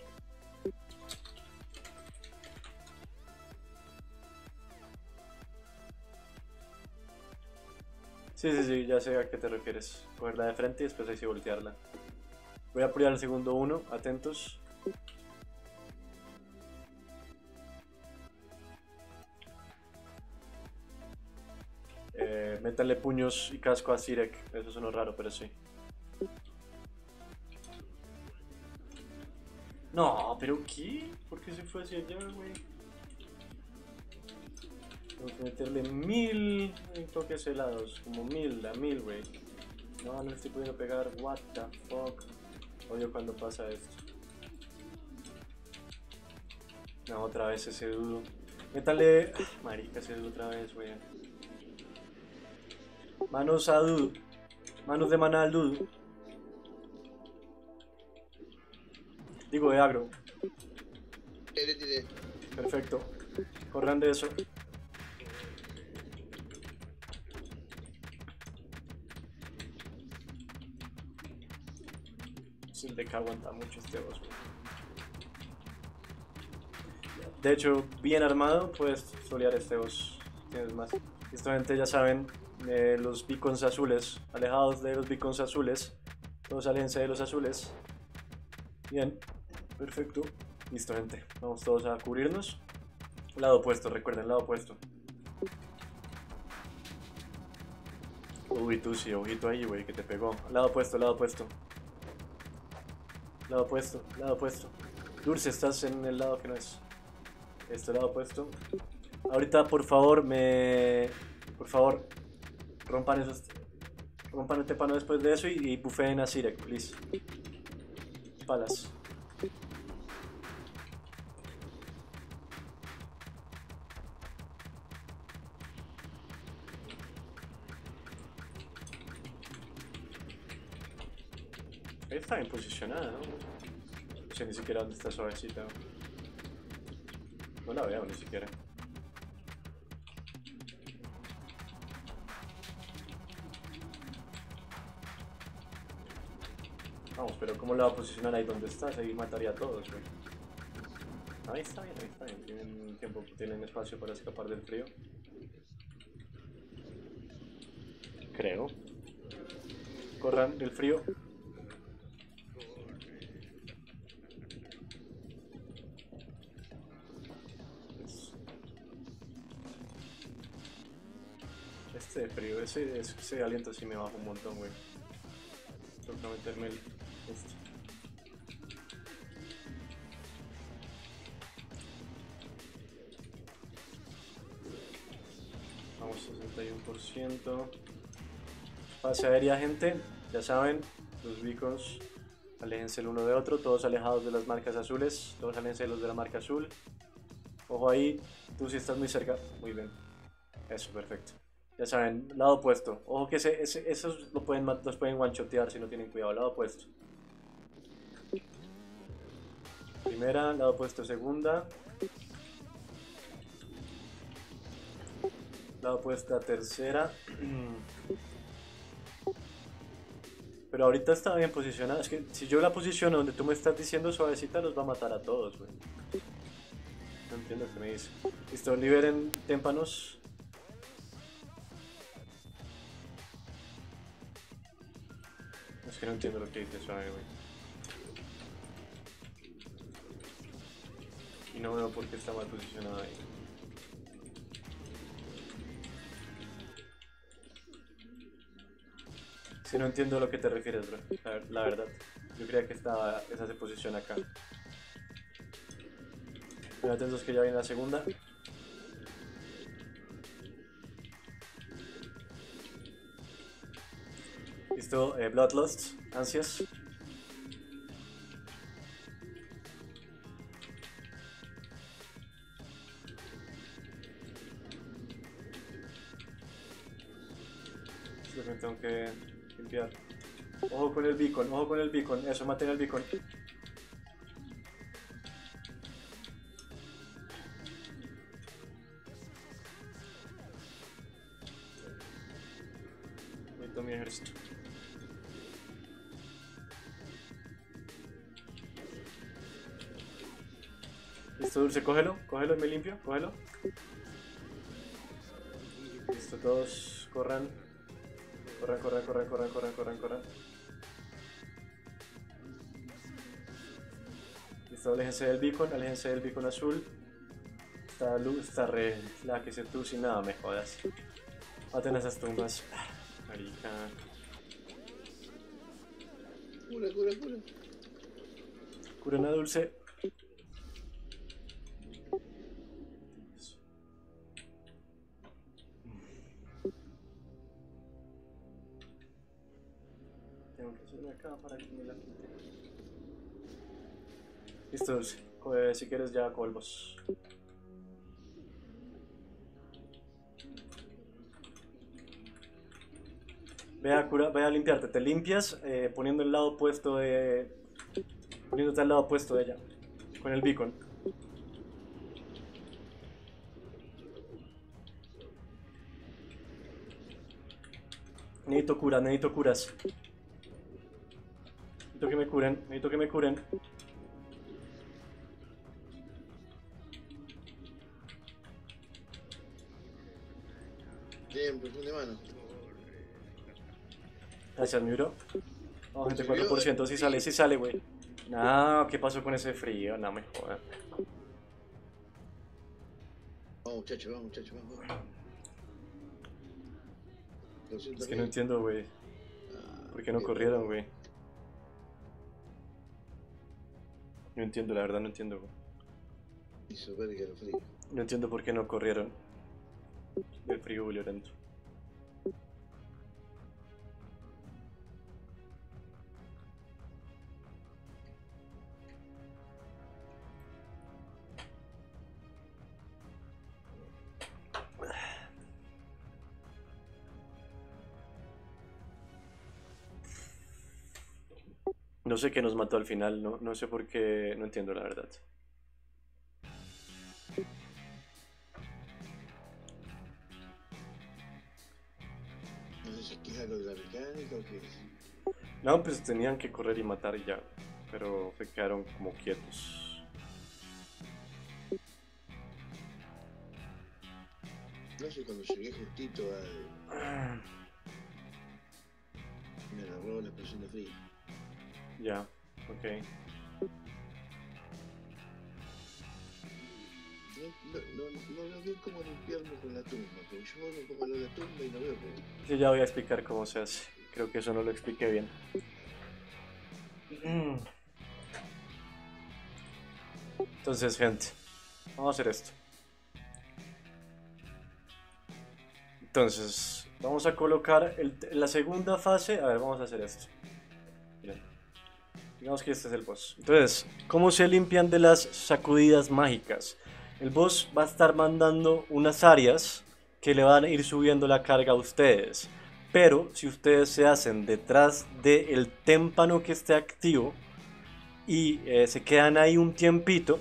Sí, sí, sí, ya sé a qué te refieres. Cogerla de frente y después ahí sí voltearla. Voy a puliar el segundo uno, atentos. Eh, métanle puños y casco a Sirek. Eso suena raro, pero sí. No, pero ¿qué? ¿Por qué se fue hacia allá, güey? Tengo que meterle mil toques helados, como mil, a mil, güey. No, no estoy pudiendo pegar, what the fuck. Odio cuando pasa esto. No, otra vez ese dudo. Métale. Marica, ese dudo otra vez, güey. Manos a dudo. Manos de maná al dudo. Digo de agro. Perfecto. Corran de eso. El deck aguanta mucho este boss. De hecho, bien armado, puedes solear este boss. Tienes más. Listo, gente, ya saben, eh, los beacons azules, alejados de los beacons azules. Todos aléjense de los azules. Bien, perfecto. Listo, gente. Vamos todos a cubrirnos. Lado opuesto, recuerden, lado opuesto. Uy, tú sí, ojito ahí, güey, que te pegó. Lado opuesto, lado opuesto. Lado opuesto, lado opuesto. Dulce, estás en el lado que no es. Este lado opuesto. Ahorita, por favor, me. Por favor, rompan esos. Rompan el tepano después de eso y, y bufeen a Sirek, please. Palas. Está bien posicionada, ¿no? No sé ni siquiera dónde está suavecita. No la veo ni siquiera. pero ¿cómo lo va a posicionar ahí donde estás? Ahí mataría a todos, güey. Ahí está bien, ahí está bien. Tienen tiempo, tienen espacio para escapar del frío. Creo. Corran del frío. Este frío, ese, ese aliento sí me baja un montón, güey. Tengo que meterme el... Vamos, 61%. Pase aérea, gente. Ya saben, los beacons, aléjense el uno de otro, todos alejados de las marcas azules, todos aléjense de los de la marca azul. Ojo ahí, tú si estás muy cerca. Muy bien. Eso, perfecto. Ya saben, lado opuesto. Ojo que ese, esos lo pueden, los pueden guanchotear si no tienen cuidado. Lado opuesto. Primera, lado opuesto, segunda. Lado opuesta, tercera. (clears throat) Pero ahorita está bien posicionada. Es que si yo la posiciono donde tú me estás diciendo suavecita, los va a matar a todos, güey. No entiendo qué me dice. Listo, liberen témpanos. Es que no entiendo lo que dice suave, güey. Y no veo por qué está mal posicionado ahí. Si no entiendo a lo que te refieres, bro. La, verdad. Yo creía que estaba, esa se posiciona acá. Pero atentos que ya viene la segunda. Listo, eh, Bloodlust, ansias. Lo tengo que limpiar. Ojo con el beacon, ojo con el beacon. Eso, maten el beacon. Dulce, cógelo, cógelo y me limpio, cógelo. Listo, todos corran. Corran, corran, corran, corran, corran, corran, corran. Listo, aléjense del beacon, aléjense del beacon azul. Esta luz está re. La que se tú sin nada, me jodas. Maten esas tumbas. Marica. Cura, cura, cura. Curen a Dulce. Para que me la quite. Listo, Dulce. Co- Si quieres ya colvos. Ve a, cura, ve limpiarte, te limpias eh, poniendo el lado opuesto de. poniéndote al lado opuesto de ella. Con el beacon. Necesito curas, necesito curas. Necesito que me curen, necesito que me curen. Bien, perfume de mano. Gracias, mi bro. Oh, 24%, sí sale, sí sale, güey. No, ¿qué pasó con ese frío? No me jodas. Vamos, muchachos, vamos, muchachos, vamos. vamos. Es que no entiendo, güey. Ah, ¿Por qué no corrieron, güey? No entiendo, la verdad no entiendo, güey. Hizo ver que era frío. No entiendo por qué no corrieron del frío violento. No sé qué nos mató al final, no, no sé por qué, no entiendo la verdad. No sé si es algo de la mecánica o qué es. No, pues tenían que correr y matar y ya. Pero se quedaron como quietos. No sé, cuando llegué justito al. Me agarró la expresión de frío. Ya, ok. No, no, no, no veo cómo limpiarme con la tumba, pero yo me pongo a la tumba y no veo que. Yo ya voy a explicar cómo se hace. Creo que eso no lo expliqué bien. Mm. Entonces, gente, vamos a hacer esto. Entonces, vamos a colocar el- la segunda fase. A ver, vamos a hacer esto. Digamos que este es el boss. Entonces, ¿cómo se limpian de las sacudidas mágicas? El boss va a estar mandando unas áreas que le van a ir subiendo la carga a ustedes. Pero si ustedes se hacen detrás del témpano que esté activo y eh, se quedan ahí un tiempito,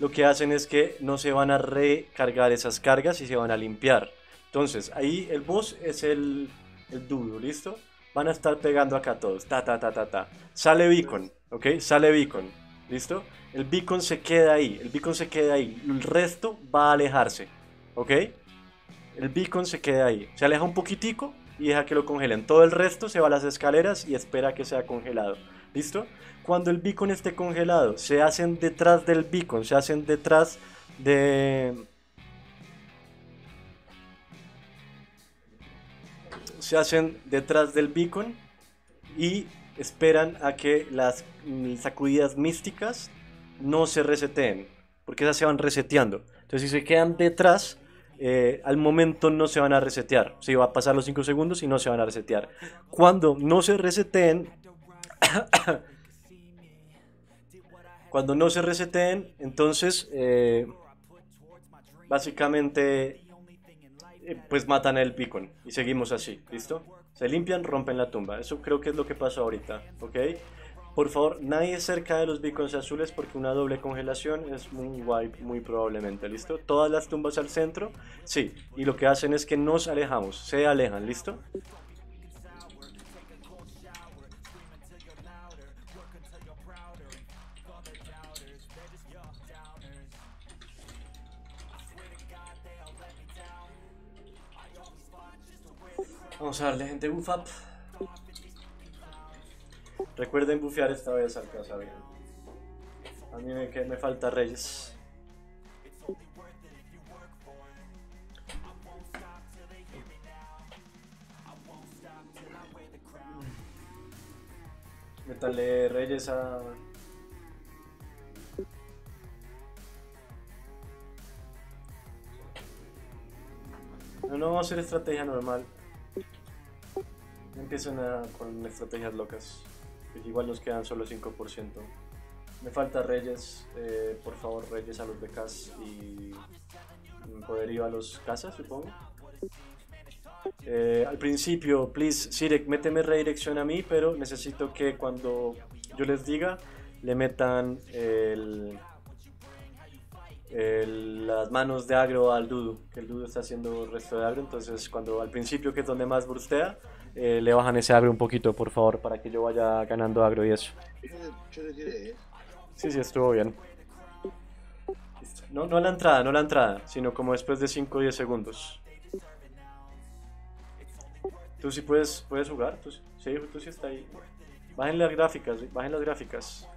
lo que hacen es que no se van a recargar esas cargas y se van a limpiar. Entonces, ahí el boss es el, el dudo, ¿listo? Van a estar pegando acá todos, ta, ta, ta, ta, ta. Sale beacon, ¿ok? Sale beacon, ¿listo? El beacon se queda ahí, el beacon se queda ahí. El resto va a alejarse, ¿ok? El beacon se queda ahí. Se aleja un poquitico y deja que lo congelen. Todo el resto se va a las escaleras y espera que sea congelado. ¿Listo? Cuando el beacon esté congelado, se hacen detrás del beacon, se hacen detrás de... Se hacen detrás del beacon y esperan a que las mm, sacudidas místicas no se reseteen, porque esas se van reseteando. Entonces, si se quedan detrás, eh, al momento no se van a resetear. Se va a pasar los 5 segundos y no se van a resetear. Cuando no se reseteen, (coughs) cuando no se reseteen, entonces eh, básicamente eh, pues matan el beacon y seguimos así, ¿listo? Se limpian, rompen la tumba. Eso creo que es lo que pasó ahorita, ¿ok? Por favor, nadie cerca de los beacons azules porque una doble congelación es un wipe muy probablemente, ¿listo? Todas las tumbas al centro, sí. Y lo que hacen es que nos alejamos, se alejan, ¿listo? Vamos a darle gente buff up. Recuerden bufear esta vez al casa bien. A mí me, me falta Reyes. Métale Reyes a. No, no vamos a hacer estrategia normal. No empiecen a- con estrategias locas. que igual nos quedan solo 5%. Me falta Reyes, eh, por favor, Reyes a los BKs y poderío a los casas, supongo. Eh, al principio, please, Sirek, méteme redirección a mí, pero necesito que cuando yo les diga, le metan el, el- las manos de agro al Dudu, que el Dudu está haciendo el resto de agro, entonces cuando al principio, que es donde más brustea, eh, le bajan ese agro un poquito, por favor, para que yo vaya ganando agro y eso. Yo tiré. Sí, sí, estuvo bien. No, no la entrada, no la entrada, sino como después de 5 o 10 segundos. Tú sí puedes, puedes jugar, tú, sí, tú sí está ahí. Bajen las gráficas, bajen las gráficas.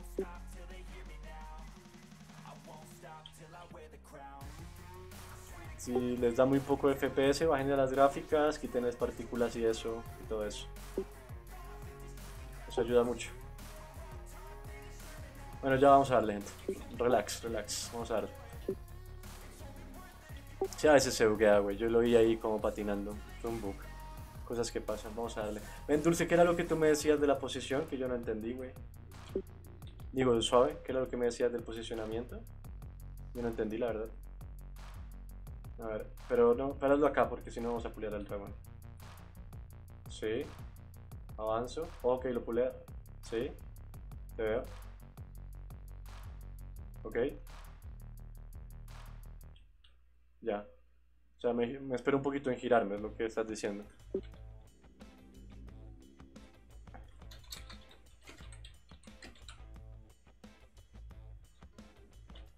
Si les da muy poco FPS, bajen las gráficas, quiten las partículas y eso, y todo eso. Eso ayuda mucho. Bueno, ya vamos a darle, gente. Relax, relax. Vamos a darle. Sí, a veces se buguea, güey. Yo lo vi ahí como patinando. Fue un bug. Cosas que pasan. Vamos a darle. Ven, Dulce, ¿qué era lo que tú me decías de la posición? Que yo no entendí, güey. Digo, suave. ¿Qué era lo que me decías del posicionamiento? Yo no entendí, la verdad. A ver, pero no, páralo acá porque si no vamos a pulear al dragón. Sí. Avanzo. Ok, lo pulea. Sí. Te veo. Ok. Ya. O sea, me, me espero un poquito en girarme, es lo que estás diciendo.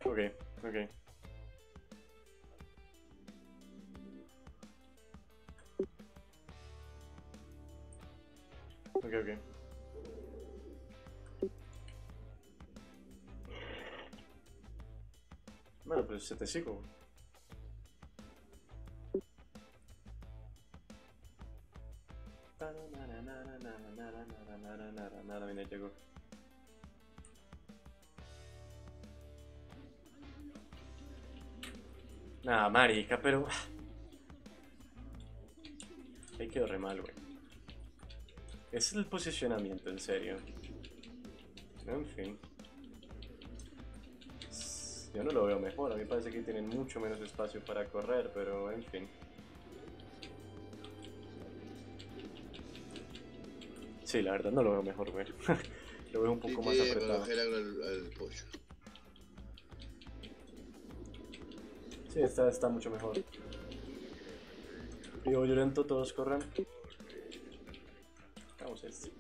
Ok, ok. Ok, ok. Bueno, pues se te sigo. Mira, llegó. Nah, marica, pero... Ahí quedó re mal, güey. Es el posicionamiento, en serio. En fin. Yo no lo veo mejor, a mí parece que tienen mucho menos espacio para correr, pero en fin. Sí, la verdad no lo veo mejor, güey. (laughs) lo veo un poco más Sí, apretado. al, al pollo. Sí, esta está mucho mejor. Pido violento, todos corran. Vamos a este.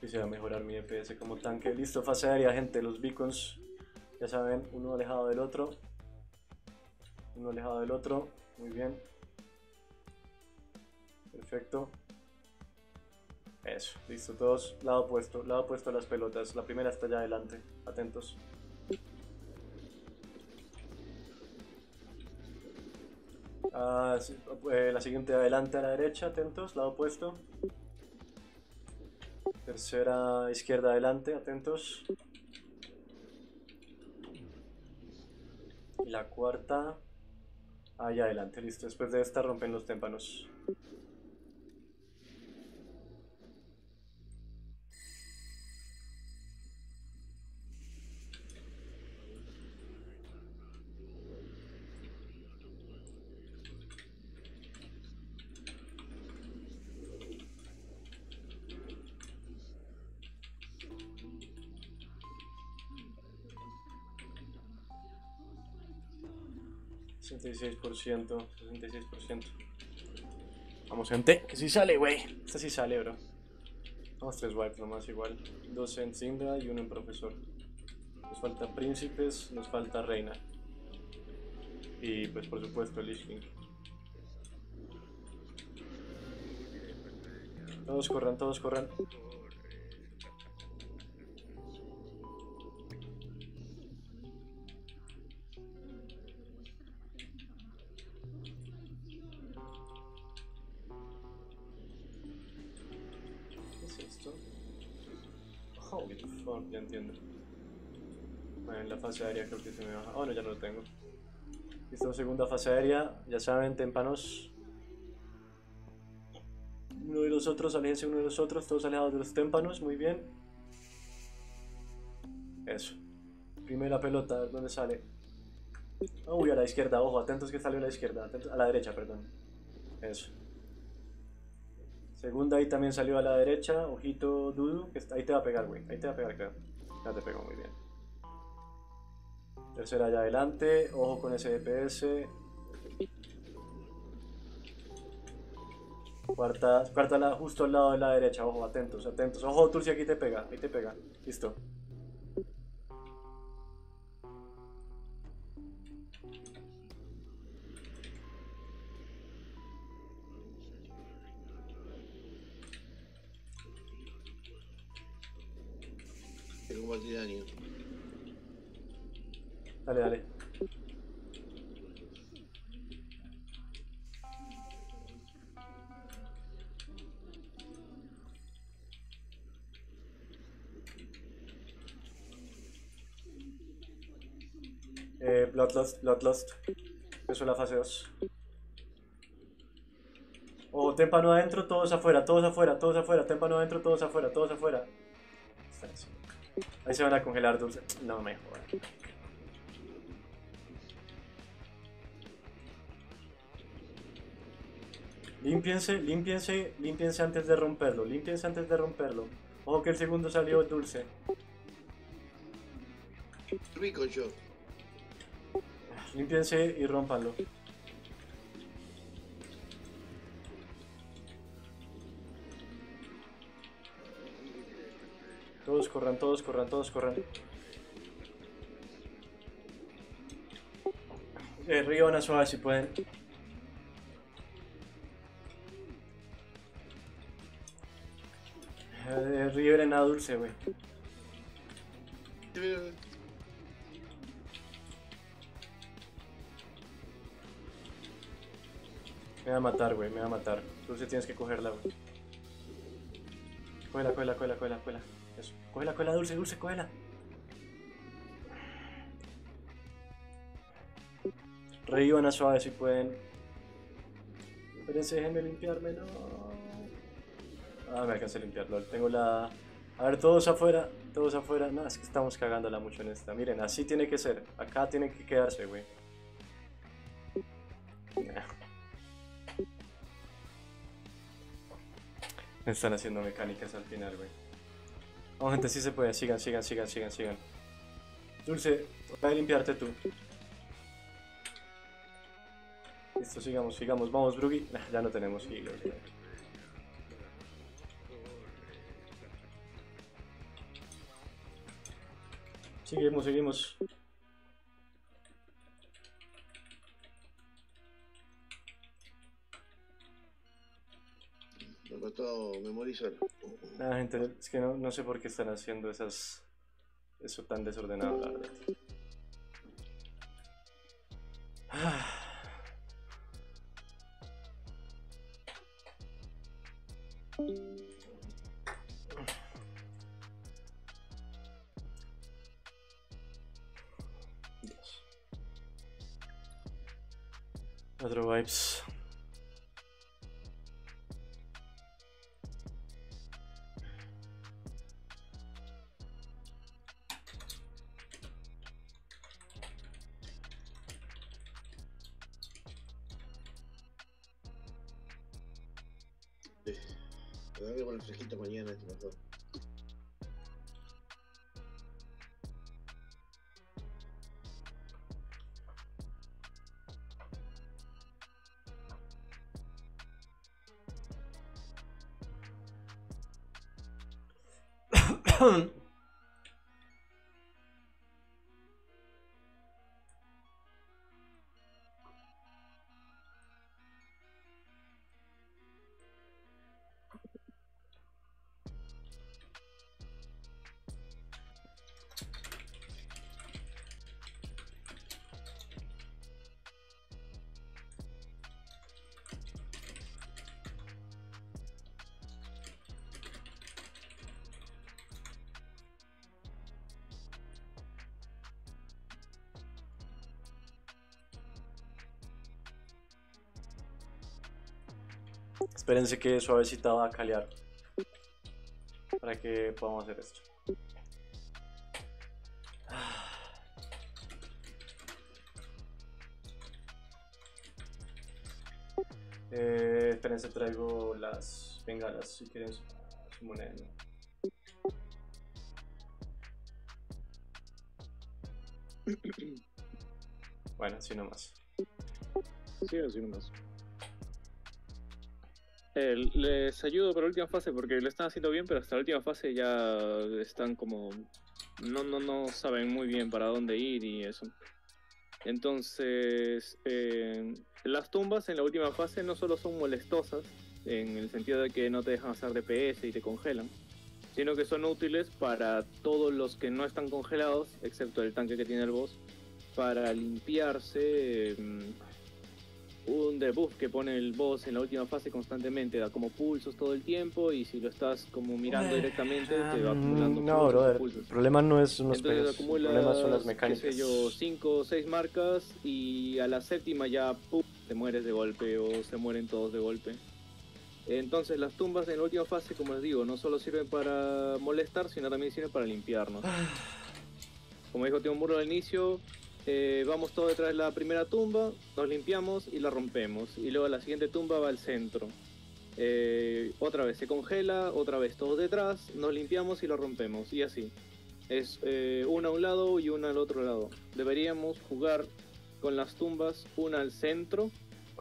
Quisiera mejorar mi EPS como tanque. Listo, fase aérea, gente. Los beacons, ya saben, uno alejado del otro. Uno alejado del otro. Muy bien. Perfecto. Eso, listo, todos lado opuesto, lado opuesto a las pelotas. La primera está allá adelante, atentos. Ah, eh, la siguiente adelante a la derecha, atentos, lado opuesto. Tercera izquierda adelante, atentos. Y la cuarta allá adelante, listo. Después de esta rompen los témpanos. Por ciento, 66%. Vamos, gente, que si sale, güey. Esta sí sale, bro. Vamos, tres wipes nomás, igual. Dos en Syndra y uno en Profesor. Nos falta Príncipes, nos falta Reina. Y pues, por supuesto, Lich King. Todos corran, todos corran. Aérea. Ya saben, témpanos. Uno de los otros, aléjense uno de los otros, todos alejados de los témpanos, muy bien. Eso. Primera pelota, a ver dónde sale. Uy, a la izquierda, ojo, atentos que salió a la izquierda, a la derecha, perdón. Eso. Segunda ahí también salió a la derecha, ojito Dudu, que ahí te va a pegar, güey, ahí te va a pegar, creo. Ya te pegó muy bien. Tercera allá adelante, ojo con ese DPS. Cuarta, cuarta la- justo al lado de la derecha, ojo, atentos, atentos. Ojo, Tulsi, aquí te pega, ahí te pega. Listo. Que combatir daño. Dale, dale. Bloodlust, Bloodlust. Eso es la fase 2. Oh, témpano adentro, todos afuera, todos afuera, todos afuera, témpano adentro, todos afuera, todos afuera. Ahí se van a congelar dulce. No me jodas. Límpiense, límpiense, límpiense antes de romperlo, límpiense antes de romperlo. Ojo que el segundo salió dulce. Rico yo. Límpiense y rompanlo. Todos corran, todos corran, todos corran. Eh, río una suave si pueden. Eh, río era nada dulce, güey. Me va a matar, güey, me va a matar. Dulce tienes que cogerla, güey. Cógela, cógela, cógela, cógela, cógela. Eso. Cógela, cógela, dulce, dulce, cógela. Reíban a suave si pueden. Espérense, déjenme limpiarme, no. Ah, me alcancé a limpiarlo. Tengo la. A ver, todos afuera, todos afuera. No, es que estamos cagándola mucho en esta. Miren, así tiene que ser. Acá tiene que quedarse, güey. Están haciendo mecánicas al final, güey. Vamos, gente, sí se puede. Sigan, sigan, sigan, sigan, sigan. Dulce, voy a limpiarte tú. Listo, sigamos, sigamos. Vamos, Bruggy. Nah, ya no tenemos hilos. Seguimos, seguimos. Costó memorizar. Nada, gente, es que no, no sé por qué están haciendo esas. Eso tan desordenado, la verdad. (sighs) Dios. Otro vibes. Espérense que suavecita va a calear. Para que podamos hacer esto. Eh, espérense, traigo las bengalas si quieren su moneda. Bueno, así nomás. Sí, así nomás. Les ayudo para la última fase porque lo están haciendo bien, pero hasta la última fase ya están como. No, no, no saben muy bien para dónde ir y eso. Entonces, eh, las tumbas en la última fase no solo son molestosas, en el sentido de que no te dejan hacer DPS y te congelan, sino que son útiles para todos los que no están congelados, excepto el tanque que tiene el boss, para limpiarse. Un debuff que pone el boss en la última fase constantemente, da como pulsos todo el tiempo y si lo estás como mirando directamente te va acumulando Mm, No, pulsos, brother. pulsos. El problema no es unos Entonces. El problema son las qué mecánicas. sé yo, 5 o 6 marcas y a la séptima ya ¡pum! te mueres de golpe o se mueren todos de golpe. Entonces las tumbas en la última fase, como les digo, no solo sirven para molestar, sino también sirven para limpiarnos. Como dijo Tío Muro al inicio, eh, vamos todos detrás de la primera tumba, nos limpiamos y la rompemos. Y luego la siguiente tumba va al centro. Eh, otra vez se congela, otra vez todos detrás, nos limpiamos y lo rompemos. Y así. Es eh, una a un lado y una al otro lado. Deberíamos jugar con las tumbas, una al centro.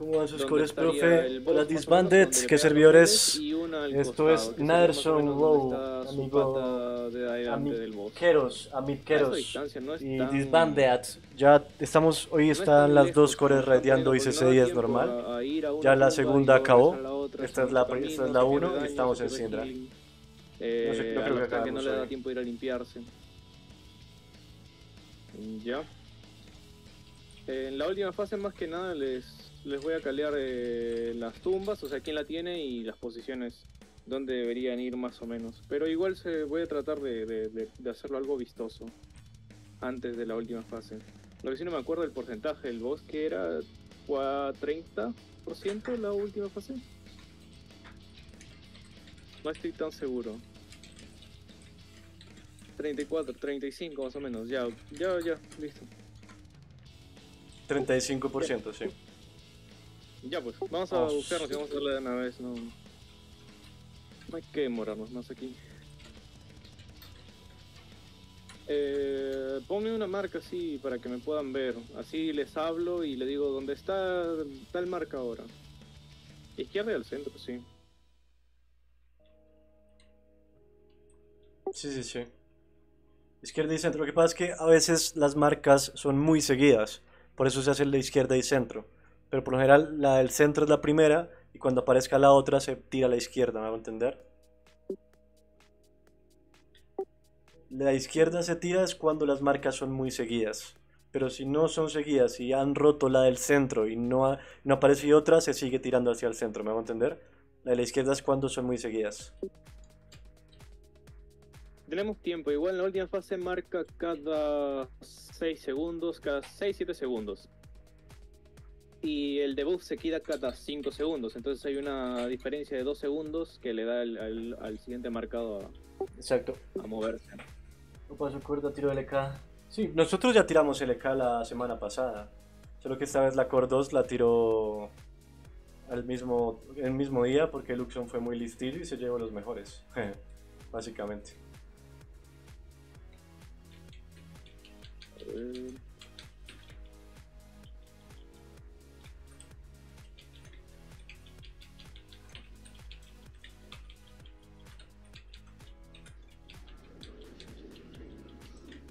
¿Cómo van sus cores, profe? menos, Disbanded. ¿Qué servidores? y Esto es Naderson Row, amigo. pata de adelante del boss. Amidqueros, A esa amidqueros distancia no es y disbanded. Ya estamos, hoy es están las dos cores es no da ICC-10 tiempo normal. Ya la y segunda acabó. Esta es la, caminos, esta es la 1 y estamos en Sindra. No sé, Eh, no creo que no le da tiempo de ir a limpiarse. Ya. En la última fase más que nada les, les voy a calear eh, las tumbas, o sea quién la tiene y las posiciones donde deberían ir más o menos. Pero igual se voy a tratar de, hacerlo algo vistoso antes de la última fase. Lo que sí no me acuerdo del porcentaje del boss que era cua- 30% la última fase. No estoy tan seguro. 34, 35 más o menos. Ya, ya, ya, listo. 35%, sí. Ya pues, vamos a Oh, buscarnos y vamos a darle de una vez, no. No hay que demorarnos más aquí. Eh, ponme una marca así para que me puedan ver. Así les hablo y le digo dónde está tal marca ahora. Izquierda y al centro, sí. Sí, sí, sí. Izquierda y centro. Lo que pasa es que a veces las marcas son muy seguidas. Por eso se hace la izquierda y centro. Pero por lo general la del centro es la primera y cuando aparezca la otra se tira a la izquierda, ¿me hago entender? La izquierda se tira es cuando las marcas son muy seguidas. Pero si no son seguidas y han roto la del centro y no, no aparece otra, se sigue tirando hacia el centro, ¿me hago entender? La de la izquierda es cuando son muy seguidas. Tenemos tiempo, igual en la última fase marca cada 6 segundos, cada 6-7 segundos. Y el debuff se queda cada 5 segundos, entonces hay una diferencia de 2 segundos que le da al, al- al siguiente marcado Exacto. a, moverse. No paso cuerda, tiro LK. Sí, nosotros ya tiramos LK la semana pasada. Solo que esta vez la Core 2 la tiró al mismo, el mismo día porque Luxon fue muy listillo y se llevó los mejores. (laughs) Básicamente. Eh,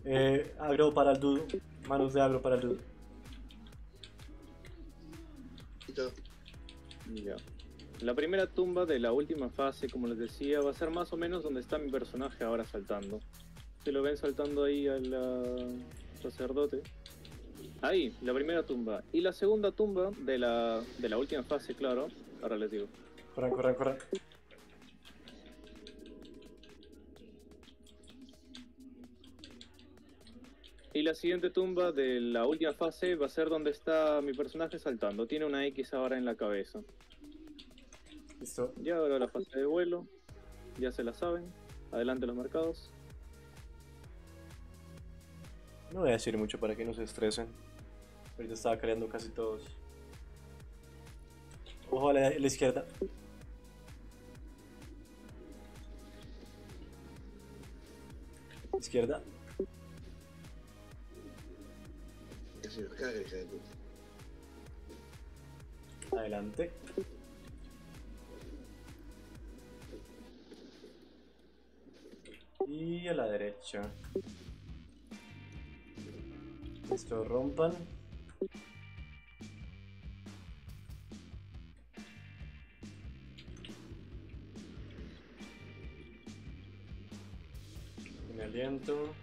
Eh, agro para el dudo. Manos de agro para el dudo. Ya. La primera tumba de la última fase, como les decía, va a ser más o menos donde está mi personaje ahora saltando. Se lo ven saltando ahí al sacerdote. Ahí, la primera tumba. Y la segunda tumba de la, de la última fase, claro. Ahora les digo. Corran, corran, corran. Y la siguiente tumba de la última fase va a ser donde está mi personaje saltando. Tiene una X ahora en la cabeza. Listo. Ya ahora la fase de vuelo. Ya se la saben. Adelante los marcados. No voy a decir mucho para que no se estresen. Ahorita estaba creando casi todos. Ojo a la, a la izquierda. Izquierda. Adelante. Y a la derecha. Esto rompan. Tiene aliento.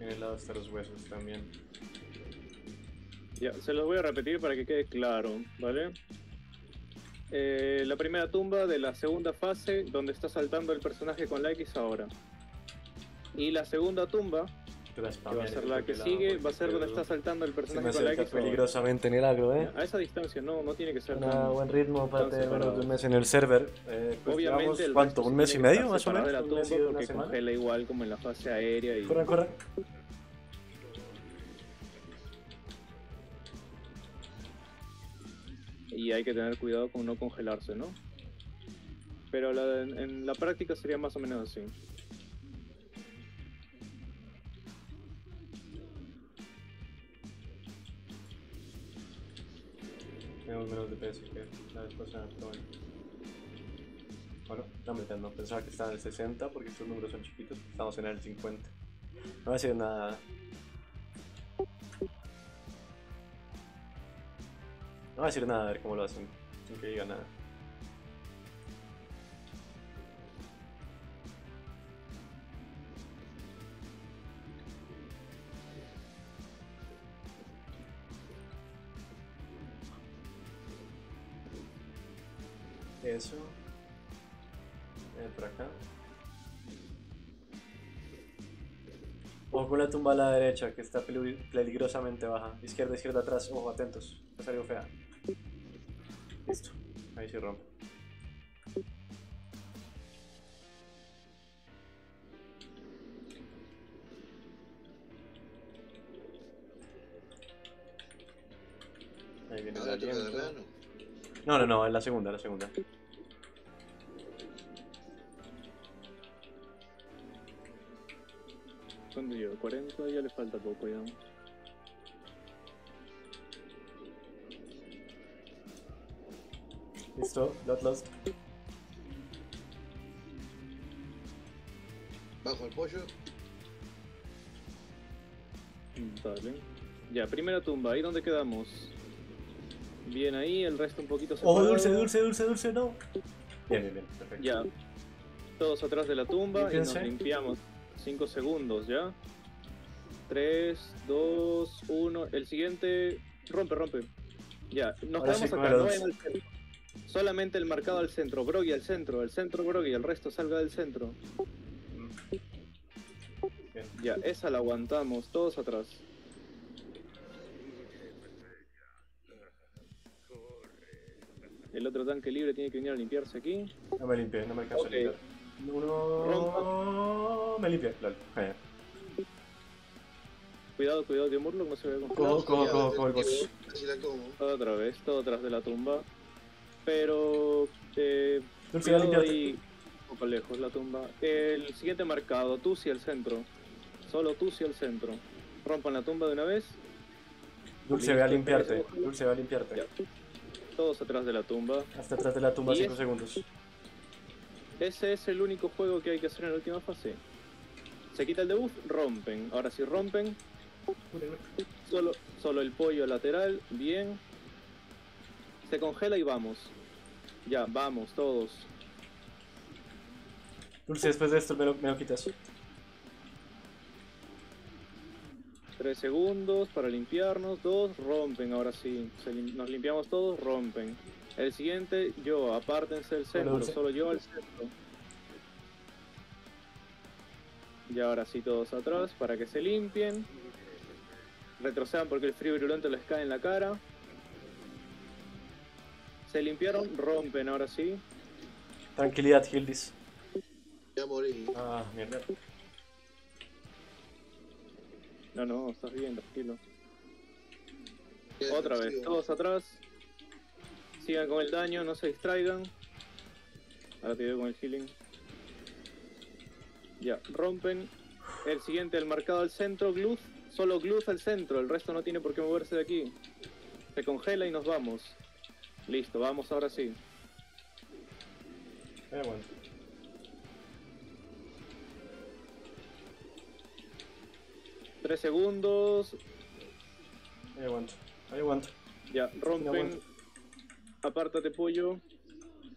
En el lado están los huesos también. Ya, se los voy a repetir para que quede claro, ¿vale? Eh, la primera tumba de la segunda fase, donde está saltando el personaje con la X ahora. Y la segunda tumba, que va a ser la que sigue, va a ser donde está saltando el personaje con la X ahora. peligrosamente en el agro, eh. A esa distancia, no, no tiene que ser Una tan... buen ritmo para tener un mes en el server. Eh, pues Obviamente, el ¿cuánto? ¿Un mes y medio más o menos? de la ¿Un tumba mes y una porque congela igual como en la fase aérea y... Corran, corran. Y hay que tener cuidado con no congelarse, ¿no? Pero la- en, en la práctica sería más o menos así. Tenemos menos DPS que la vez bueno. Bueno, no metiendo. Pensaba que estaba en el 60 porque estos números son chiquitos. Estamos en el 50. No voy a decir nada. No voy a decir nada a ver cómo lo hacen. Sin que diga nada. Eso. Eh, por acá. Ojo con la tumba a la derecha, que está peli- peligrosamente baja. Izquierda, izquierda, atrás. Ojo, atentos. Va a fea. Listo. Ahí sí rompe. Ahí viene el aliento. ¿no? No, no, es la segunda, la segunda. ¿Cuánto llevo? 40, ya le falta poco ya. Listo, Bloodlust. Bajo el pollo. Dale. Ya, primera tumba, ahí donde quedamos. Bien ahí, el resto un poquito separado. dulce, dulce, dulce, dulce, no. Bien, bien, bien, perfecto. Ya. Todos atrás de la tumba y nos limpiamos. 5 segundos, ¿ya? 3, 2, 1. El siguiente. Rompe, rompe. Ya, nos Ahora sí, quedamos acá, cógelo, no vayan al centro. Solamente el marcado al centro, Broggy al centro, el centro Broggy, el resto salga del centro. Bien. Ya, esa la aguantamos, todos atrás. El otro tanque libre tiene que venir a limpiarse aquí. No me limpié, no me alcanzo Ok. a limpiar. Uno. Me limpié, lol. Genial. Cuidado, cuidado que Murloc no se vea con Cojo, cojo, cojo, el boss. Otra vez, todo atrás de la tumba. Pero. Eh, Dulce, va a cuidado limpiarte. ahí, un poco lejos la tumba. El siguiente marcado, tú sí al centro. Solo tú sí al centro. Rompan la tumba de una vez. Dulce, ve a limpiarte. Dulce, ve a limpiarte. Ya. Todos atrás de la tumba. Hasta atrás de la tumba, Y 5 es- segundos. Ese es el único juego que hay que hacer en la última fase. Se quita el debuff, rompen. Ahora si rompen, solo, solo el pollo lateral, bien. Se congela y vamos. Ya, vamos, todos. Dulce, después de esto me lo, me lo quitas. Tres segundos para limpiarnos. Dos, rompen. Ahora sí. Se lim- nos limpiamos todos, rompen. El siguiente, yo. Apártense del centro. Solo yo al centro. Y ahora sí todos atrás para que se limpien. Retrocedan porque el frío virulento les cae en la cara. Se limpiaron, rompen ahora sí. Tranquilidad, Gildis. Ya morí. Ah, mierda. No, no, estás bien, tranquilo. Otra vez, todos atrás. Sigan con el daño, no se distraigan. Ahora te doy con el healing. Ya, rompen. El siguiente, el marcado al centro, Gluth. Solo Gluth al centro, el resto no tiene por qué moverse de aquí. Se congela y nos vamos. Listo, vamos ahora sí. Ahí aguanto. Tres segundos. Ahí aguanto. Ahí aguanto. Ya, rompen. aguanto. Apártate, pollo.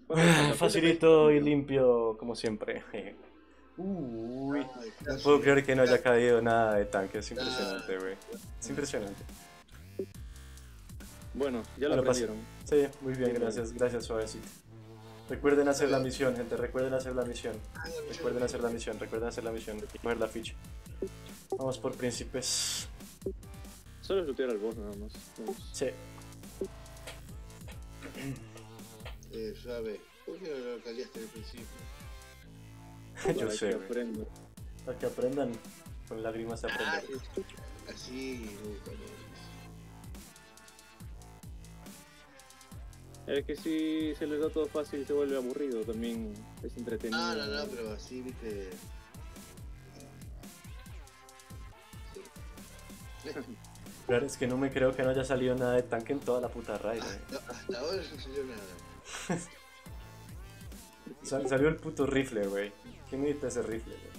Ah, Facilito y limpio, como siempre. (laughs) Uy. No puedo creer que no haya caído nada de tanque. Es impresionante, güey. Es impresionante. Bueno, ya lo pasé. aprendieron. Sí, muy bien, gracias. Gracias, suavecito. Recuerden hacer la misión, gente. Recuerden hacer la misión. Recuerden hacer la misión. Recuerden hacer la misión. Y coger la ficha. Vamos por príncipes. Solo lootear al boss nada más. Vamos. Sí. Eh, sabe. ¿Por qué no lo caliaste al principio? (laughs) Yo Para sé, que aprendan. Para que aprendan. Con lágrimas se Ah, aprende. así me Es que si se les da todo fácil se vuelve aburrido, también es entretenido. Ah, no, no, pero así, viste. Claro, (laughs) es que no me creo que no haya salido nada de tanque en toda la puta raid, güey. Hasta, hasta ahora no salió nada. (laughs) Sal- salió el puto rifle, güey. ¿Quién necesita ese rifle, güey?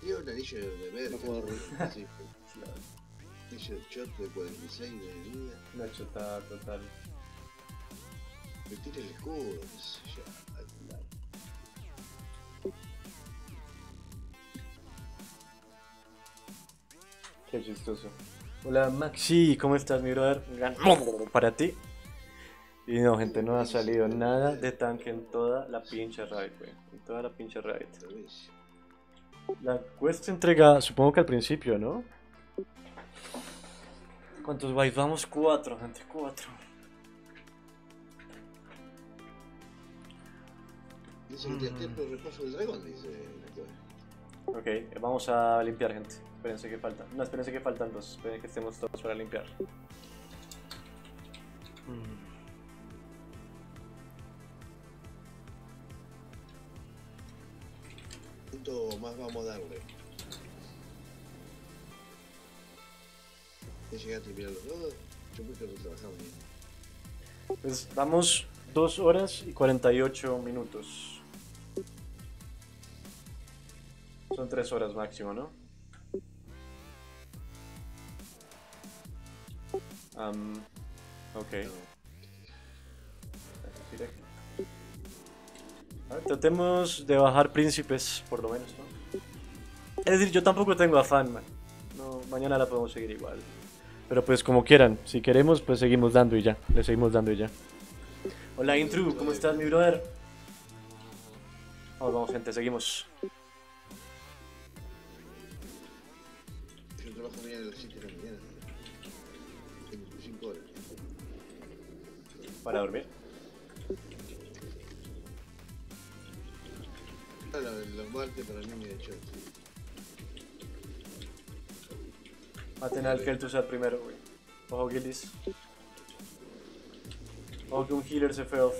Tío, un anillo de ver. No puedo. Sí, anillo de shot de 46 de vida. Una chotada total. Me tira el escudo, qué sé yo. al lado. Qué chistoso. Hola Maxi, ¿cómo estás, mi brother? Un gran (laughs) para ti. Y no, gente, no ha salido nada de tanque en toda la pinche raid, güey. En toda la pinche raid. La quest entrega, supongo que al principio, ¿no? ¿Cuántos vais? Vamos cuatro, gente, cuatro. Dice que Mm. tiene tiempo de reposo del dragón, dice la cueva. Ok, vamos a limpiar, gente. Espérense que faltan. No, espérense que faltan dos. Esperen que estemos todos para limpiar. Mm. ¿Cuánto más vamos a darle? Ya llegaste a mirar los dos. Yo creo que no trabajamos bien. Pues vamos 2 horas y 48 minutos. Son 3 horas máximo, ¿no? Am, ok. Tratemos de bajar príncipes, por lo menos, ¿no? Es decir, yo tampoco tengo afán, man. No, mañana la podemos seguir igual. Pero pues como quieran, si queremos, pues seguimos dando y ya. Le seguimos dando y ya. Hola Intru, ¿cómo estás, mi brother? Vamos, vamos, gente, seguimos. Para dormir. Los martes para mí me hecho. Maten al Kel'Thuzad primero, güey. Ojo, Gillis. Ojo que un healer se fue off.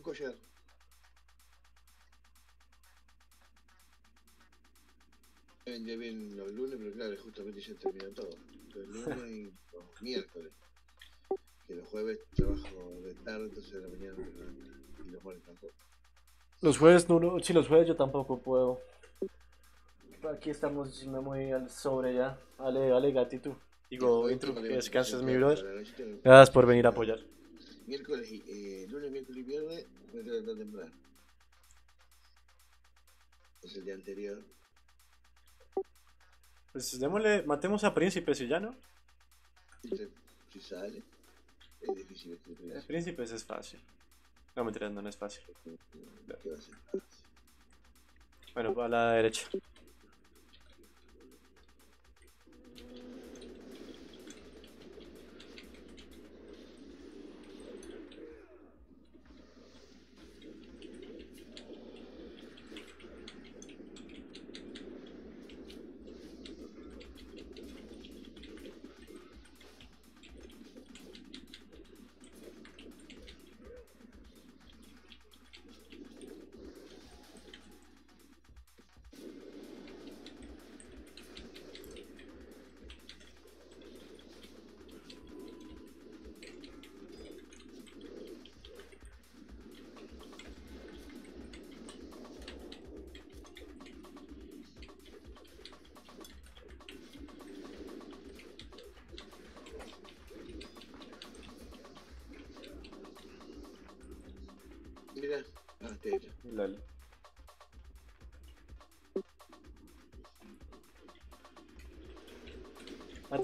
Un collar. Vendría bien los lunes, pero claro, justamente ya terminó todo. Los (laughs) lunes y los miércoles. Que los jueves trabajo de tarde, entonces de la mañana y los martes tampoco. Los jueves, no, no, sí, los jueves yo tampoco puedo. Aquí estamos muy al sobre ya. Dale, dale, gatito. Digo, Jueves intro, que descanses, mi brother. Gracias por venir a apoyar. Miércoles y eh, lunes, miércoles y viernes me levantar temprano. Es el día anterior. Pues démosle, matemos a príncipes y ya, ¿no? Si sale, es difícil este príncipe. príncipes es fácil. No, me no, no es fácil. ¿Qué va a ser? Bueno, a la derecha.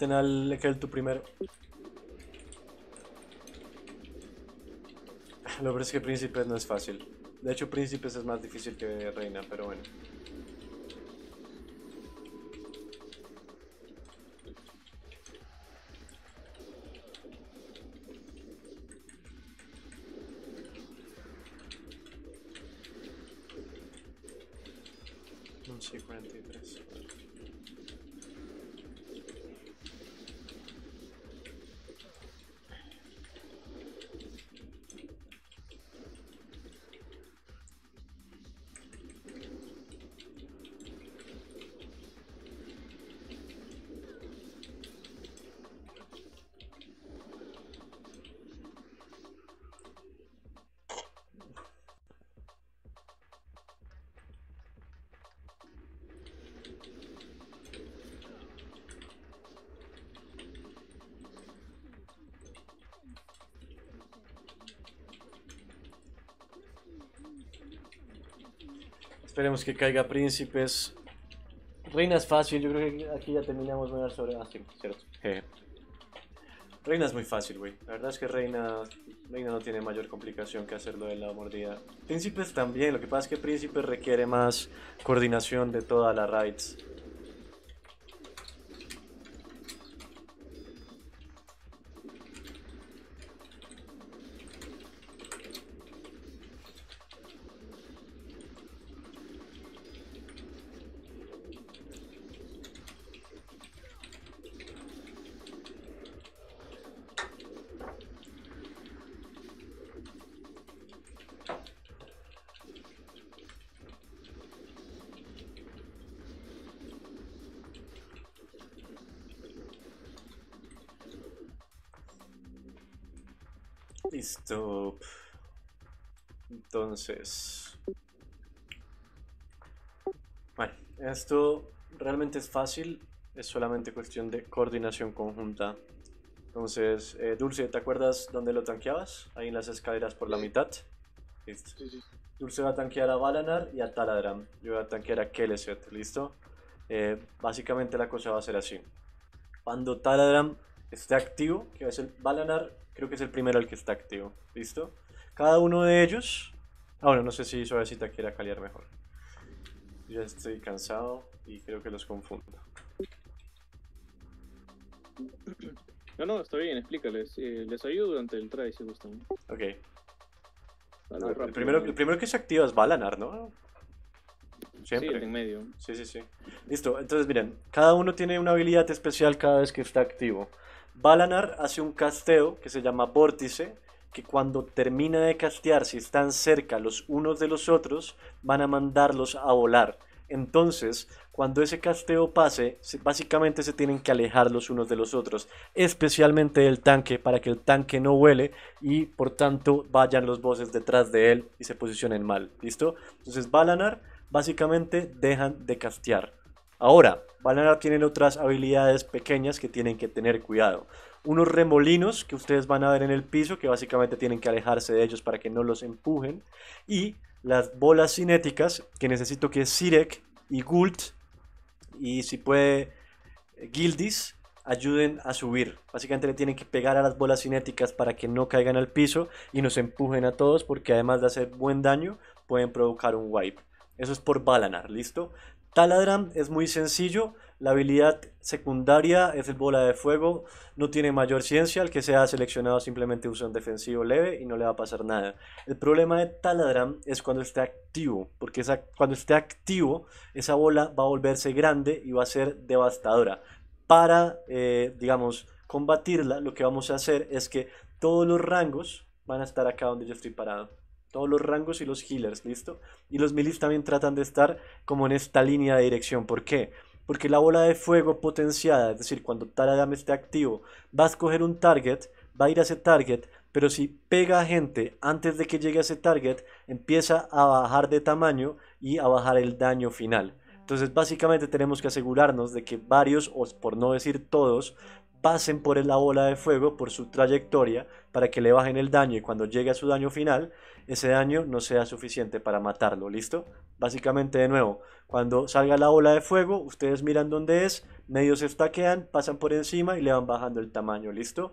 Maten al Keltu primero. Lo que es que príncipes no es fácil. De hecho, príncipes es más difícil que reina, pero bueno. Esperemos que caiga príncipes. Reina es fácil, yo creo que aquí ya terminamos de hablar sobre... Ah, sí, cierto. Jeje. Reina es muy fácil, güey. La verdad es que Reina, Reina no tiene mayor complicación que hacerlo de la mordida. Príncipes también, lo que pasa es que Príncipes requiere más coordinación de todas las raids. Entonces... Bueno, esto realmente es fácil, es solamente cuestión de coordinación conjunta. Entonces, eh, Dulce, ¿te acuerdas dónde lo tanqueabas? Ahí en las escaleras por la mitad. Listo. Dulce va a tanquear a Balanar y a Taladram. Yo voy a tanquear a Keleset, ¿listo? Eh, básicamente la cosa va a ser así. Cuando Taladram esté activo, que va a ser Balanar, creo que es el primero el que está activo, ¿listo? Cada uno de ellos... Ah, bueno, no sé si Suavecita quiera caliar mejor. Ya estoy cansado y creo que los confundo. No, no, está bien, explícales. eh, les ayudo durante el try si gustan. Ok. El primero, el primero que se activa es Balanar, ¿no? Sí, el Siempre. de en medio. Sí, sí, sí. Listo, entonces miren, cada uno tiene una habilidad especial cada vez que está activo. Balanar hace un casteo que se llama Vórtice, que cuando termina de castear, si están cerca los unos de los otros, van a mandarlos a volar. Entonces, cuando ese casteo pase, se- básicamente se tienen que alejar los unos de los otros, especialmente del tanque, para que el tanque no vuele y por tanto vayan los bosses detrás de él y se posicionen mal. ¿Listo? Entonces, Balanar básicamente dejan de castear. Ahora, Balanar tienen otras habilidades pequeñas que tienen que tener cuidado. Unos remolinos que ustedes van a ver en el piso, que básicamente tienen que alejarse de ellos para que no los empujen. Y las bolas cinéticas, que necesito que Sirek y Gult, y si puede Gildis, ayuden a subir. Básicamente le tienen que pegar a las bolas cinéticas para que no caigan al piso y nos empujen a todos, porque además de hacer buen daño, pueden provocar un wipe. Eso es por Balanar, ¿listo? Taladram es muy sencillo. La habilidad secundaria es el bola de fuego. No tiene mayor ciencia. El que sea seleccionado simplemente usa un defensivo leve y no le va a pasar nada. El problema de Taladram es cuando esté activo. Porque esa- cuando esté activo, esa bola va a volverse grande y va a ser devastadora. Para, eh, digamos, combatirla, lo que vamos a hacer es que todos los rangos van a estar acá donde yo estoy parado. Todos los rangos y los healers, ¿listo? Y los milis también tratan de estar como en esta línea de dirección. ¿Por qué? Porque la bola de fuego potenciada, es decir, cuando Taladam esté activo, va a escoger un target, va a ir a ese target, pero si pega a gente antes de que llegue a ese target, empieza a bajar de tamaño y a bajar el daño final. Entonces, básicamente tenemos que asegurarnos de que varios, o por no decir todos, pasen por la bola de fuego, por su trayectoria, para que le bajen el daño y cuando llegue a su daño final, ese daño no sea suficiente para matarlo, ¿listo? Básicamente, de nuevo, cuando salga la bola de fuego, ustedes miran dónde es, medio se estaquean, pasan por encima y le van bajando el tamaño, ¿listo?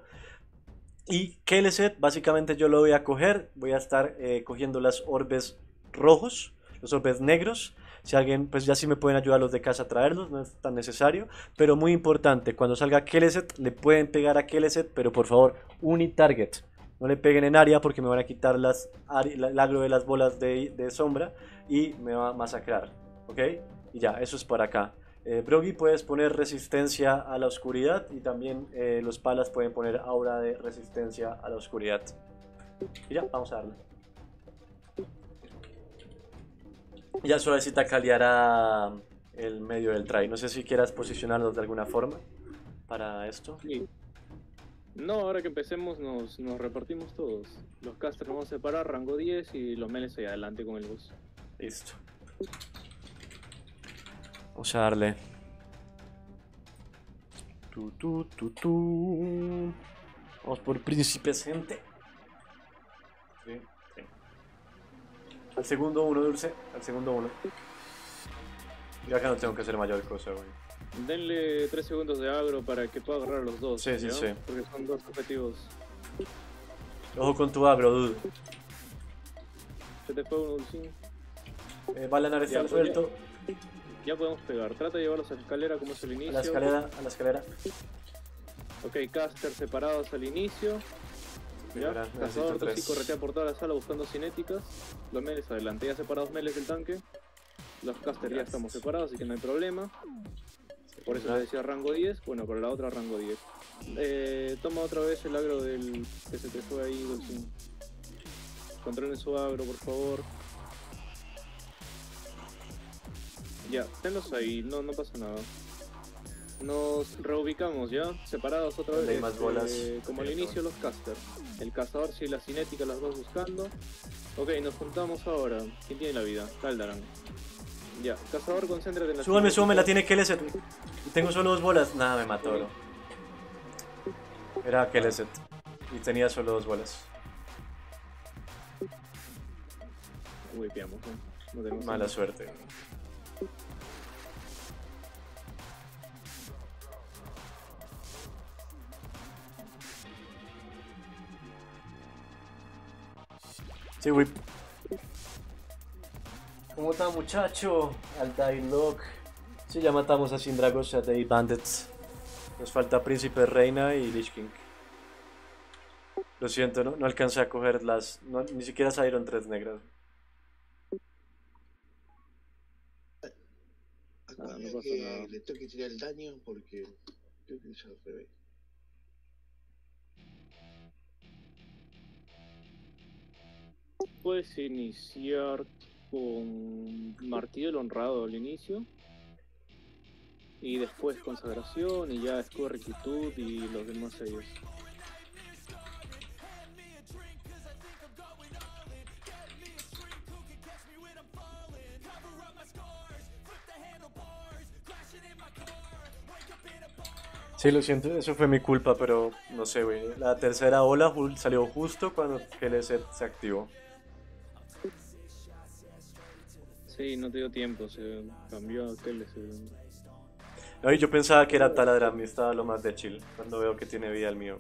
Y Keleset, básicamente yo lo voy a coger, voy a estar eh, cogiendo las orbes rojos, los orbes negros. Si alguien, pues ya sí me pueden ayudar los de casa a traerlos, no es tan necesario. Pero muy importante, cuando salga Keleset, le pueden pegar a Keleset, pero por favor, unitarget. No le peguen en área porque me van a quitar las, el agro de las bolas de, sombra y me va a masacrar. ¿Ok? Y ya, eso es para acá. Eh, puedes poner resistencia a la oscuridad y también eh, los palas pueden poner aura de resistencia a la oscuridad. Y ya, vamos a darle. Ya suavecita caliará el medio del try. No sé si quieras posicionarlos de alguna forma para esto. Sí. No, ahora que empecemos nos, nos repartimos todos. Los casters vamos a separar, rango 10 y los meles ahí adelante con el bus. Listo. Vamos a darle. Tu, tu, tu, tu. Vamos por príncipes, gente. Sí, sí. Al segundo uno, Dulce. Al segundo uno. Y acá no tengo que hacer mayor cosa, güey. Denle 3 segundos de agro para que pueda agarrar a los dos. Sí, sí. Porque son dos objetivos. Ojo con tu agro, dude. Se te fue un Ulsin. Eh, Balanar está Ya, suelto. Ya podemos pegar. Trata de llevarlos a la escalera como es el A inicio. la escalera, a la escalera. Ok, caster separados al inicio. Ya, cazador tres. tóxico corretea por toda la sala buscando cinéticas. Los meles adelante, ya separados meles del tanque. Los caster ya estamos separados, así que no hay problema. Por eso les decía rango 10, bueno, para la otra rango 10. Eh, toma otra vez el agro del que se te fue ahí, Dulcín. Controlen su agro, por favor. Ya, tenlos ahí, no, no pasa nada. Nos reubicamos ya, separados otra vez. Hay más bolas. como al inicio los casters. El cazador y la cinética, las dos buscando. Ok, nos juntamos ahora. ¿Quién tiene la vida? Caldaran. Ya, cazador, concéntrate en la Súbame, súbame, la tiene Keleset. Tengo solo dos bolas. Nada, me mató, bro. Era Keleset. Y tenía solo dos bolas. Whipeamos, ¿no? No tenemos Mala suerte. Sí, whip. ¿Cómo está, muchacho? Al Dialogue. Sí, ya matamos a Sindragos y a Day Bandits. Nos falta Príncipe, Reina y Lich King. Lo siento, no, no alcancé a coger las. no- ni siquiera salieron tres negras. Ah, no pasa que nada. le tengo que tirar el daño porque creo que ya lo revés. Puedes iniciar con Martillo del Honrado al inicio. Y después consagración y ya escudo rectitud y los demás sellos. Sí, lo siento, eso fue mi culpa, pero no sé, güey. La tercera ola salió justo cuando Keleset se activó. Sí, no te dio tiempo, se cambió a aquel. se- No, y yo pensaba que era Taladram y estaba lo más de chill cuando veo que tiene vida el mío.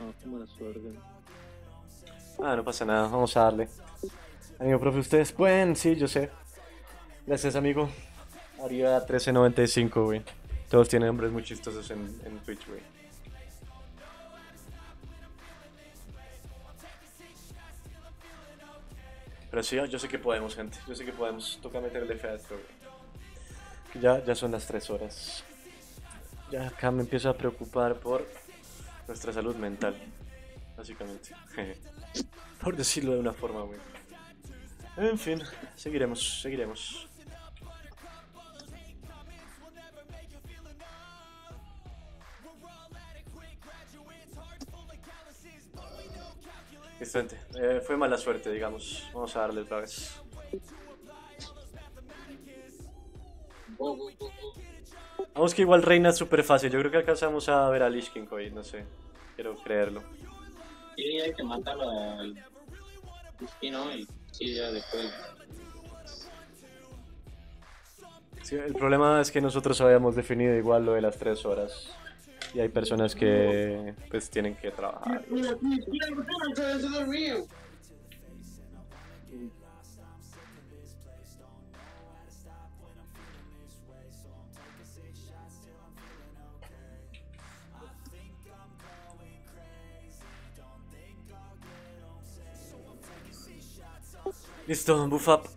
Ah, qué mala suerte. Ah, no pasa nada, vamos a darle. Amigo, profe, ustedes pueden, sí, yo sé. Gracias, amigo. Arriba 1395, güey. Todos tienen nombres muy chistosos en, en Twitch, güey. Pero sí, yo sé que podemos, gente. Yo sé que podemos. Toca meterle fe a esto, Ya, ya son las 3 horas. Ya acá me empiezo a preocupar por nuestra salud mental. Básicamente. (laughs) por decirlo de una forma, güey. En fin, seguiremos, seguiremos. Eh, fue mala suerte, digamos. Vamos a darle otra vez. Vamos que igual reina es súper fácil. Yo creo que alcanzamos a ver a Lich King hoy, no sé. Quiero creerlo. Y hay que matarlo al. Sí, ¿no? Y sí, ya después. Sí, el problema es que nosotros habíamos definido igual lo de las tres horas. Y hay personas que pues tienen que trabajar. Listo, buff up.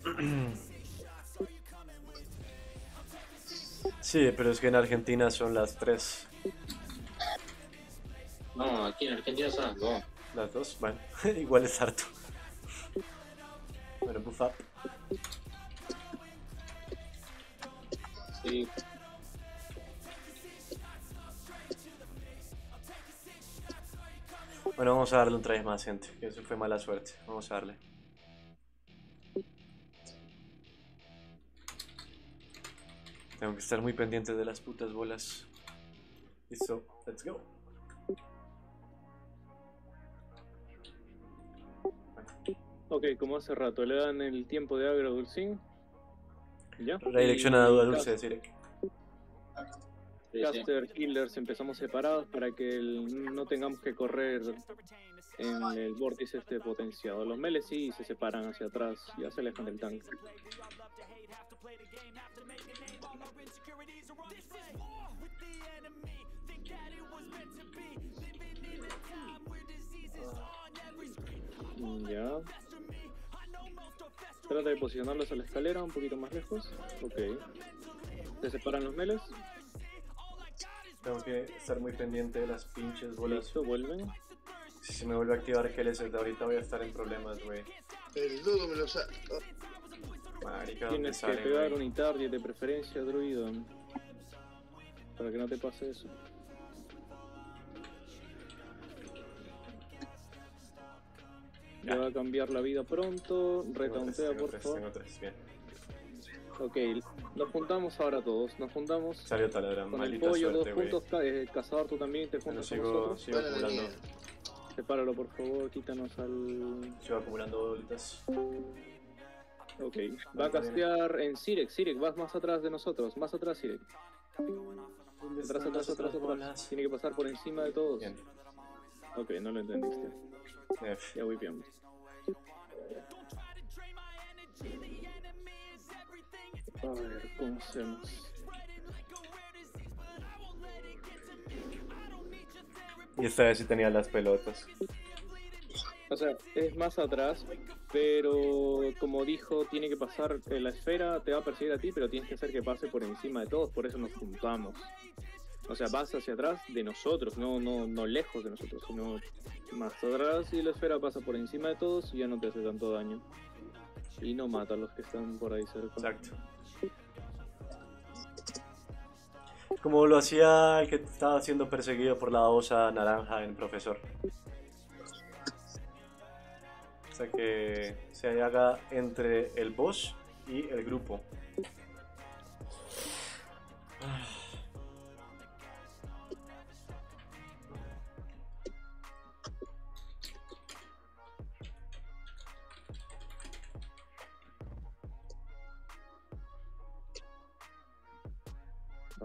Sí, pero es que en Argentina son las 3. No, aquí en Argentina son las dos. Las 2, bueno, (laughs) igual es harto. Bueno, buff up. Sí. Bueno, vamos a darle otra vez más, gente. Que eso fue mala suerte. Vamos a darle. Tengo que estar muy pendiente de las putas bolas. Listo, let's go. Ok, como hace rato, le dan el tiempo de agro Dulcín. ¿Ya? Redirecciona a duda dulce, sí. Caster, Killers, empezamos separados para que el- no tengamos que correr en el vórtice este potenciado. Los meles sí se separan hacia atrás, ya se alejan del tanque. Ya. Trata de posicionarlos a la escalera un poquito más lejos. Ok. Se separan los meles. Tengo que estar muy pendiente de las pinches bolas. Listo, vuelven. Si se me vuelve a activar Kelly de ahorita voy a estar en problemas, güey. El dudo me lo sa... oh, Marica, ¿dónde Tienes que pegar güey? un target de preferencia, druido. Para que no te pase eso. Le va a cambiar la vida pronto. Tengo por tres, favor. tengo tres, bien. Ok, nos juntamos ahora todos. Nos juntamos Salió taladra, con el maldita pollo, suerte, dos puntos. Eh, Cazador, tú también te Bueno, juntas con sigo, nosotros. sigo acumulando. Sepáralo, por favor. Quítanos al. sigo acumulando bolitas. Ok, va a castear en Sirek. Sirek, vas más atrás de nosotros. Más atrás, Sirek. Atrás, atrás, atrás, atrás. Tiene que pasar por encima de todos. Bien. Ok, no lo entendiste. F. Ya wipeamos. A ver, ¿cómo hacemos? Y esta vez sí tenía las pelotas. O sea, es más atrás, pero como dijo, tiene que pasar eh, la esfera, te va a perseguir a ti, pero tienes que hacer que pase por encima de todos, por eso nos juntamos. O sea, vas hacia atrás de nosotros, no, no, no lejos de nosotros, sino más atrás y la esfera pasa por encima de todos y ya no te hace tanto daño. Y no mata a los que están por ahí cerca. Exacto. Como lo hacía el que estaba siendo perseguido por la osa naranja en Profesor. O sea que se haga entre el boss y el grupo.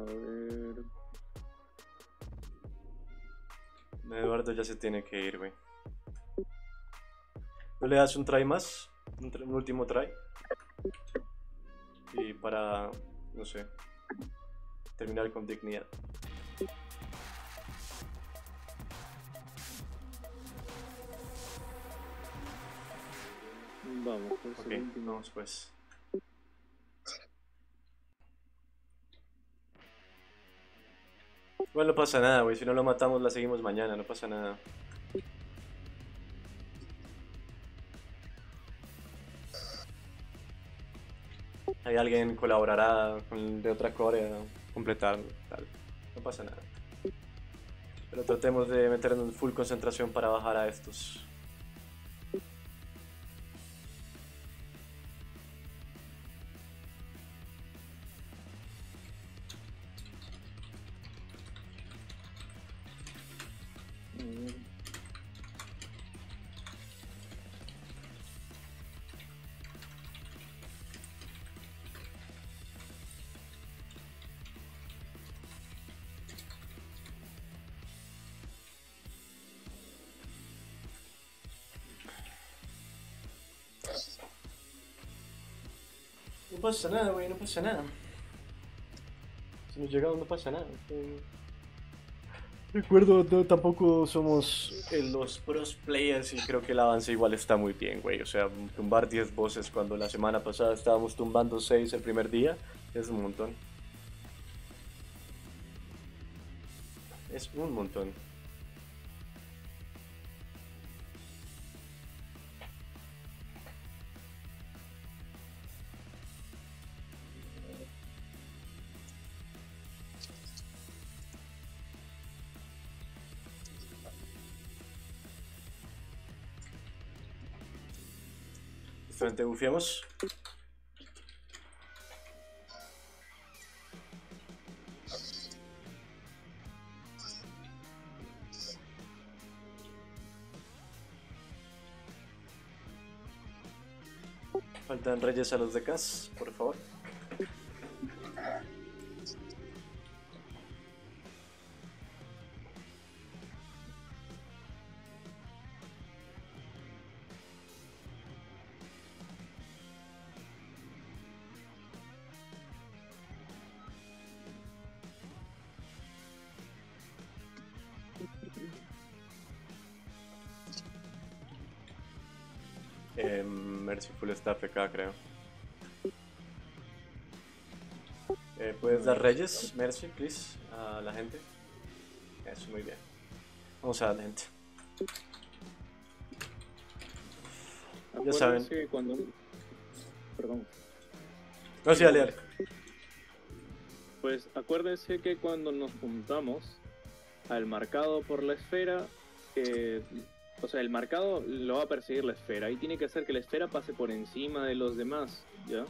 A ver. Eduardo ya se tiene que ir, güey. ¿No le das un try más? Un, try- un último try. Y para, no sé, terminar con dignidad. Vamos, pues Ok, vamos pues. Igual no pasa nada, güey. Si no lo matamos, la seguimos mañana. No pasa nada. Hay alguien colaborará con de otra core a completar. Tal. No pasa nada. Pero tratemos de meternos en full concentración para bajar a estos. Pasa nada, güey, no pasa nada. Si nos llegamos no pasa nada. Recuerdo, no, tampoco somos eh, los pros players y creo que el avance igual está muy bien, güey. O sea, tumbar 10 voces cuando la semana pasada estábamos tumbando 6 el primer día es un montón. Es un montón. Frente bufiamos. Faltan reyes a los de Cas, por favor. Merciful está AFK, creo. Eh, ¿Puedes dar reyes, Mercy, please, a la gente? Eso, muy bien. Vamos a darle, gente. Ya saben. Que cuando... Perdón. No, sí, dale, dale. Pues acuérdense que cuando nos juntamos al marcado por la esfera, eh, o sea, el marcado lo va a perseguir la esfera y tiene que hacer que la esfera pase por encima de los demás, ¿ya?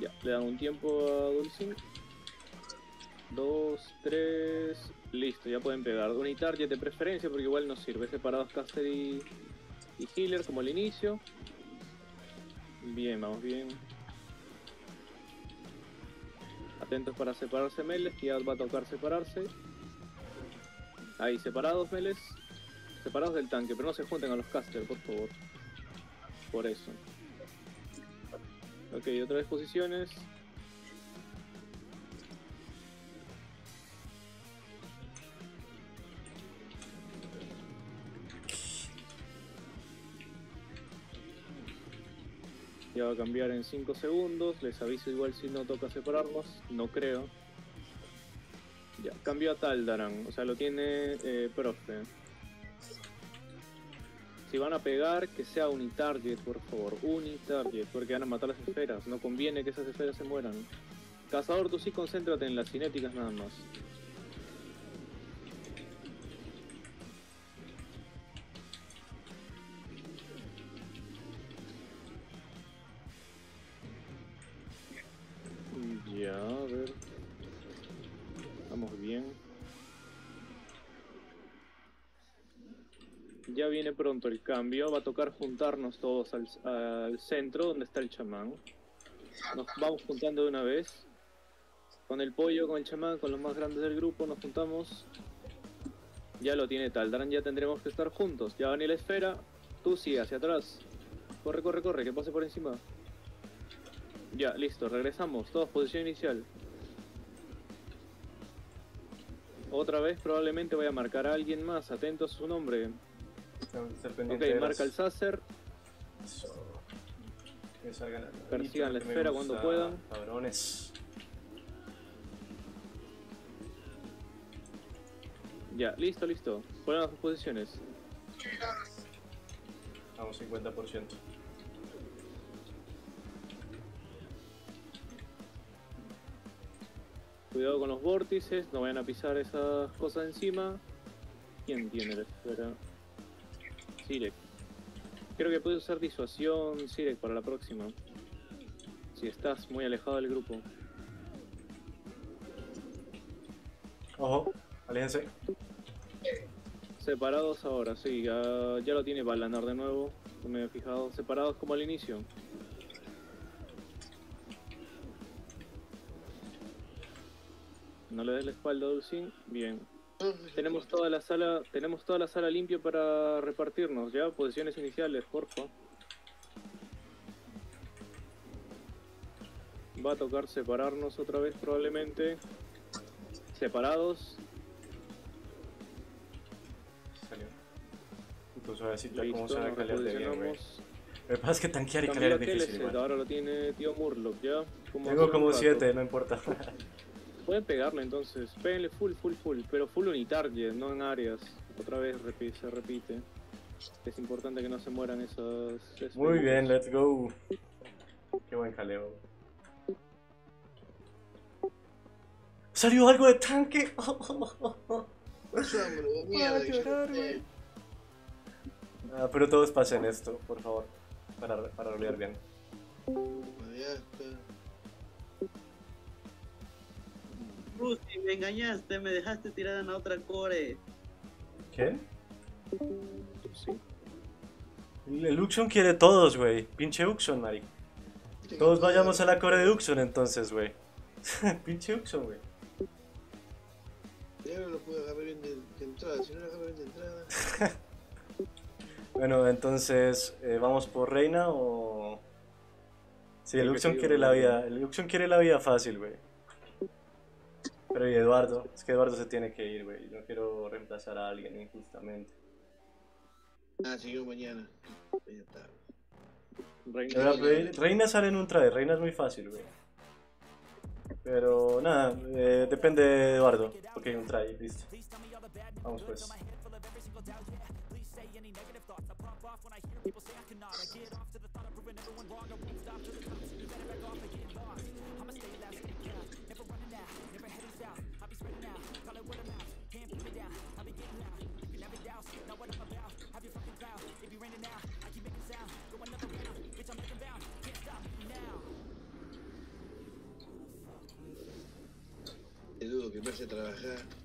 Ya, le dan un tiempo a Dulcin. Dos, tres, listo, ya pueden pegar. Unitarget de preferencia porque igual nos sirve. Separados caster y, y healer como al inicio. Bien, vamos bien. Atentos para separarse Meles, que ya va a tocar separarse. Ahí, separados Meles. Separados del tanque, pero no se junten a los casters, por favor. Por eso. Ok, otra vez posiciones. Ya va a cambiar en 5 segundos. Les aviso igual si no toca separarnos. No creo. Ya, cambió a Taldaran. O sea, lo tiene eh, profe. Si van a pegar, que sea unitarget, por favor. Unitarget, porque van a matar las esferas. No conviene que esas esferas se mueran. Cazador, tú sí concéntrate en las cinéticas nada más. Pronto el cambio. Va a tocar juntarnos todos al, centro donde está el chamán. Nos vamos juntando de una vez. Con el pollo, con el chamán, con los más grandes del grupo, nos juntamos. Ya lo tiene Taldaran, ya tendremos que estar juntos. Ya va ni la esfera. Tú sigue hacia atrás. Corre, corre, corre, que pase por encima. Ya, listo, regresamos. Todos, posición inicial. Otra vez probablemente voy a marcar a alguien más. Atento a su nombre. Ok, marca el Sacer. Eso. Que salgan a Persigan la esfera cuando puedan. Cabrones. Ya, listo, listo. Ponen las posiciones. Vamos 50%. Cuidado con los vórtices, no vayan a pisar esas cosas encima. ¿Quién tiene la esfera? Sirek. Creo que puedes usar disuasión, Sirek, para la próxima. Si estás muy alejado del grupo. Ojo, aléjense. Separados ahora, sí, ya, ya lo tiene Balanar de nuevo. No me había fijado. Separados como al inicio. No le des la espalda a Dulcin. Bien. Tenemos toda la sala, tenemos toda la sala limpia para repartirnos, ya, posiciones iniciales, porfa. Va a tocar separarnos otra vez probablemente. Separados. Salió. Tú suavecito, ¿cómo Listo, se va a nos calear de bien, que pasa que tanquear y calear es difícil, ahora lo tiene tío Murloc, ¿ya? Tengo como un rato. 7, no importa. (laughs) Pueden pegarle entonces, péguenle full, full, full, pero full unitarget, no en áreas. Otra vez se repite. Es importante que no se mueran esas Muy bien, let's go. Qué buen jaleo. ¡Salió algo de tanque! (laughs) Mierda. que yo llorar. Ah, pero todos pasen esto, por favor. Para, para rolear bien. Rusi, me engañaste, me dejaste tirada en la otra core. ¿Qué? Sí. El Uxon quiere todos, güey. Pinche Uxon, maric. Todos vayamos a la core de Uxon entonces, güey. (laughs) Pinche Uxon, güey. Ya no lo pude agarrar bien de, de entrada, si no lo agarro bien de entrada. (laughs) Bueno, entonces, eh, ¿vamos por Reina o...? Sí, el Uxon quiere la vida, el Uxon quiere la vida fácil, güey. Pero y Eduardo, es que Eduardo se tiene que ir, güey. No quiero reemplazar a alguien injustamente. Ah, seguimos mañana. Ya está. Reina. Sale en un traje, Reina es muy fácil, güey. Pero nada, eh, depende de Eduardo. Ok, un try, listo. Vamos pues. Me hace trabajar.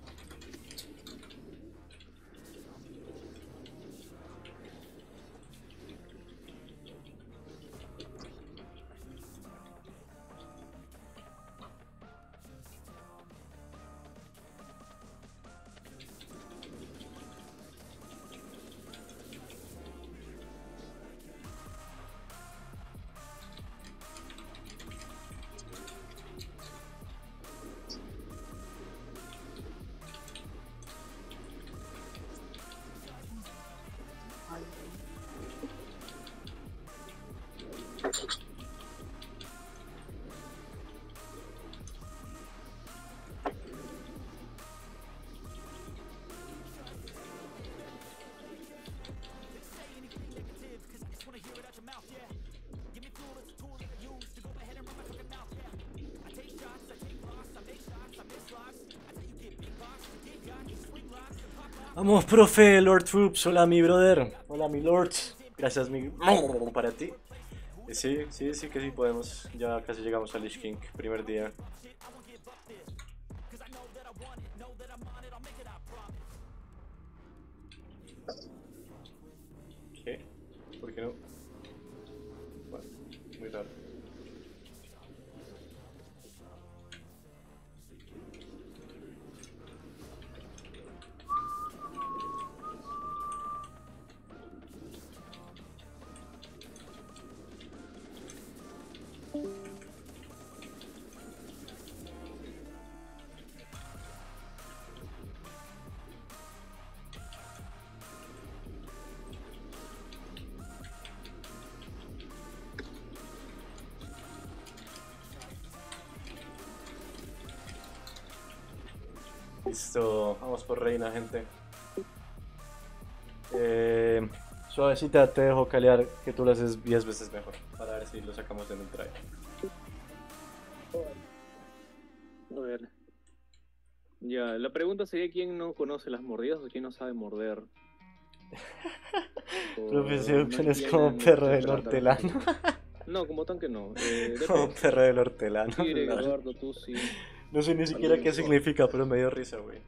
Vamos, profe, Lord Troops. Hola, mi brother. Hola, mi Lord. Gracias, mi. (laughs) Para ti. Y Sí, sí, sí que sí podemos. Ya casi llegamos al Lich King, primer día. Reina, gente. Eh, suavecita, te dejo calear que tú lo haces 10 veces mejor. Para ver si lo sacamos en un try. A ver. Ya, la pregunta sería quién no conoce las mordidas o quién no sabe morder. (laughs) Profe, no Option es como entienden (laughs) perro del hortelano. No, como tanque no. Eh, Como perro del hortelano. Tigre, No, Eduardo, tú sí. no sé ni siquiera qué significa, pero me dio risa, güey.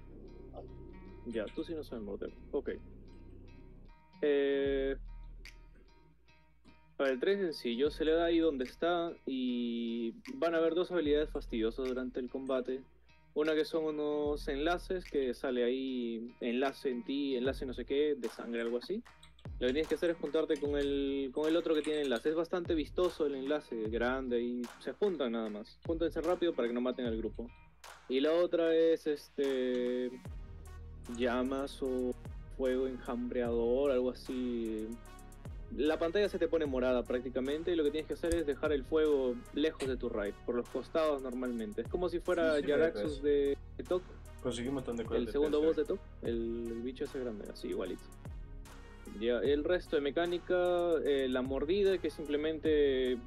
Ya, tú sí no sabes morder. Ok. Eh... Para el 3 sencillo, se le da ahí donde está y van a haber dos habilidades fastidiosas durante el combate. Una que son unos enlaces que sale ahí, enlace en ti, enlace no sé qué, de sangre, algo así. Lo que tienes que hacer es juntarte con el, con el otro que tiene enlace. Es bastante vistoso el enlace, grande y se juntan nada más. Júntense rápido para que no maten al grupo. Y la otra es este llamas o fuego enjambreador, algo así. La pantalla se te pone morada prácticamente y lo que tienes que hacer es dejar el fuego lejos de tu raid, por los costados normalmente. Es como si fuera Sí, ves. de, de Tok, Conseguí un montón de cosas. el de segundo boss de Tok, el, el bicho ese grande, así igualito. Ya, el resto de mecánica, eh, la mordida, que simplemente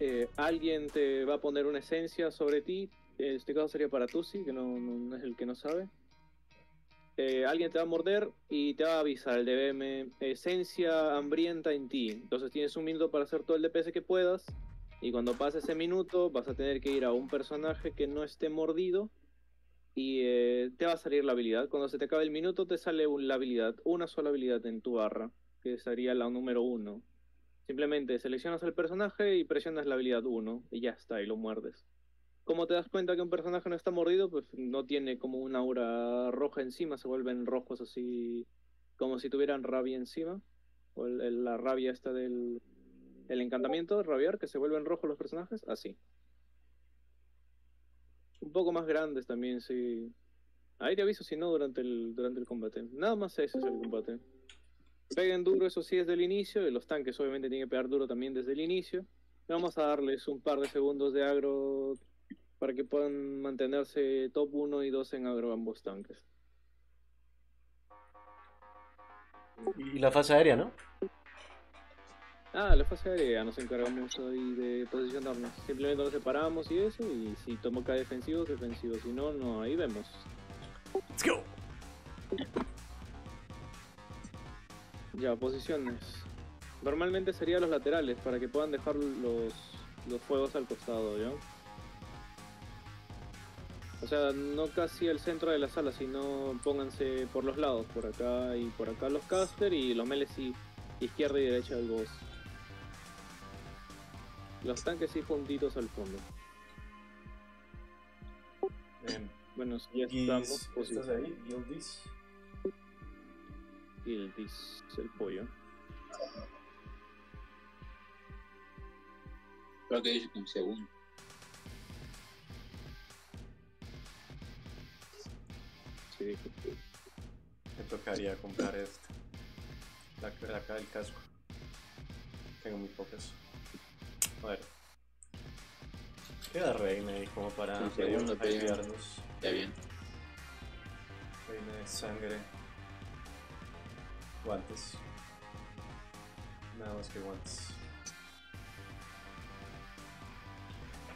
eh, alguien te va a poner una esencia sobre ti. En este caso sería para Tusi, que no, no- no es el que no sabe. Eh, alguien te va a morder y te va a avisar el DBM esencia hambrienta en ti. Entonces tienes un minuto para hacer todo el DPS que puedas. Y cuando pase ese minuto vas a tener que ir a un personaje que no esté mordido y eh, te va a salir la habilidad. Cuando se te acabe el minuto te sale la habilidad, una sola habilidad en tu barra. que sería la número 1. Simplemente seleccionas el personaje y presionas la habilidad 1 y ya está, y lo muerdes. Como te das cuenta que un personaje no está mordido, pues no tiene como una aura roja encima, se vuelven rojos así, como si tuvieran rabia encima. O el- la rabia esta del el encantamiento, rabiar, que se vuelven rojos los personajes, así. Un poco más grandes también, sí. Ahí te aviso si no durante el, durante el combate. Nada más ese es el combate. Peguen duro, eso sí, desde el inicio. Y los tanques obviamente tienen que pegar duro también desde el inicio. Vamos a darles un par de segundos de agro para que puedan mantenerse top 1 y 2 en agro ambos tanques. Y la fase aérea, ¿no? Ah, la fase aérea nos encargamos ahí de posicionarnos. Simplemente nos separamos y eso. Y si toca defensivos, defensivos. Si no, no, ahí vemos. Let's go. Ya, posiciones. Normalmente serían los laterales para que puedan dejar los, los fuegos al costado, ¿ya? O sea, no casi al centro de la sala, sino pónganse por los lados, por acá y por acá los caster y los meles y izquierda y derecha del boss. Los tanques sí juntitos al fondo. Bueno, si ya estamos ¿estás posicionados. ahí? Gildis. Y el dis, el pollo. Creo que dice que un segundo. Sí. Me tocaría comprar este. La, la acá el casco. Tengo muy pocas. A ver. Queda reina ahí como para segundo, aliviarnos. Ya bien. Reina de sangre. Guantes. Nada más que guantes.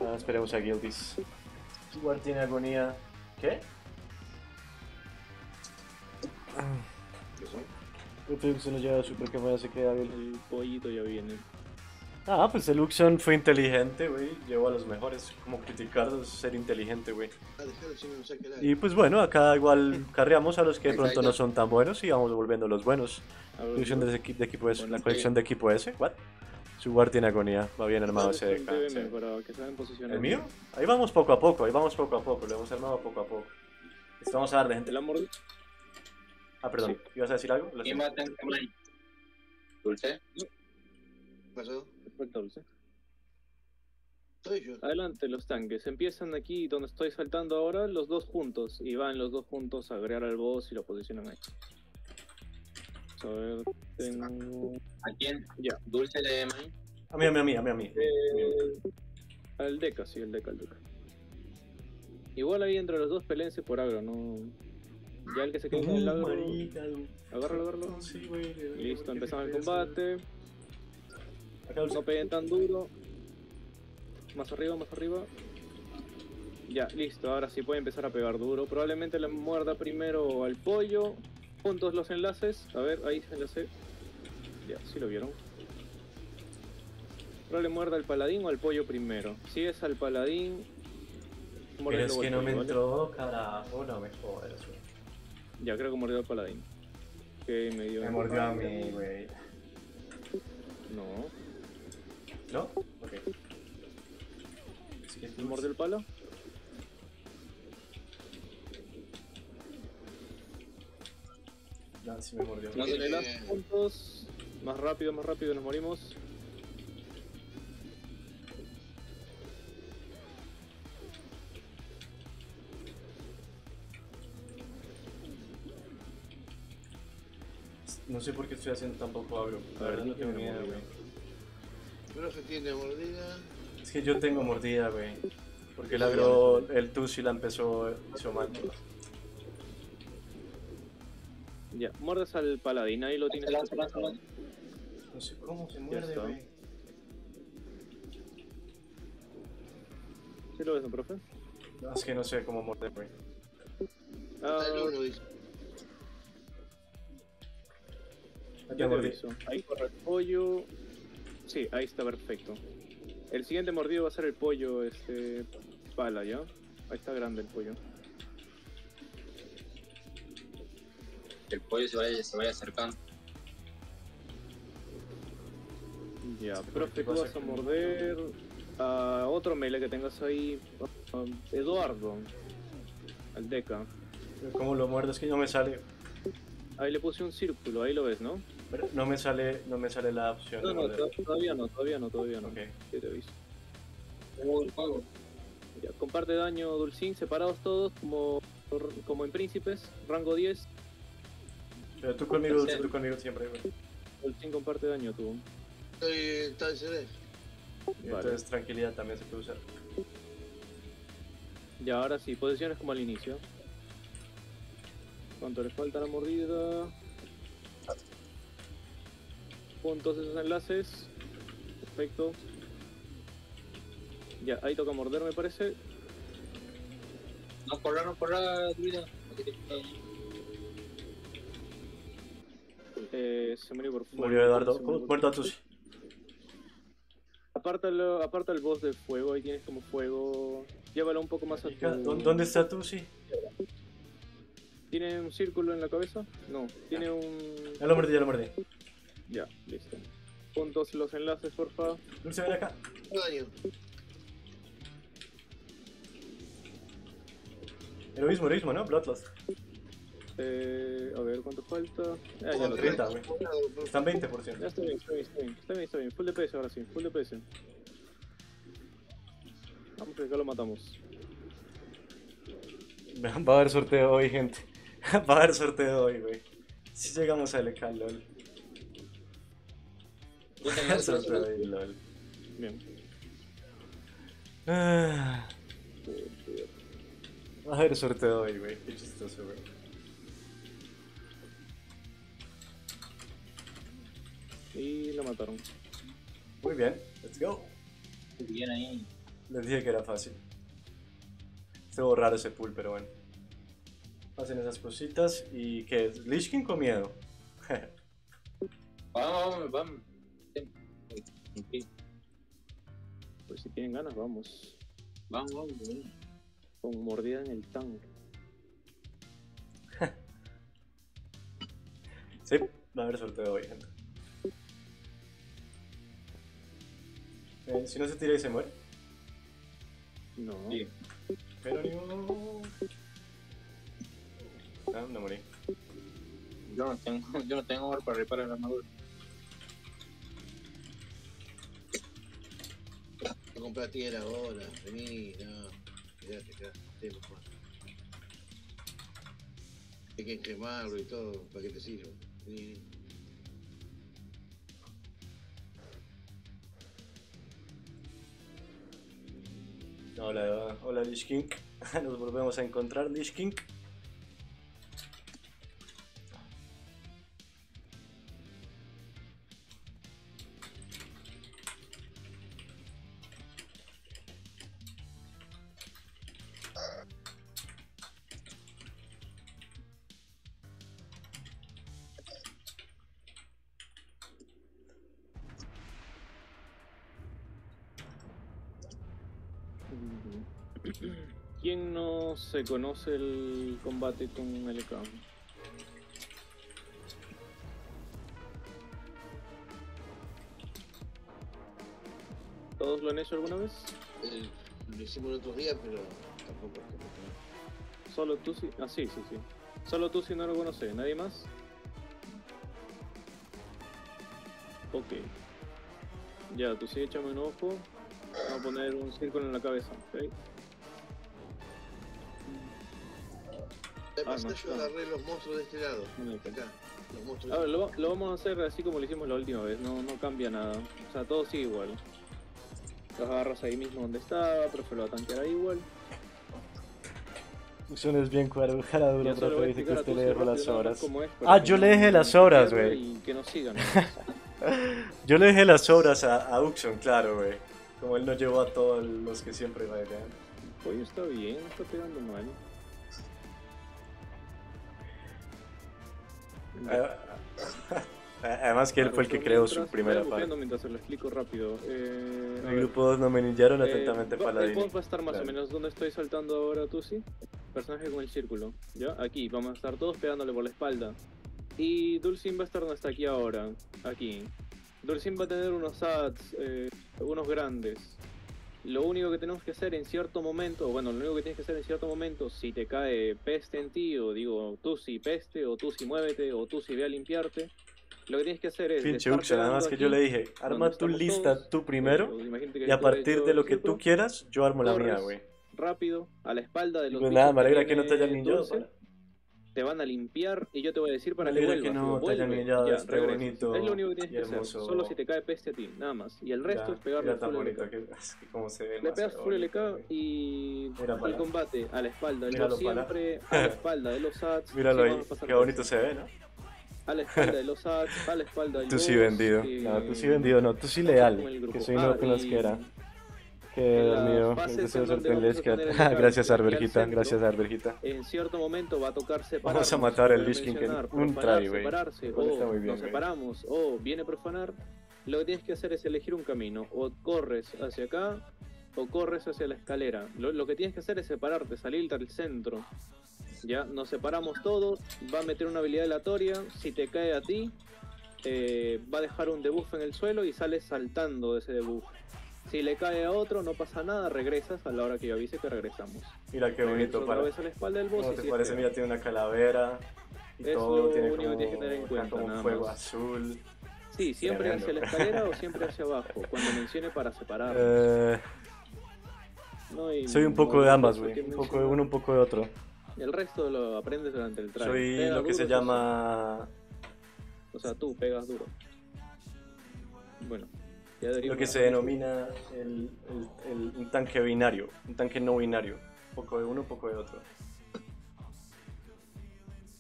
Ah, esperemos a Gildis. Igual tiene agonía. ¿Qué? El Luxon no lleva super que me hace quedar bien. El pollito ya viene. Ah, pues el Luxon fue inteligente, güey. Llevó a los mejores. Como criticarlos, ser inteligente, güey. Ah, Y pues bueno, acá igual carreamos a los que de pronto no son tan buenos y vamos volviendo los buenos. Colección de, equi- de equipo S. Bueno, La colección de equipo S. ¿What? Su guard tiene agonía. Va bien armado ese que se vayan posicionando. ¿El mío? Ahí vamos poco a poco, ahí vamos poco a poco. Lo hemos armado poco a poco. Esto vamos a darle, gente. El amor. Ah, perdón. ¿Ibas a decir algo? Lo Mike. Dulce. ¿Qué pasó? Dulce. Soy yo. Adelante los tanques. Empiezan aquí donde estoy saltando ahora, los dos juntos. Y van los dos juntos a agregar al boss y lo posicionan ahí. A ver, tengo... ¿A quién? Ya. Dulce de. A mí, a mí, a mí, a mí. A mí. Eh, al Deca, sí, el Deca, el Deca. Igual ahí entre los dos peleense por agro, no... Ya el que se quede en el agro... Agárralo, agárralo. Sí, güey. Listo, empezamos el combate. No peguen tan duro. Más arriba, más arriba. Ya, listo. Ahora sí puede empezar a pegar duro. Probablemente le muerda primero al pollo. Juntos los enlaces. A ver, ahí se enlace. Ya, sí lo vieron. Ahora le muerda al paladín o al pollo primero. Si es al paladín. Pero es que no me pollo, ¿vale? entró, carajo. No me jodas, Ya, creo que mordió al paladín. Que me dio. Me mordió a mí, güey. No. ¿No? Ok. Es que ¿Me mordió el palo? No, sí me mordió. Nos enlazan juntos. Más rápido, más rápido, nos morimos. No sé por qué estoy haciendo tan poco agro. La verdad no tengo ni dígame, idea, dígame. güey. Profe tiene mordida. Es que yo tengo mordida, güey. Porque el agro, el Tusi la empezó, hizo mal. Ya, muerdes al paladín, ahí lo tienes. No sé cómo se muerde, güey. ¿Sí lo ves, no, profe? No, es que no sé cómo morder, güey. Ah, Ya aviso. Ahí corre el pollo. Sí, ahí está perfecto. El siguiente mordido va a ser el pollo, este. Pala, ¿ya? Ahí está grande el pollo. El pollo se vaya, se vaya acercando. Ya, Sí, profe, tú vas a morder a otro melee que tengas ahí. a Eduardo. Al Deca. ¿Cómo lo muerdo? Es que no me sale. Ahí le puse un círculo, ahí lo ves, ¿no? Pero No me sale, no me sale la opción No, de no, todavía no, todavía no, todavía no. Ok. Yo te aviso. Ya, comparte daño Dulcín, separados todos, como, como en príncipes, rango 10. Pero tú conmigo, Dulce, tú conmigo siempre, güey. Dulcín comparte daño tú. Estoy en Entonces tranquilidad también se puede usar. Ya, ahora sí, posiciones como al inicio. ¿Cuánto le falta la mordida? Puntos esos enlaces. Perfecto. Ya, ahí toca morder, me parece. No corra, no corra, vida. Eh, se murió por fuego. Murió Eduardo. ¿Cómo? murió por- Muerto a tus. Apártalo, aparta el boss de fuego, ahí tienes como fuego. Llévalo un poco más a tu... ¿Dó- ¿Dónde está Tusi? ¿Tiene un círculo en la cabeza? No, tiene un... Ya lo mordí, ya lo mordí. Ya, listo. Puntos los enlaces, porfa. Dulce, ven acá. Daño. Heroísmo, heroísmo, ¿no? Bloodlust. Eh, a ver, ¿cuánto falta? Ah, ya lo 30, tengo. güey. Están 20%. Ya está bien, está bien, está bien, está bien, está bien. Full DPS ahora sí, full DPS. Vamos que acá lo matamos. Va a haber sorteo hoy, gente. (laughs) Va a haber sorteo hoy, güey. Si llegamos a LK, lol. (laughs) Lol. Bien. Ah. Va a haber sorteo hoy, güey. Qué chistoso, güey. Y lo mataron. Muy bien, let's go. Bien ahí. Les dije que era fácil. Estuvo raro ese pool, pero bueno. Hacen esas cositas y ¿qué es? ¿Lich King con miedo? (laughs) Vamos, vamos, vamos. Pues si tienen ganas, vamos. Vamos, vamos. vamos. Con mordida en el tanque. (laughs) sí, va a haber sorteo hoy, gente. Eh, si no se tira y se muere. No. Sí. Pero ni modo. Ah, no morí. Yo no tengo, yo no tengo para reparar la armadura. No comprar tierra ahora. Vení, no. Quédate acá. Tengo más. Hay que quemarlo y todo para que te sirva. Vení, vení. Hola, hola Lich King. (laughs) Nos volvemos a encontrar, Lich King. (clears throat) ¿Quién no se conoce el combate con LK? ¿Todos lo han hecho alguna vez? Eh, Lo hicimos el otro día, pero tampoco es que Solo tú sí. Ah, sí, sí, sí. Solo tú sí no lo conoces. ¿Nadie más? Ok. Ya, tú sí échame un ojo. A poner un círculo en la cabeza, ¿ok? De Ah, no, yo no. agarré los monstruos de este lado. No, ok. Acá. Los monstruos A ver, lo, lo vamos a hacer así como lo hicimos la última vez, no, no cambia nada. O sea, todo sigue igual. Los agarras ahí mismo donde estaba, profe lo va a tanquear ahí igual. Fusión es bien solo voy profe. Dice que usted le dejó las horas. es Ah, yo le dejé las horas, güey. Que nos sigan. (laughs) Yo le dejé las obras a, a Uxon, claro, güey. Como él no llevó a todos los que siempre va a Oye, está bien, no está pegando mal. Además que él fue el que creó su primera parte. mientras se lo explico rápido. Eh, El grupo 2 no me nillaron Eh, atentamente va- El va a estar más Claro. o menos donde estoy saltando ahora, tú sí. Personaje con el círculo. ¿Ya? Aquí, vamos a estar todos pegándole por la espalda. Y Dulcin va a estar donde está aquí ahora. Aquí. Dulcin va a tener unos ads, eh, unos grandes. Lo único que tenemos que hacer en cierto momento, bueno, lo único que tienes que hacer en cierto momento, si te cae peste en ti, o digo, tú si peste, o tú si muévete, o tú si ve a limpiarte, lo que tienes que hacer es. Pinche Uxa, nada más que yo le dije, arma tu lista todos, tú primero, que y a partir de lo que tú quieras, yo armo la mía, güey. Rápido, a la espalda de los Pues nada, me alegra que no te hayan ninjado. Te van a limpiar y yo te voy a decir para que vuelvas. que no te hayan ninjado ya, regresas. bonito Es lo único que tienes que hacer. Solo si te cae peste a ti, nada más. Y el resto Mira, es pegarle full bonito LK. que que cómo se ve Le pegas full LK y el para. combate a la espalda de los para. siempre, (laughs) a la espalda de los ads. (laughs) Míralo ahí, qué bonito se ve, ¿no? A la espalda de los ads, a la espalda (laughs) del Tú sí vendido. eh, No, tú sí vendido, no, tú sí leal. Que soy Ah, no con los y que era. El Ah, Gracias, al Arberjita. Gracias, Arberjita. en cierto momento va a tocar separar. Vamos a matar el Lich King en un try, güey. O bien, nos separamos, o viene a profanar. Lo que tienes que hacer es elegir un camino. O corres hacia acá, o corres hacia la escalera. Lo, lo que tienes que hacer es separarte, salir del centro. Ya, nos separamos todos. Va a meter una habilidad aleatoria. Si te cae a ti, eh, va a dejar un debuff en el suelo y sales saltando de ese debuff. Si le cae a otro, no pasa nada, regresas a la hora que yo avise que regresamos. Mira qué bonito otra para. vez a la espalda del boss ¿Cómo te parece? Mira, tiene una calavera. Y Es todo lo tiene único como, que tienes que tener en cuenta, como nada fuego más. azul. Sí, siempre Tremendo. hacia la escalera o siempre hacia abajo, cuando mencione para separar. Eh, No, y soy un poco de ambas, güey. Un poco de uno, un poco de otro. El resto lo aprendes durante el try. Soy Pega lo que se duro, llama. O sea, tú pegas duro. Bueno, Lo que se denomina el, el- el- un tanque binario. Un tanque no binario. Poco de uno, un poco de otro.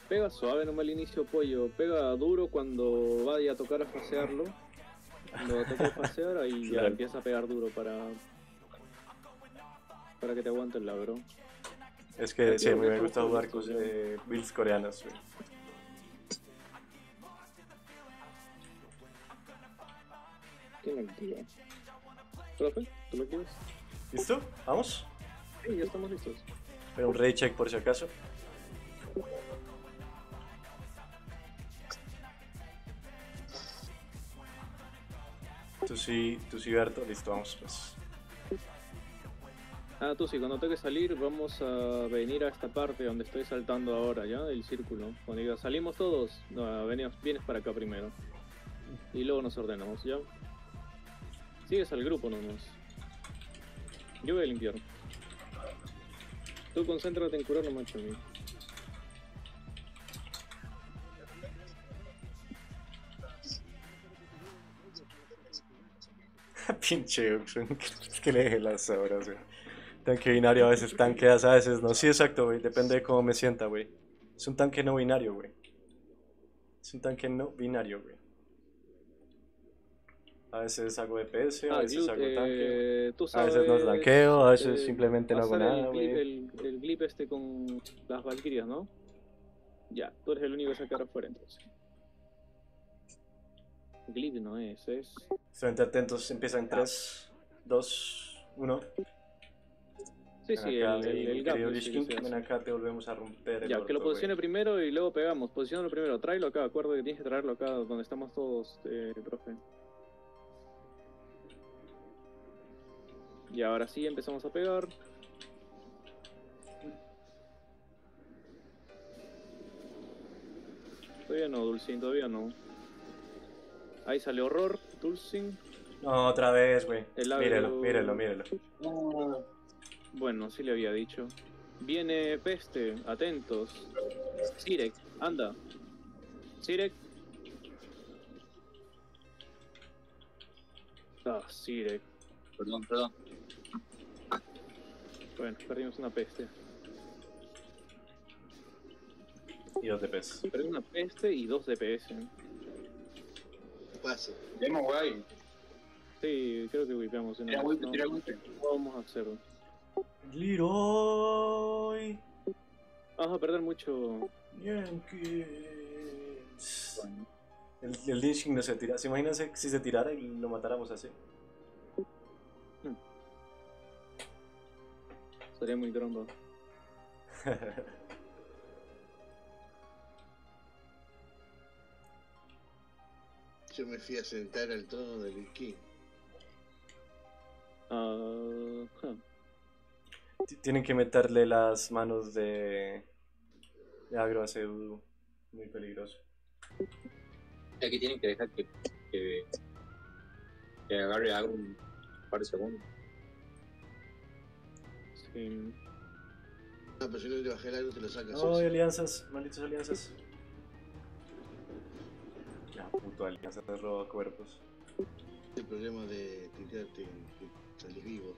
Pega suave nomás al inicio, pollo. Pega duro cuando vaya a tocar a fasearlo. Cuando va a tocar fasear, ahí ya Claro. empieza a pegar duro para. Para que te aguante el labro. Es que sí, me Tranquilo, gusta jugar con eh, builds coreanas, güey. ¿Quién lo activa? Profe, ¿tú lo activas? ¿Listo? ¿Vamos? Sí, ya estamos listos. Pero un ready check por si acaso. Tú sí, tú sí, Berto. Listo, vamos pues. Ah, tú sí, cuando toque salir vamos a venir a esta parte donde estoy saltando ahora, ¿ya? Del círculo. Cuando diga, salimos todos, no, venimos, vienes para acá primero. Y luego nos ordenamos, ¿ya? Sigues al grupo nomás. Yo voy a limpiar. Tú concéntrate en curar nomás mí. (laughs) Pinche (laughs) es que le dejé las horas, güey. Tanque binario a veces tanqueas, a veces no. Sí, exacto, güey. Depende de cómo me sienta, güey. Es un tanque no binario, güey. Es un tanque no binario, güey. A veces hago DPS, a Ah, veces Glut, hago tanque. eh, A veces no sabes, tanqueo, a veces eh, simplemente no hago nada, el clip, el, el clip este con las valquirias, ¿no? Ya, tú eres el único que sacar afuera entonces. Glip no es, es. Estén atentos, empieza en 3, 2, 1. Sí, sí, el, el, el gap. sí, ven acá, te volvemos a romper el Ya, que lo posicione primero y luego pegamos. Posicionalo primero, tráelo acá. Acuerda que tienes que traerlo acá donde estamos todos, eh, profe. Y ahora sí empezamos a pegar. Todavía no, Dulcin, todavía no. Ahí sale horror, Dulcin. No, otra vez, güey. El Mírelo, mírelo, mírelo. Bueno, sí le había dicho. Viene peste, atentos. Sirek, anda. Sirek. Ah, Sirek. Perdón, perdón. Bueno, perdimos una peste. Y dos DPS. Perdimos una peste y dos DPS. Paso. Demo, guay. Sí, creo que wipeamos en Tira el- wipe, no, tira wipe. no vamos a hacerlo. Leroy Vamos a perder mucho. Jenkins. El, el Lich King no se tira. ¿Se imaginan si se tirara y lo matáramos así? Sería muy tromba. (laughs) yo me fui a sentar al trono del King. T- Tienen que meterle las manos de, de agro a Pseudo. Muy peligroso. Aquí tienen que dejar que, que, que agarre agro un par de segundos. Sí. No, pero si no te bajé el agro, te lo sacas. No, alianzas, malditas alianzas. Ya, puto alianzas roba cuerpos. El problema de tirarte que salís vivo.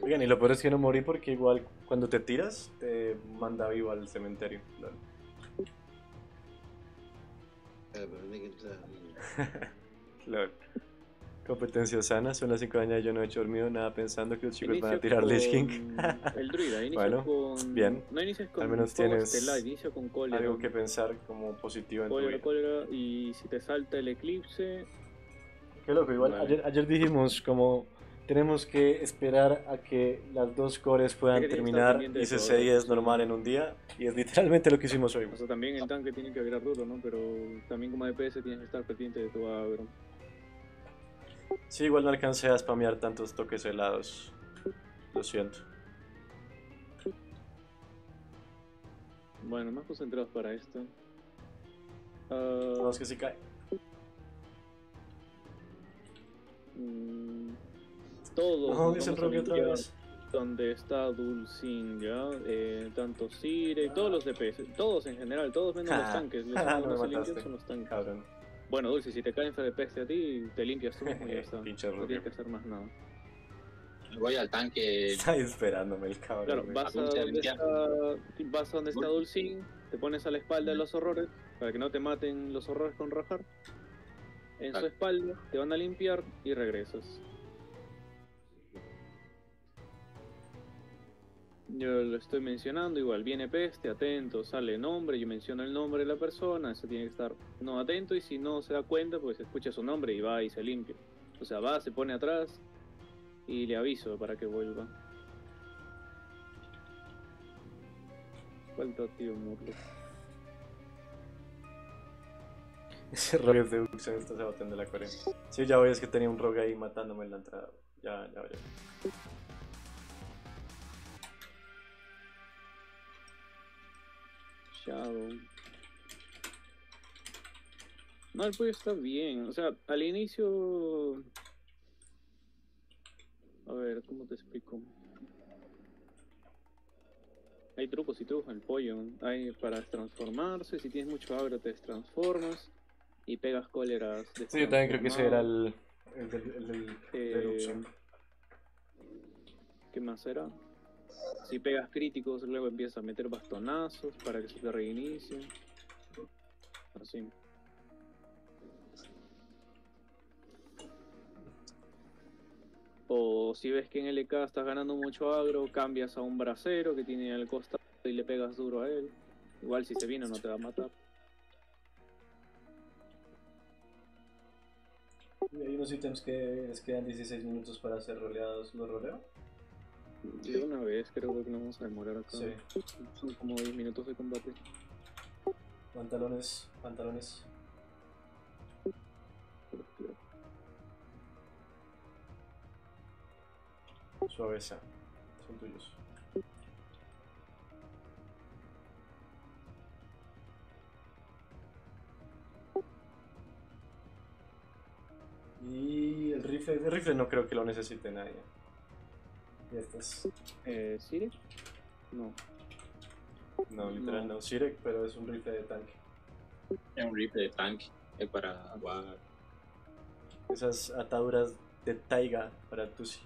Oigan, y lo peor es que no morí porque igual cuando te tiras te manda vivo al cementerio. Claro, pero tenés que entrar vivo. (laughs) Competencia sana, son las 5 de la mañana y yo no he hecho dormido nada pensando que los chicos van a tirar Lich King. El druida, inicia Bueno, con. bien. No inicias con Al menos tienes estelar, inicia con cólera. Algo que pensar como positivo en tu Cólera, vida. cólera, y si te salta el eclipse, Qué loco, igual Vale. ayer, ayer dijimos como tenemos que esperar a que las dos cores puedan que estar terminar y todo, CC10 sí. normal en un día y es literalmente lo que hicimos hoy. o sea, también el tanque tiene que agregar duro, ¿no? Pero también como DPS tienes que estar pendiente de tu agro. Sí, igual no alcancé a spamear tantos toques helados. Lo siento. Bueno, más concentrados para esto. Ah, Vamos que sí cae. mm, todos. No, el otra vez. Donde está Dulcin, ya, eh, tanto Sire, todos los DPS, todos en general, todos menos los Ja, tanques. Los (laughs) ja, que no no me se limpian mataste. son los tanques. Cabrón. Bueno, Dulce, si te caen DPS a ti, te limpias tú mismo y ya (laughs) está. Pinche No tienes que hacer más nada. Voy al tanque. Está esperándome el cabrón. Claro, vas a donde limpiar. está, vas a donde está Dulcin, te pones a la espalda de los horrores para que no te maten los horrores con rajar. En su espalda te van a limpiar y regresas. Yo lo estoy mencionando, igual viene peste, atento, sale nombre, yo menciono el nombre de la persona, eso tiene que estar no atento y si no se da cuenta, pues escucha su nombre y va y se limpia. O sea, va, se pone atrás y le aviso para que vuelva. Falta tío Murloc. Ese rogue de Ux me está saboteando la Corea. Sí, ya voy, que tenía un rogue ahí matándome en la entrada. Ya, ya, ya. Shadow. No, el pollo está bien. O sea, al inicio. A ver, ¿cómo te explico? Hay trucos y trucos en el pollo. Hay para transformarse. Si tienes mucho agro, te transformas. Y pegas cóleras. Sí, yo también creo que ese era el, el del, el del, Eh, del. ¿Qué más era? Si pegas críticos, luego empiezas a meter bastonazos para que se te reinicie. Así. O si ves que en LK estás ganando mucho agro, cambias a un bracero que tiene al costado y le pegas duro a él. Igual si se viene no te va a matar. Y hay unos ítems que les quedan 16 minutos para ser roleados. ¿Los roleo? De una vez creo que nos vamos a demorar acá. Sí. Son como 10 minutos de combate. Pantalones, pantalones. Suaveza. Son tuyos. Y el rifle, el rifle no creo que lo necesite nadie. Y estas. Eh, ¿Sire? No. No, literal no. Sirek, pero es un rifle de tanque. Es un rifle de tanque. Es para jugar. Esas ataduras de taiga para Tusi.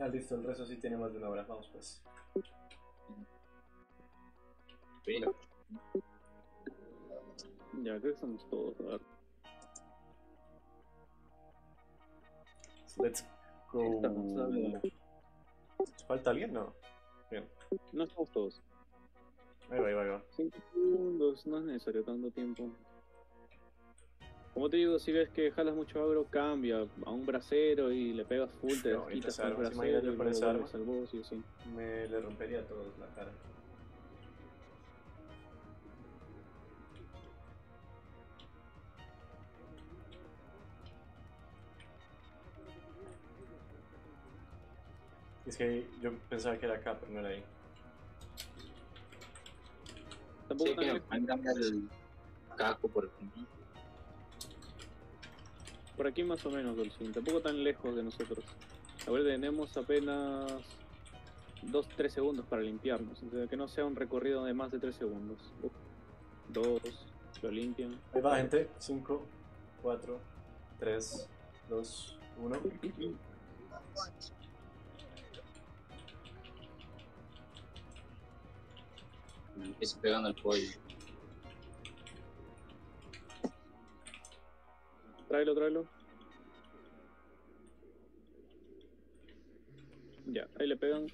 Ah, listo, el resto sí tiene más de una hora. Vamos pues. Mira, Ya creo que estamos todos. A Let's go. ¿Falta alguien? No. Bien. No estamos todos. Ahí va, ahí va, ahí va. 5 segundos, no es necesario tanto tiempo. Como te digo, si ves que jalas mucho agro, cambia a un bracero y le pegas full, te No, quitas bracero imagínate y vuelves al boss y así. Me le rompería a todos la cara. Es que yo pensaba que era acá, pero no era ahí. Tampoco Sí, tan que a cambiar el casco por aquí. Por aquí más o menos, Dolcín. Tampoco tan lejos de nosotros. A ver, tenemos apenas 2-3 segundos para limpiarnos. Entonces, que no sea un recorrido de más de 3 segundos. Dos, lo limpian. Ahí va, gente. 5, 4, 3, 2, 1. Me empieza pegando el pollo. Tráelo, tráelo. Ya, ahí le pegan.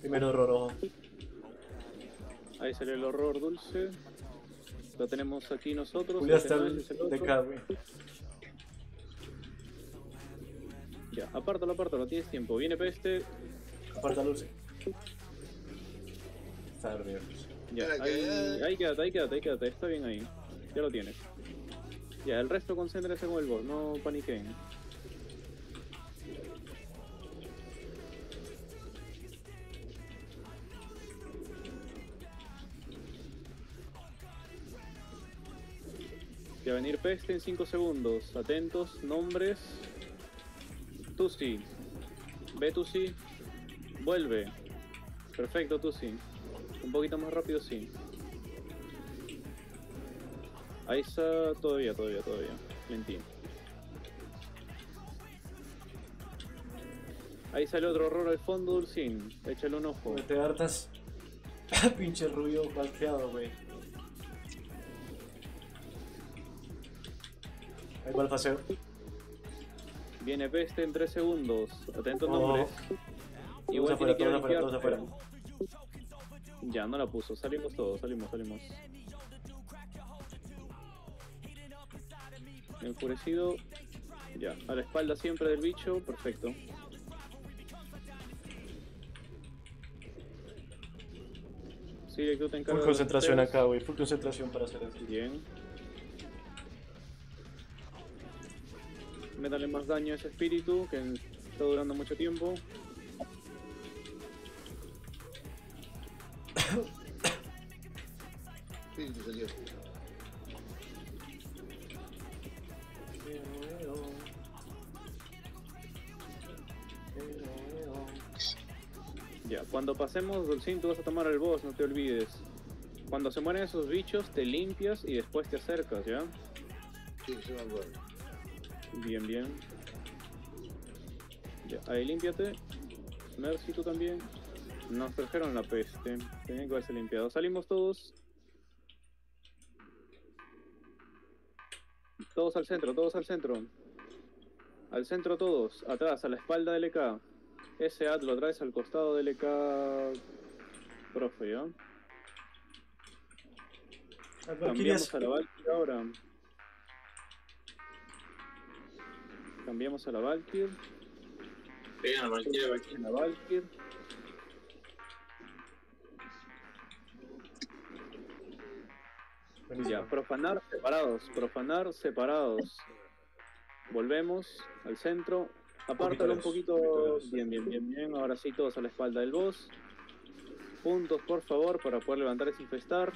Primero Roro. Ahí sale el horror dulce. Lo tenemos aquí nosotros. Este está de otro. acá, güey. Ya, apártalo, apártalo, tienes tiempo. Viene peste. Aparta Lucy. Está dormido. Ya, ahí, ahí quédate, ahí quédate, ahí quédate. Está bien ahí. Ya lo tienes. Ya, el resto concéntrense con el boss, no paniquen. Ya venir peste en 5 segundos. Atentos, nombres. Tusi. Ve Tusi. Vuelve. Perfecto, Tusi. Un poquito más rápido, sí. Ahí está, todavía, todavía, todavía. Mentí. Ahí sale otro horror al fondo, Dulcín. Échale un ojo. Güey, Te hartas. (laughs) Pinche rubio balqueado, güey. Ahí va el paseo. Viene peste en 3 segundos. Atentos Oh. nombres. Igual afuera, tiene que afuera, todos Ya, no la puso. Salimos todos, salimos, salimos. Enfurecido. Ya, a la espalda siempre del bicho. Perfecto. Sigue que te encargas Full concentración acá, güey. Full concentración para hacer esto. Bien. Métale más daño a ese espíritu que está durando mucho tiempo. Salió. Ya, cuando pasemos Dulcín, tú vas a tomar el boss, no te olvides. Cuando se mueren esos bichos, te limpias y después te acercas, ¿ya? Sí, me acuerdo. Bien, bien. Ya, ahí límpiate. Mercy, tú también. Nos trajeron la peste. Tenían que haberse limpiado. Salimos todos. Todos al centro, todos al centro. Al centro todos. Atrás, a la espalda del EK. Ese ad lo traes al costado del EK. Profe, ¿ya? Las Cambiamos a la Valkyrie ahora. Cambiamos a la Valkyrie. Pegan a cualquiera, A cualquiera. la. Buenísimo. Ya, profanar separados, profanar separados. Volvemos al centro. Apártalo un poquito poquito. lejos, un poquito lejos. Bien, bien, bien, bien. Ahora sí, todos a la espalda del boss. Puntos, por favor, para poder levantar ese infestar.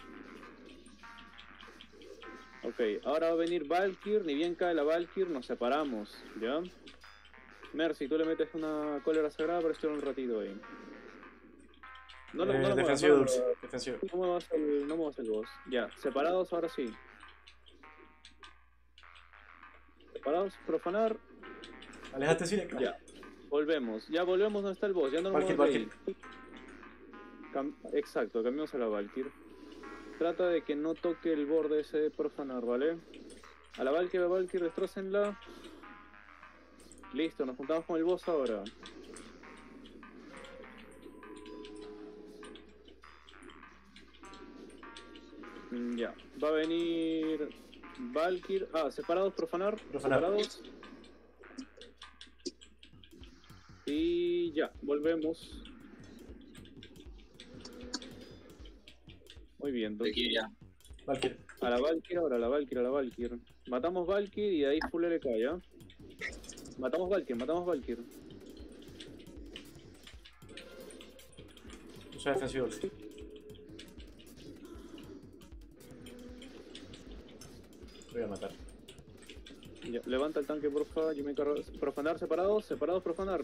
Ok, ahora va a venir Valkyr. Ni bien cae la Valkyr, nos separamos. ¿Ya? Mercy, tú le metes una cólera sagrada para estar un ratito ahí. No lo, Eh, no lo muevas, defensivo no, dulce. Defensivo. no muevas el, no muevas el boss. Ya, separados ahora sí. Separados, profanar. Alejate, sí, Ya, volvemos. Ya volvemos donde está el boss. Ya no nos de ahí. Cam- Exacto, cambiamos a la Valkyr. Trata de que no toque el borde ese de profanar, ¿vale? A la Valkyr, a la Valkyr, destrócenla. Listo, nos juntamos con el boss ahora. Mm, Ya, va a venir Valkyr. Ah, separados, profanar. Profanar. Separados. Y ya, volvemos. Muy bien. De aquí ya. Valkyrie. A la Valkyrie, ahora a la Valkyrie, a la Valkyrie. Matamos Valkyrie y de ahí full LK, ¿ya? Matamos Valkyrie, matamos Valkyrie. Usa defensivo, voy a matar. Ya, levanta el tanque, porfa. Yo me encargo. Profanar, separados, separados, profanar.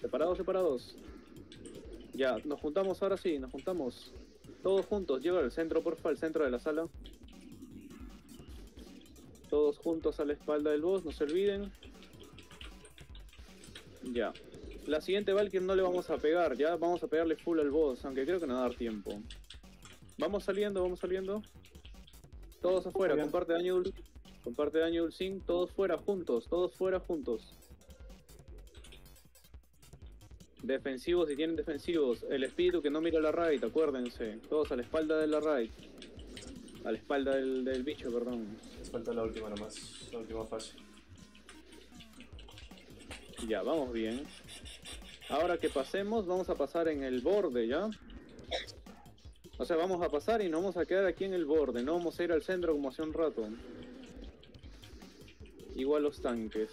Separados, separados. Ya, nos juntamos ahora sí, nos juntamos. Todos juntos, lleva al centro, porfa, al centro de la sala. Todos juntos a la espalda del boss, no se olviden. Ya. La siguiente Valkyrie no le vamos a pegar, ya vamos a pegarle full al boss, aunque creo que no va a dar tiempo. Vamos saliendo, vamos saliendo. Todos afuera, comparte daño comparte daño Dulcin, todos fuera juntos, todos fuera juntos. Defensivos si tienen defensivos. El espíritu que no mira la raid, acuérdense. Todos a la espalda de la raid. A la espalda del, del bicho, perdón. Falta la última nomás. La última fase. Ya, vamos bien. Ahora que pasemos, vamos a pasar en el borde, ¿ya? O sea, vamos a pasar y nos vamos a quedar aquí en el borde. No vamos a ir al centro como hace un rato. Igual los tanques.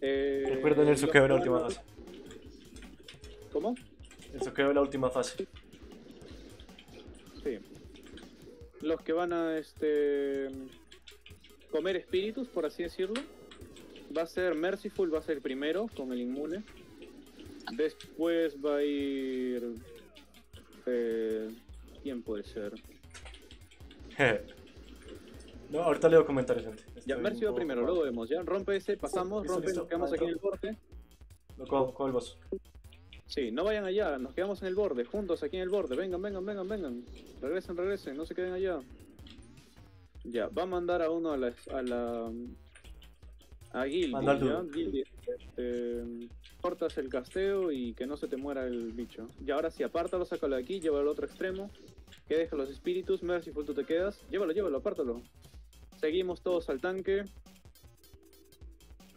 Eh, Recuerden soqueo de la que última fase. ¿Cómo? El soqueo de la última fase. Sí. Los que van a este comer espíritus, por así decirlo. Va a ser Merciful, va a ser primero con el inmune. Después va a ir. eh, ¿Quién puede ser? (laughs) no, ahorita leo comentarios, gente. Ya, Estoy va poco primero, luego vemos, ¿ya? Rompe ese, pasamos, rompe, nos quedamos aquí en el borde. Lo cojo, cojo el boss. Sí, no vayan allá, nos quedamos en el borde, juntos aquí en el borde. Vengan, vengan, vengan, vengan. Regresen, regresen, no se queden allá. Ya, va a mandar a uno a la. a la. a al ¿ya? Gildy, este, cortas el casteo y que no se te muera el bicho. Y ahora sí, apártalo, sácalo de aquí, llévalo al otro extremo. Que deja los espíritus, Merciful, tú te quedas. Llévalo, llévalo, apártalo. Seguimos todos al tanque.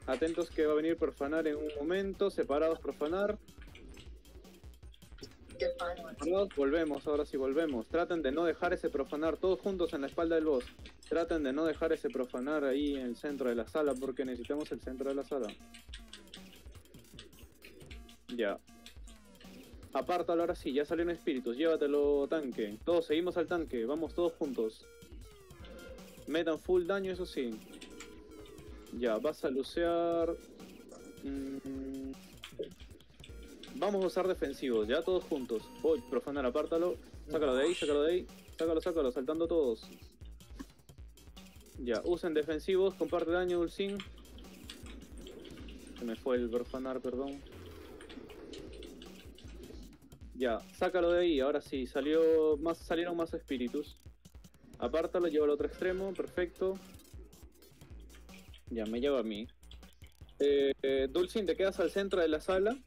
Atentos que va a venir profanar en un momento. Separados profanar. Volvemos, ahora sí volvemos. Traten de no dejar ese profanar todos juntos en la espalda del boss. Traten de no dejar ese profanar ahí en el centro de la sala porque necesitamos el centro de la sala. Ya. Apártalo ahora sí, ya salieron espíritus, llévatelo tanque. Todos seguimos al tanque, vamos todos juntos. Metan full daño, eso sí. Ya, vas a lucear. Mm, Vamos a usar defensivos, ya todos juntos. Voy, profanar, apártalo. Sácalo de ahí, sácalo de ahí. Sácalo, sácalo, saltando todos. Ya, usen defensivos, comparte daño, Dulcin. Se me fue el profanar, perdón. Ya, sácalo de ahí, ahora sí, salió más, salieron más espíritus. Apártalo, lleva al otro extremo, perfecto. Ya, me lleva a mí. Eh, eh, te quedas al centro de la sala.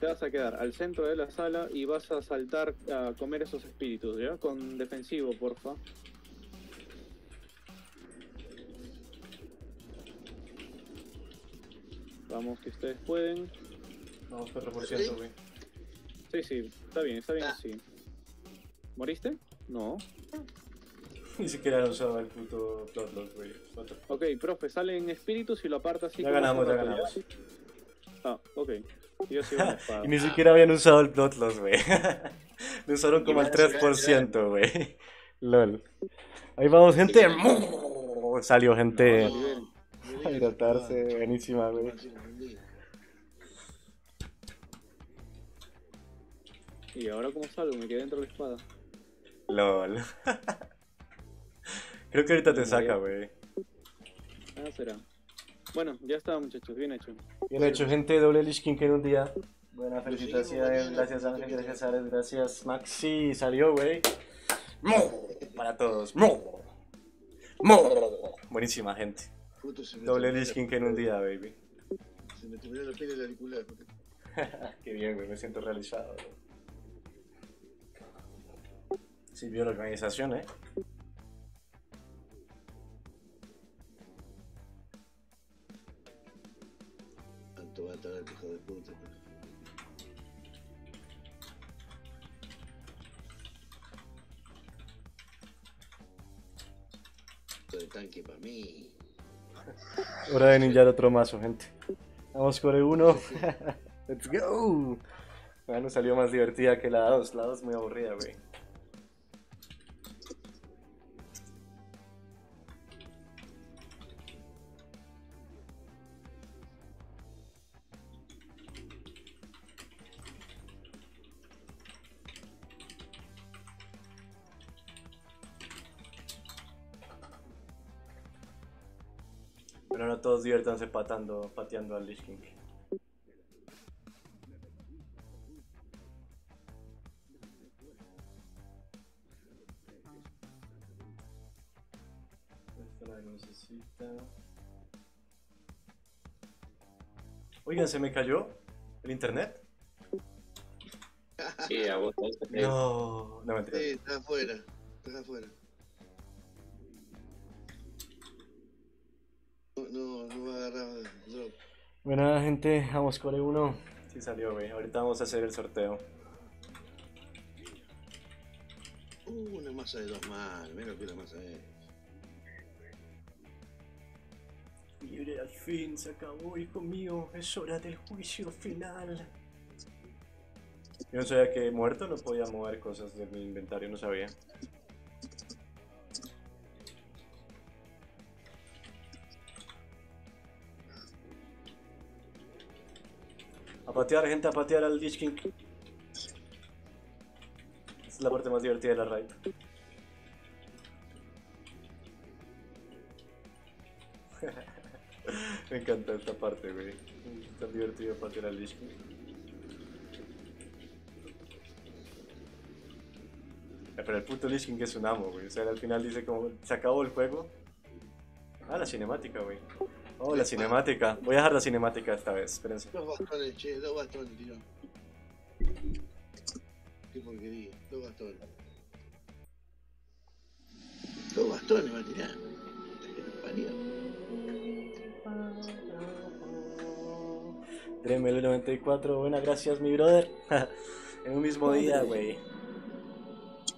Te vas a quedar al centro de la sala y vas a saltar a comer esos espíritus, ¿ya? Con defensivo, porfa. Vamos, que ustedes pueden. Vamos 4%, güey. Sí, sí, está bien, está bien así. ¿Moriste? No. (laughs) Ni siquiera he usado el puto Bloodlord, güey. Ok, profe, salen espíritus y lo aparta así. Ya como ganamos, ya ganamos. Ah, ok. Yo espada. Y ni siquiera habían usado el Bloodlust, güey. Lo usaron como el 3%, güey. LOL. Ahí vamos, gente. Salió gente a hidratarse. Buenísima, güey. Y ahora cómo salgo, me quedé dentro de la espada. LOL. Creo que ahorita te saca, güey. Ah, será. Bueno, ya está muchachos, bien hecho. Bien hecho, gente. Doble Lich King en un día. Buena felicitaciones. Gracias, Ángel. Gracias, Ares. Gracias, Maxi. Salió, güey. Para todos. Buenísima, gente. Doble la King en un día, baby. Se me terminó la piel del auricular. (laughs) Qué bien, güey. Me siento realizado. Sí, vio la organización, ¿eh? voy a traer, hijo de puta. Esto de tanque para mí. Hora de ninjar otro mazo, gente. Vamos por el 1. (laughs) Let's go. Bueno, salió más divertida que la 2. La 2 muy aburrida, güey. Todos diviértanse patando, pateando al Lich King. Esta la lucecita. Oigan, ¿se me cayó el internet? Sí, a vos. No, no mentira. Sí, está afuera. Está afuera. No, no, no va a agarrar drop. Bueno, gente, vamos con el 1. Sí salió, güey. Ahorita vamos a hacer el sorteo. Uh, una masa de dos manos. Mira que la masa es. Libre al fin, se acabó, hijo mío. Es hora del juicio final. Yo no sabía que muerto no podía mover cosas de mi inventario, no sabía. A patear, gente, a patear al Lich King. Es la parte más divertida de la raid. (laughs) Me encanta esta parte, güey. Tan divertido patear al Lich King. Eh, Pero el puto Lich King es un amo, güey. O sea, al final dice como, se acabó el juego. Ah, la cinemática, güey. Oh, la cinemática. Voy a dejar la cinemática esta vez, espérense. Dos bastones, che, dos bastones, tío. Qué porquería, dos bastones. Dos bastones va a tirar. Dremel 94, buenas gracias, mi brother. (laughs) en un mismo día, güey.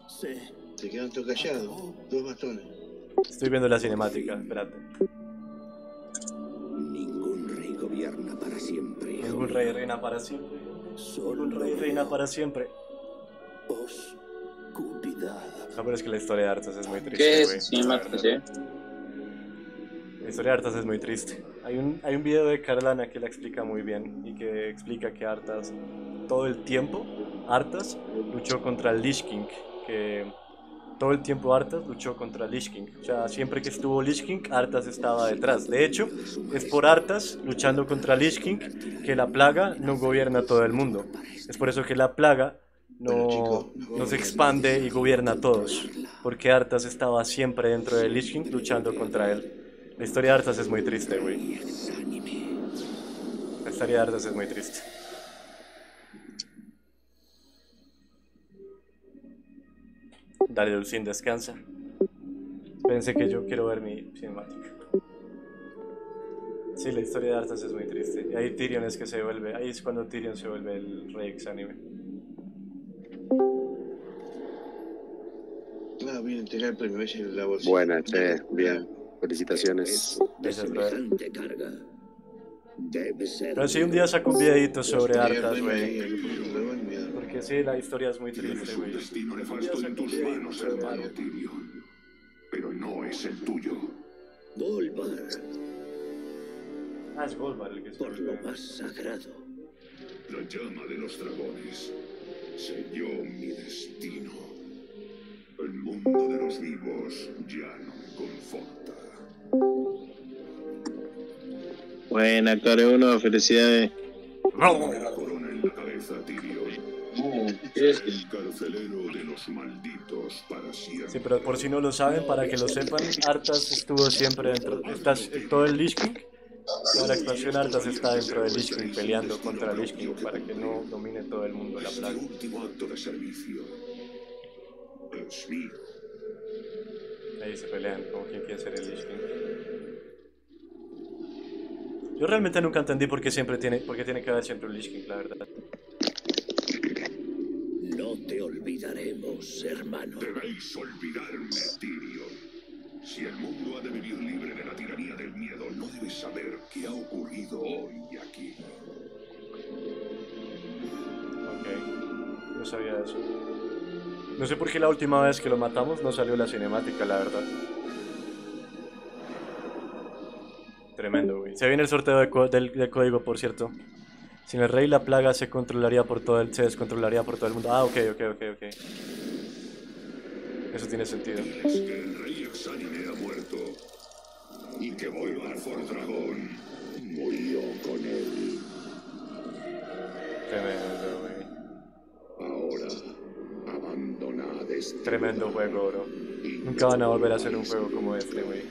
Se quedan todos callados. Dos bastones. Estoy viendo la cinemática, espérate. Para siempre. Ningún rey reina para siempre. Ningún rey reina para siempre. Oscuridad. No, pero es que la historia de Arthas es muy triste, ¿Qué es cinemática, sí? La historia de Arthas es muy triste. Hay un, hay un video de Carlana que la explica muy bien y que explica que Arthas, todo el tiempo, Arthas luchó contra el Lich King. Que todo el tiempo Arthas luchó contra Lich King. O sea, siempre que estuvo Lich King, Arthas estaba detrás. De hecho, es por Arthas luchando contra Lich King que la plaga no gobierna todo el mundo. Es por eso que la plaga no, no se expande y gobierna a todos. Porque Arthas estaba siempre dentro de Lich King luchando contra él. La historia de Arthas es muy triste, güey. La historia de Arthas es muy triste. Dale, Dulcín, descansa. Pensé que yo quiero ver mi cinemática. Sí, la historia de Arthas es muy triste. Y ahí Tyrion es que se vuelve. Ahí es cuando Tyrion se vuelve el rey exánime. Ah, bien, entregar el premio, en la bolsa. Buena, che, bien. Felicitaciones. Gracias. Pero sí, un día saco un videito sobre Arthas, güey. Porque sí, la historia es muy triste, güey. destino nefasto en tus manos, hermano Tyrion. Pero no es el tuyo. Volvar Ah, es el que se por lo más sagrado. La llama de los dragones selló mi destino. El mundo de los vivos ya no me conforta. Buena, actor 1, felicidades. La corona en la cabeza, Tyrion. El carcelero de los malditos para siempre. Sí, pero por si no lo saben, para que lo sepan, Arthas estuvo siempre dentro. Estás, todo el Lich King, toda la expansión Arthas está dentro del Lich King, peleando contra Lich King para que no domine todo el mundo la plaga. El último acto de servicio es mío. Ahí se pelean, como quien quiere ser el Lich King. Yo realmente nunca entendí por qué siempre tiene, por qué tiene que haber siempre un Lich King, la verdad. No te olvidaremos, hermano. Debéis olvidarme, Tyrion. Si el mundo ha de vivir libre de la tiranía del miedo, no debes saber qué ha ocurrido hoy aquí. Ok, no sabía eso. No sé por qué la última vez que lo matamos no salió la cinemática, la verdad. Tremendo, güey. Se viene el sorteo de co- del, del código, por cierto. Sin el rey, la plaga se controlaría por todo el, se descontrolaría por todo el mundo. Ah, ok, ok, ok, ok. Eso tiene sentido. Es que el rey Exánime ha muerto. Y que Volvar Dragón murió con él. Tremendo, güey. Ahora, abandonad este Tremendo juego, bro. Nunca van a volver a hacer un juego como este, güey.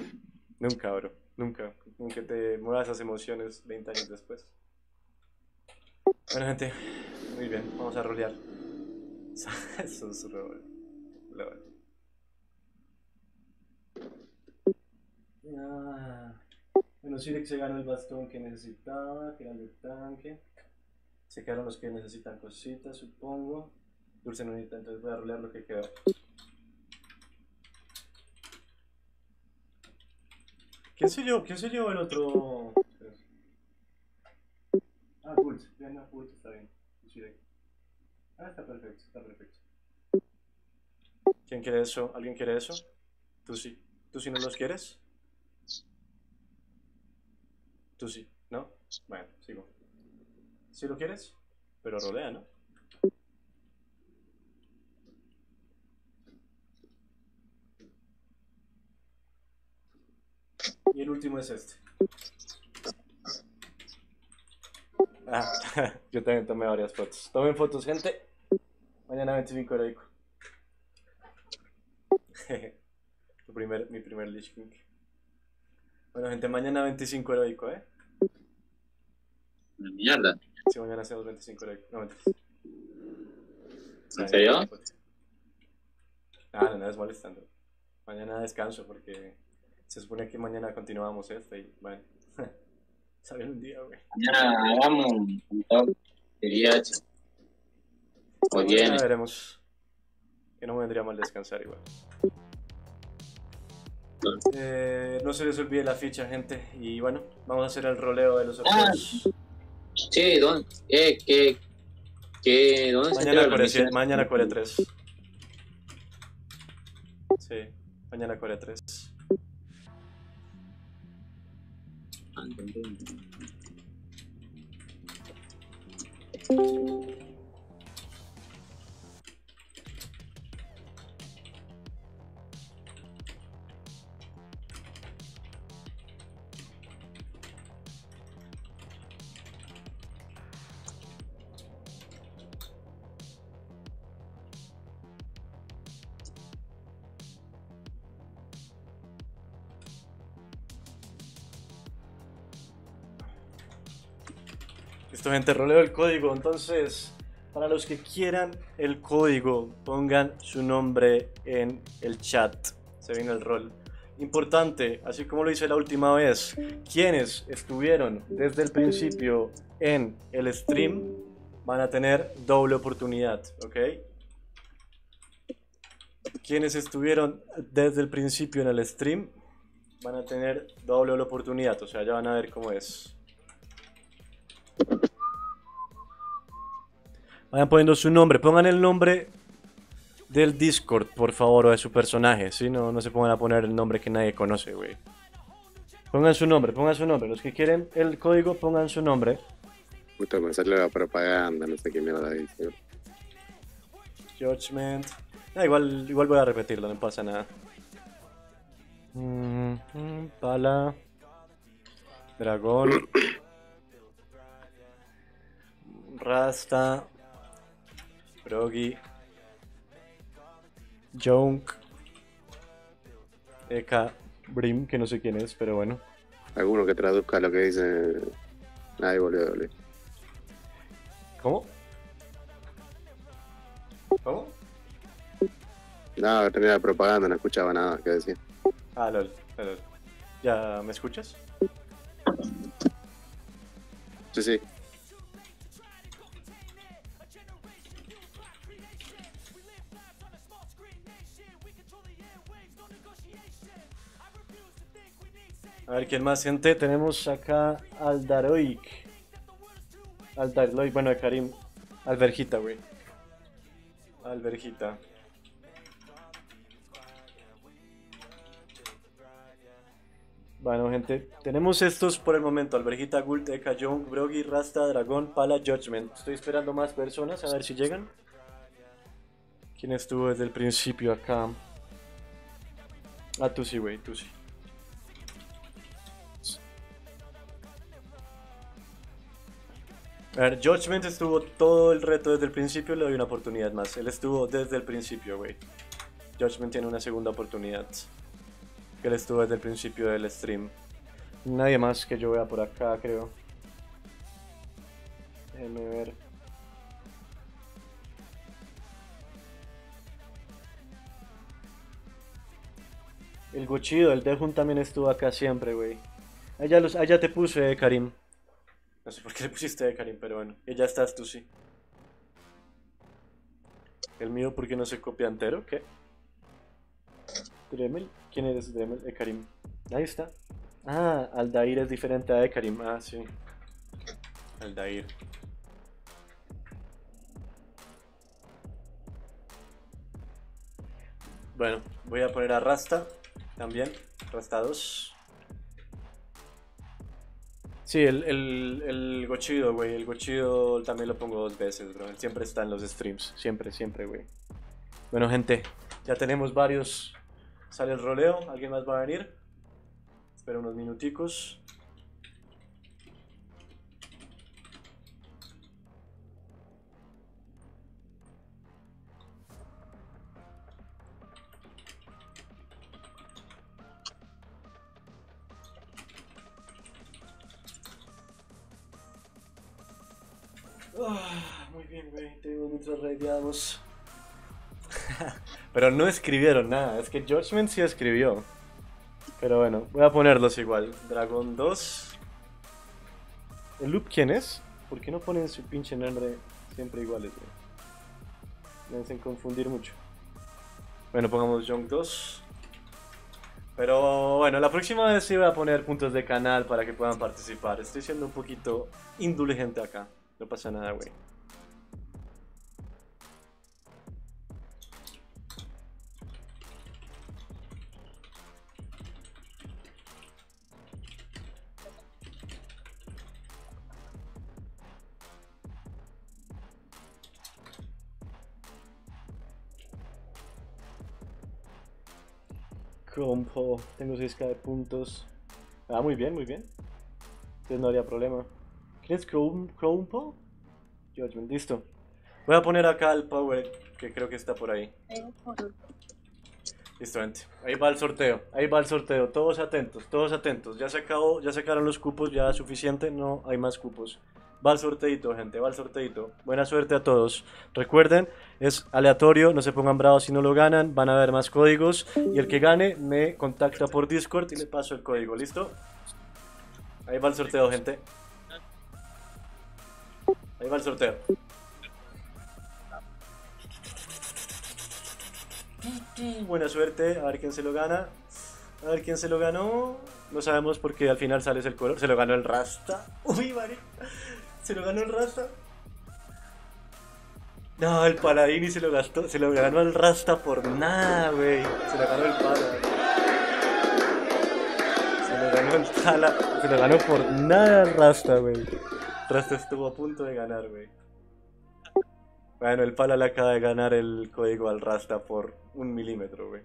Nunca, bro. Nunca. Nunca te muevas esas emociones 20 años después. Bueno, gente. Muy bien. Vamos a rolear. Eso (laughs) es rol. Ah. Bueno, Sirex se ganó el bastón que necesitaba, que era el del tanque. Se quedaron los que necesitan cositas, supongo. Dulce no necesita, entonces voy a rolear lo que quedó. ¿Quién se llevó, quién se llevó el otro? Ah, Pulse. Ya no, Pulse está bien. Shirek. Ah, está perfecto, está perfecto. ¿Quién quiere eso? ¿Alguien quiere eso? ¿Tú sí? ¿Tú sí no los quieres? Tú sí, ¿no? Bueno, sigo. ¿Sí lo quieres? Pero rolea, ¿no? Y el último es este. Ah, (laughs) yo también tomé varias fotos. Tomen fotos, gente. Mañana 25 heroico. (laughs) Tu primer, mi primer Lich King. Bueno, gente, mañana 25 heroico, ¿eh? Mierda. Sí, mañana hacemos 25 heroico. No, mentiras. ¿En serio? Ah, no, no es molestando. Mañana descanso porque se supone que mañana continuamos y bueno. Sale un día, güey. Mañana hagamos un top de DH. O Mañana viene. veremos. Que no me vendría mal descansar igual. Eh, no se les olvide la ficha, gente. Y bueno, vamos a hacer el roleo de los Ah, sorteos. Che, ¿dónde? ¿Qué? ¿Qué? ¿Qué? ¿Dónde se Mañana la Core, misión? mañana Core 3. Sí, mañana Core 3. Ah, entendí. Listo, roleo el código. Entonces, para los que quieran el código, pongan su nombre en el chat. Se viene el rol. Importante, así como lo hice la última vez, quienes estuvieron desde el principio en el stream van a tener doble oportunidad, ¿ok? Quienes estuvieron desde el principio en el stream van a tener doble oportunidad, o sea, ya van a ver cómo es. Vayan poniendo su nombre, pongan el nombre del Discord, por favor, o de su personaje, ¿sí? No, no se pongan a poner el nombre que nadie conoce, güey. Pongan su nombre, pongan su nombre. Los que quieren el código, pongan su nombre. Puta, me sale la propaganda, no sé qué mierda dice. Judgment. Ah, igual, igual voy a repetirlo, no pasa nada. Mm, mm, pala. Dragón. (clears throat) Rasta. Froggy. Junk. Eka. Brim, que no sé quién es, pero bueno. Alguno que traduzca lo que dice. Nadie volvió a ¿Cómo? ¿Cómo? No, tenía la propaganda, no escuchaba nada que decía. Ah, lol, lol. ¿Ya me escuchas? Sí, sí. A ver, ¿quién más, gente? Tenemos acá Aldaroic. Aldaroic, bueno, de Karim. Alberjita, güey. Alberjita. Bueno, gente, tenemos estos por el momento: Alberjita, Gult, Eka, Young, Brogy, Rasta, Dragón, Pala, Judgment. Estoy esperando más personas, a ver si llegan. ¿Quién estuvo desde el principio acá? Ah, tú sí, güey, tú sí. A ver, Judgment estuvo todo el reto desde el principio, le doy una oportunidad más. Él estuvo desde el principio, güey. Judgment tiene una segunda oportunidad. Que él estuvo desde el principio del stream. Nadie más que yo vea por acá, creo. Déjenme ver. El Gochido, el Dejun también estuvo acá siempre, güey. Allá, allá te puse, Karim. No sé por qué le pusiste de Karim, pero bueno. Y ya estás tú, sí. El mío, ¿por qué no se copia entero? ¿Qué? Dremel. ¿Quién eres, Dremel? Eh, Karim. Ahí está. Ah, Aldair es diferente a Karim. Ah, sí. Aldair. Bueno, voy a poner a Rasta también. Rasta 2. Sí, el, el, el gochido, güey. El gochido también lo pongo dos veces, bro. Siempre está en los streams. Siempre, siempre, güey. Bueno, gente, ya tenemos varios. Sale el roleo. ¿Alguien más va a venir? Espera unos minuticos. (laughs) Pero no escribieron nada. Es que Judgment sí escribió. Pero bueno, voy a ponerlos igual. Dragon 2. ¿El loop quién es? ¿Por qué no ponen su pinche nombre siempre iguales, güey? Me hacen confundir mucho. Bueno, pongamos Young 2. Pero bueno, la próxima vez sí voy a poner puntos de canal para que puedan participar. Estoy siendo un poquito indulgente acá. No pasa nada, güey. Compo, tengo 6k de puntos. Ah, muy bien, muy bien. Entonces no habría problema. ¿Quién es Chrome, Chrompo? Judgment, listo. Voy a poner acá el power que creo que está por ahí. Listo, gente. Ahí va el sorteo. Ahí va el sorteo. Todos atentos, todos atentos. Ya se acabó, ya sacaron los cupos, ya suficiente. No hay más cupos. Va el sorteito, gente, va el sorteito. Buena suerte a todos. Recuerden, es aleatorio, no se pongan bravos si no lo ganan. Van a haber más códigos. Y el que gane me contacta por Discord y le paso el código. ¿Listo? Ahí va el sorteo, gente. Ahí va el sorteo. Buena suerte, a ver quién se lo gana. A ver quién se lo ganó. No sabemos porque al final sale el color. Se lo ganó el Rasta. Uy, vale. Se lo ganó el Rasta. No, el Paladini se lo gastó. Se lo ganó el Rasta por nada, güey. Se lo ganó el Pala. Se lo ganó el Tala. Se lo ganó por nada el Rasta, güey. Rasta estuvo a punto de ganar, güey. Bueno, el Pala le acaba de ganar el código al Rasta por un milímetro, güey.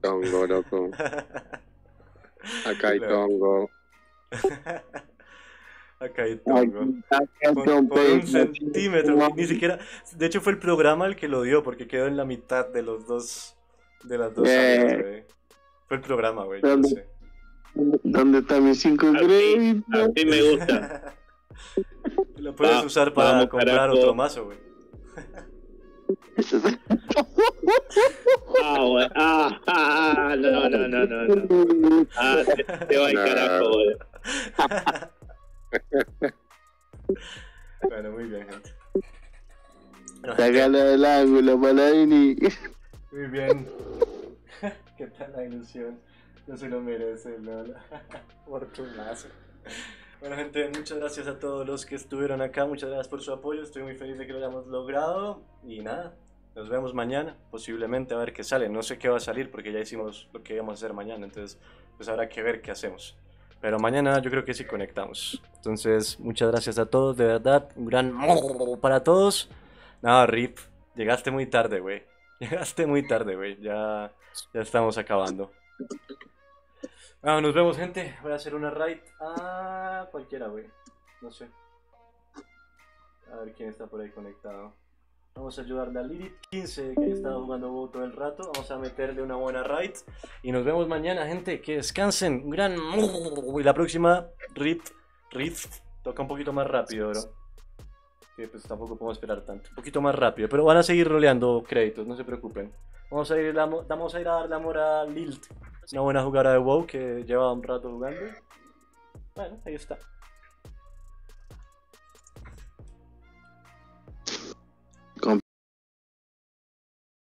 Tongo, loco. (laughs) Acá hay tongo. (laughs) Acá hay tongo. Por, por un centímetro, ni siquiera. De hecho, fue el programa el que lo dio, porque quedó en la mitad de los dos. De las dos Eh. áreas, güey. Fue el programa, güey. yo no sé. ¿Dónde están mis cinco créditos? Así me gusta. (laughs) Lo puedes Va- usar para vamos, comprar carajo. otro mazo, güey. Ah, güey. Ah, ah, no, no, no, no, no. Ah, te, te va el carajo, güey. (laughs) Bueno, muy bien, gente. Bueno, Sácalo del ángulo, Paladini. Muy bien. (laughs) ¿Qué tal la ilusión? No se lo merece, LOL. (laughs) Fortunazo. Bueno, gente, muchas gracias a todos los que estuvieron acá. Muchas gracias por su apoyo. Estoy muy feliz de que lo hayamos logrado. Y nada, nos vemos mañana. Posiblemente a ver qué sale. No sé qué va a salir porque ya hicimos lo que íbamos a hacer mañana. Entonces, pues habrá que ver qué hacemos. Pero mañana yo creo que sí conectamos. Entonces, muchas gracias a todos. De verdad, un gran (laughs) para todos. Nada, Rip. Llegaste muy tarde, güey. (laughs) Llegaste muy tarde, güey. Ya, ya estamos acabando. Ah, nos vemos, gente. Voy a hacer una raid a cualquiera, güey. No sé. A ver quién está por ahí conectado. Vamos a ayudarle a Lilith 15 que estado jugando todo el rato. Vamos a meterle una buena raid. Y nos vemos mañana, gente. Que descansen. Un gran. Y la próxima, Rift. Rift. Toca un poquito más rápido, bro. Que pues tampoco podemos esperar tanto. Un poquito más rápido. Pero van a seguir roleando créditos, no se preocupen. Vamos a ir vamos a, ir a darle amor a Lilt. Una buena jugadora de WoW que lleva un rato jugando. Bueno, ahí está.